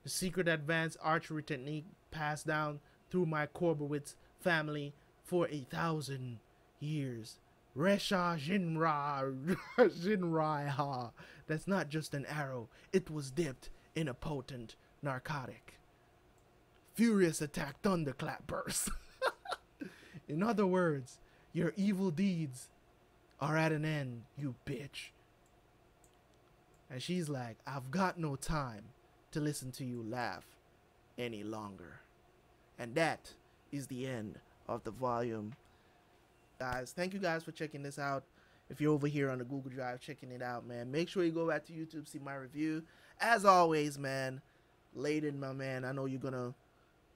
The secret advanced archery technique passed down through my Coborlwitz family for a thousand years. Resha Jinra <laughs> Jinrai That's not just an arrow. It was dipped in a potent narcotic. Furious attack thunderclap burst. <laughs> in other words, your evil deeds are at an end, you bitch. And she's like, I've got no time to listen to you laugh any longer. And that is the end of the volume. Guys, thank you guys for checking this out. If you're over here on the Google Drive checking it out, man, make sure you go back to YouTube, see my review. As always, man, Layden, my man, I know you're going to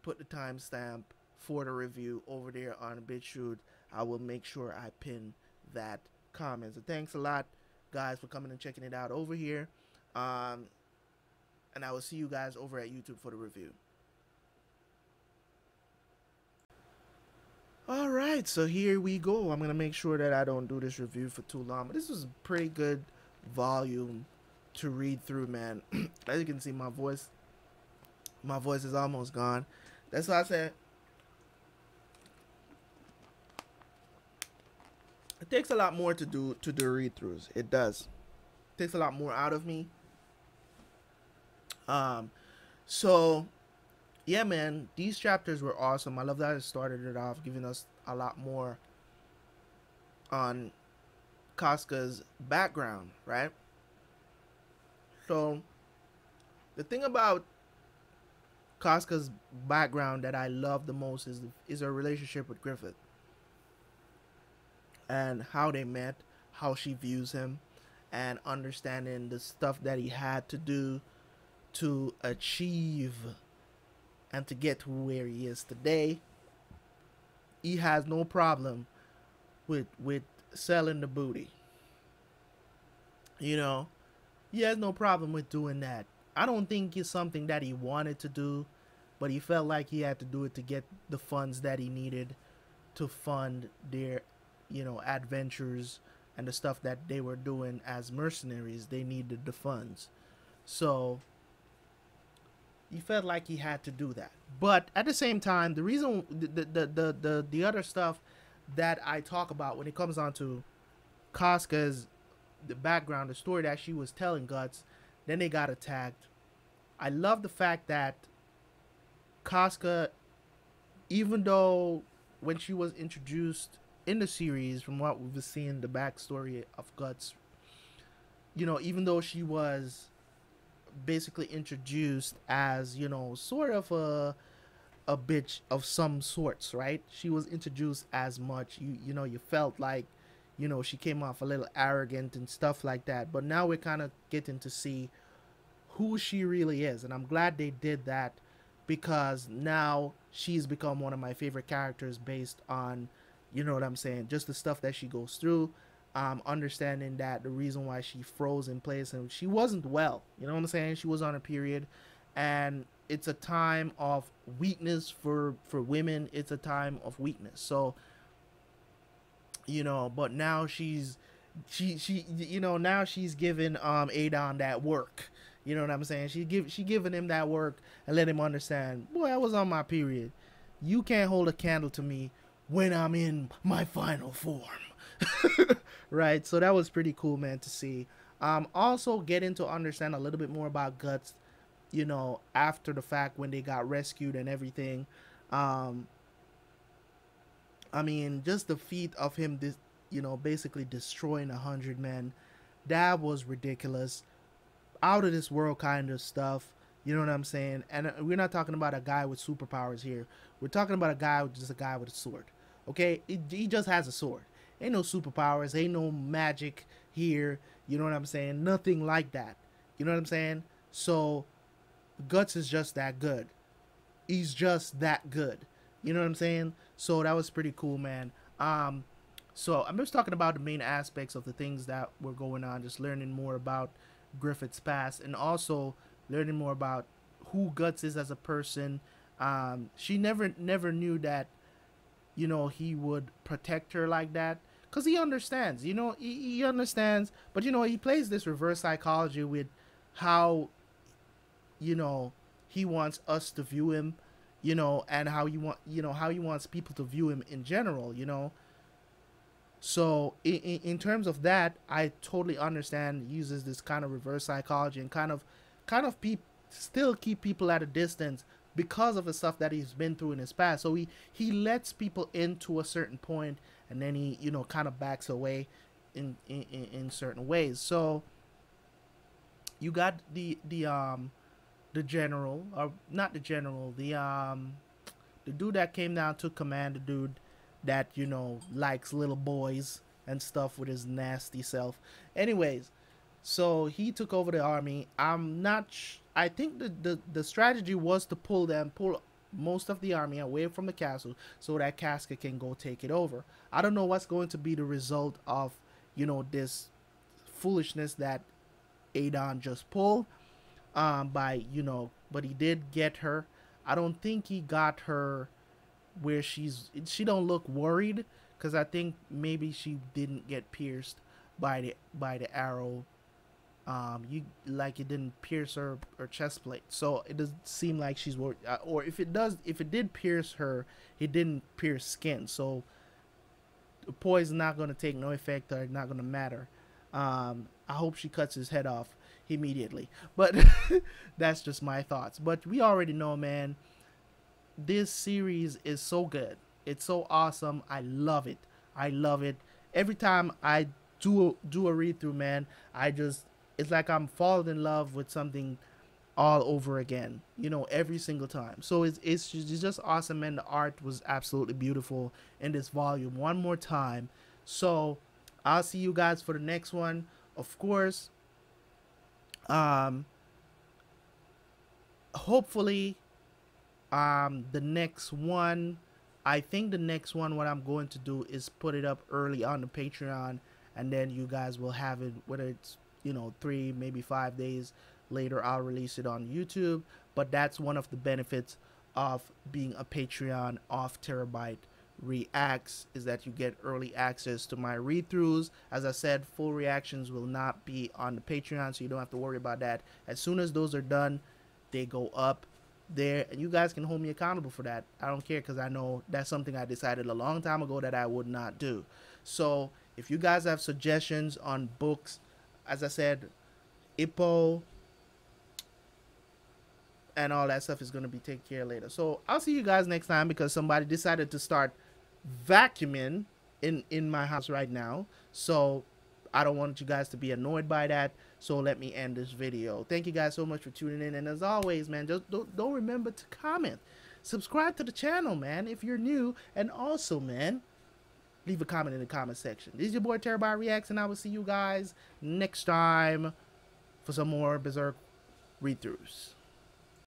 put the timestamp for the review over there on BitChute. I will make sure I pin that comment. So thanks a lot, guys, for coming and checking it out over here. Um, and I will see you guys over at YouTube for the review. All right, so here we go. I'm gonna make sure that I don't do this review for too long, but this was a pretty good volume to read through, man. <clears throat> As you can see, my voice, my voice is almost gone. That's why I said it takes a lot more to do to do read throughs. It does. It takes a lot more out of me. Um, so yeah, man, these chapters were awesome. I love that it started it off, giving us a lot more on Casca's background, right? So, the thing about Casca's background that I love the most is is her relationship with Griffith and how they met, how she views him, and understanding the stuff that he had to do to achieve and to get to where he is today. He has no problem with with selling the booty. You know, he has no problem with doing that. I don't think it's something that he wanted to do, but he felt like he had to do it to get the funds that he needed to fund their, you know, adventures and the stuff that they were doing as mercenaries. They needed the funds. So he felt like he had to do that. But at the same time, the reason the the the the, the other stuff that I talk about when it comes on to Casca's the background, the story that she was telling Guts. Then they got attacked. I love the fact that Casca, even though when she was introduced in the series, from what we've seen, the backstory of Guts, you know, even though she was basically introduced as, you know, sort of a a bitch of some sorts, right? She was introduced as much. You you know, you felt like, you know, she came off a little arrogant and stuff like that. But now we're kind of getting to see who she really is, and I'm glad they did that because now she's become one of my favorite characters based on, you know what I'm saying, just the stuff that she goes through. Um, understanding that the reason why she froze in place and she wasn't well, you know what I'm saying? She was on a period, and it's a time of weakness for for women. It's a time of weakness. So, you know, but now she's she she you know now she's giving um Adon that work you know what I'm saying? She give she giving him that work and let him understand. Boy, I was on my period. You can't hold a candle to me when I'm in my final form. <laughs> right? So that was pretty cool, man, to see. Um, also getting to understand a little bit more about Guts, you know, after the fact when they got rescued and everything. Um, I mean, just the feat of him, this, you know, basically destroying a hundred men, that was ridiculous out of this world kind of stuff. You know what I'm saying? And uh, we're not talking about a guy with superpowers here. We're talking about a guy just a guy with a sword. Okay, it, he just has a sword. Ain't no superpowers. Ain't no magic here. You know what I'm saying? Nothing like that. You know what I'm saying? So, Guts is just that good. He's just that good. You know what I'm saying? So that was pretty cool, man. Um, so I'm just talking about the main aspects of the things that were going on. Just learning more about Griffith's past and also learning more about who Guts is as a person. Um, she never never knew that, you know, he would protect her like that because he understands. You know, he, he understands, but you know, he plays this reverse psychology with how, you know, he wants us to view him, you know, and how you want, you know, how he wants people to view him in general. You know, so in, in terms of that, I totally understand uses this kind of reverse psychology and kind of kind of pe- still keep people at a distance because of the stuff that he's been through in his past. So he he lets people into a certain point and then he you know kind of backs away in in, in certain ways. So you got the the um the general or not the general the um the dude that came down took command the dude that you know likes little boys and stuff with his nasty self. Anyways, so he took over the army. I'm not. Sh- I think the, the the strategy was to pull them, pull most of the army away from the castle, so that Casca can go take it over. I don't know what's going to be the result of you know this foolishness that Adon just pulled. Um, by you know, but he did get her. I don't think he got her where she's she don't look worried because I think maybe she didn't get pierced by the by the arrow. Um, you like it didn't pierce her her chest plate, so it doesn't seem like she's. Uh, or if it does, if it did pierce her, it didn't pierce skin, so the poison not gonna take no effect or not gonna matter. Um, I hope she cuts his head off immediately, but <laughs> that's just my thoughts. But we already know, man this series is so good. It's so awesome. I love it. I love it. Every time I do do a read through, man, I just it's like I'm falling in love with something all over again. You know, every single time. So it's it's just, awesome, And The art was absolutely beautiful in this volume. One more time. So I'll see you guys for the next one. Of course. Um. Hopefully um, the next one, I think the next one, what I'm going to do is put it up early on the Patreon, and then you guys will have it, whether it's, you know, three, maybe five days later, I'll release it on YouTube. But that's one of the benefits of being a Patreon off Terabyt reacts is that you get early access to my read throughs. As I said, full reactions will not be on the Patreon, so you don't have to worry about that. As soon as those are done, they go up there and you guys can hold me accountable for that i don't care because i know that's something i decided a long time ago that i would not do so If you guys have suggestions on books, as I said, Ippo and all that stuff is going to be taken care later. So I'll see you guys next time because somebody decided to start vacuuming in in my house right now. So I don't want you guys to be annoyed by that. So let me end this video. Thank you guys so much for tuning in. And as always, man, just don't, don't remember to comment. Subscribe to the channel, man, if you're new. And also, man, leave a comment in the comment section. This is your boy Terabyt Reacts, and I will see you guys next time for some more Berserk read-throughs.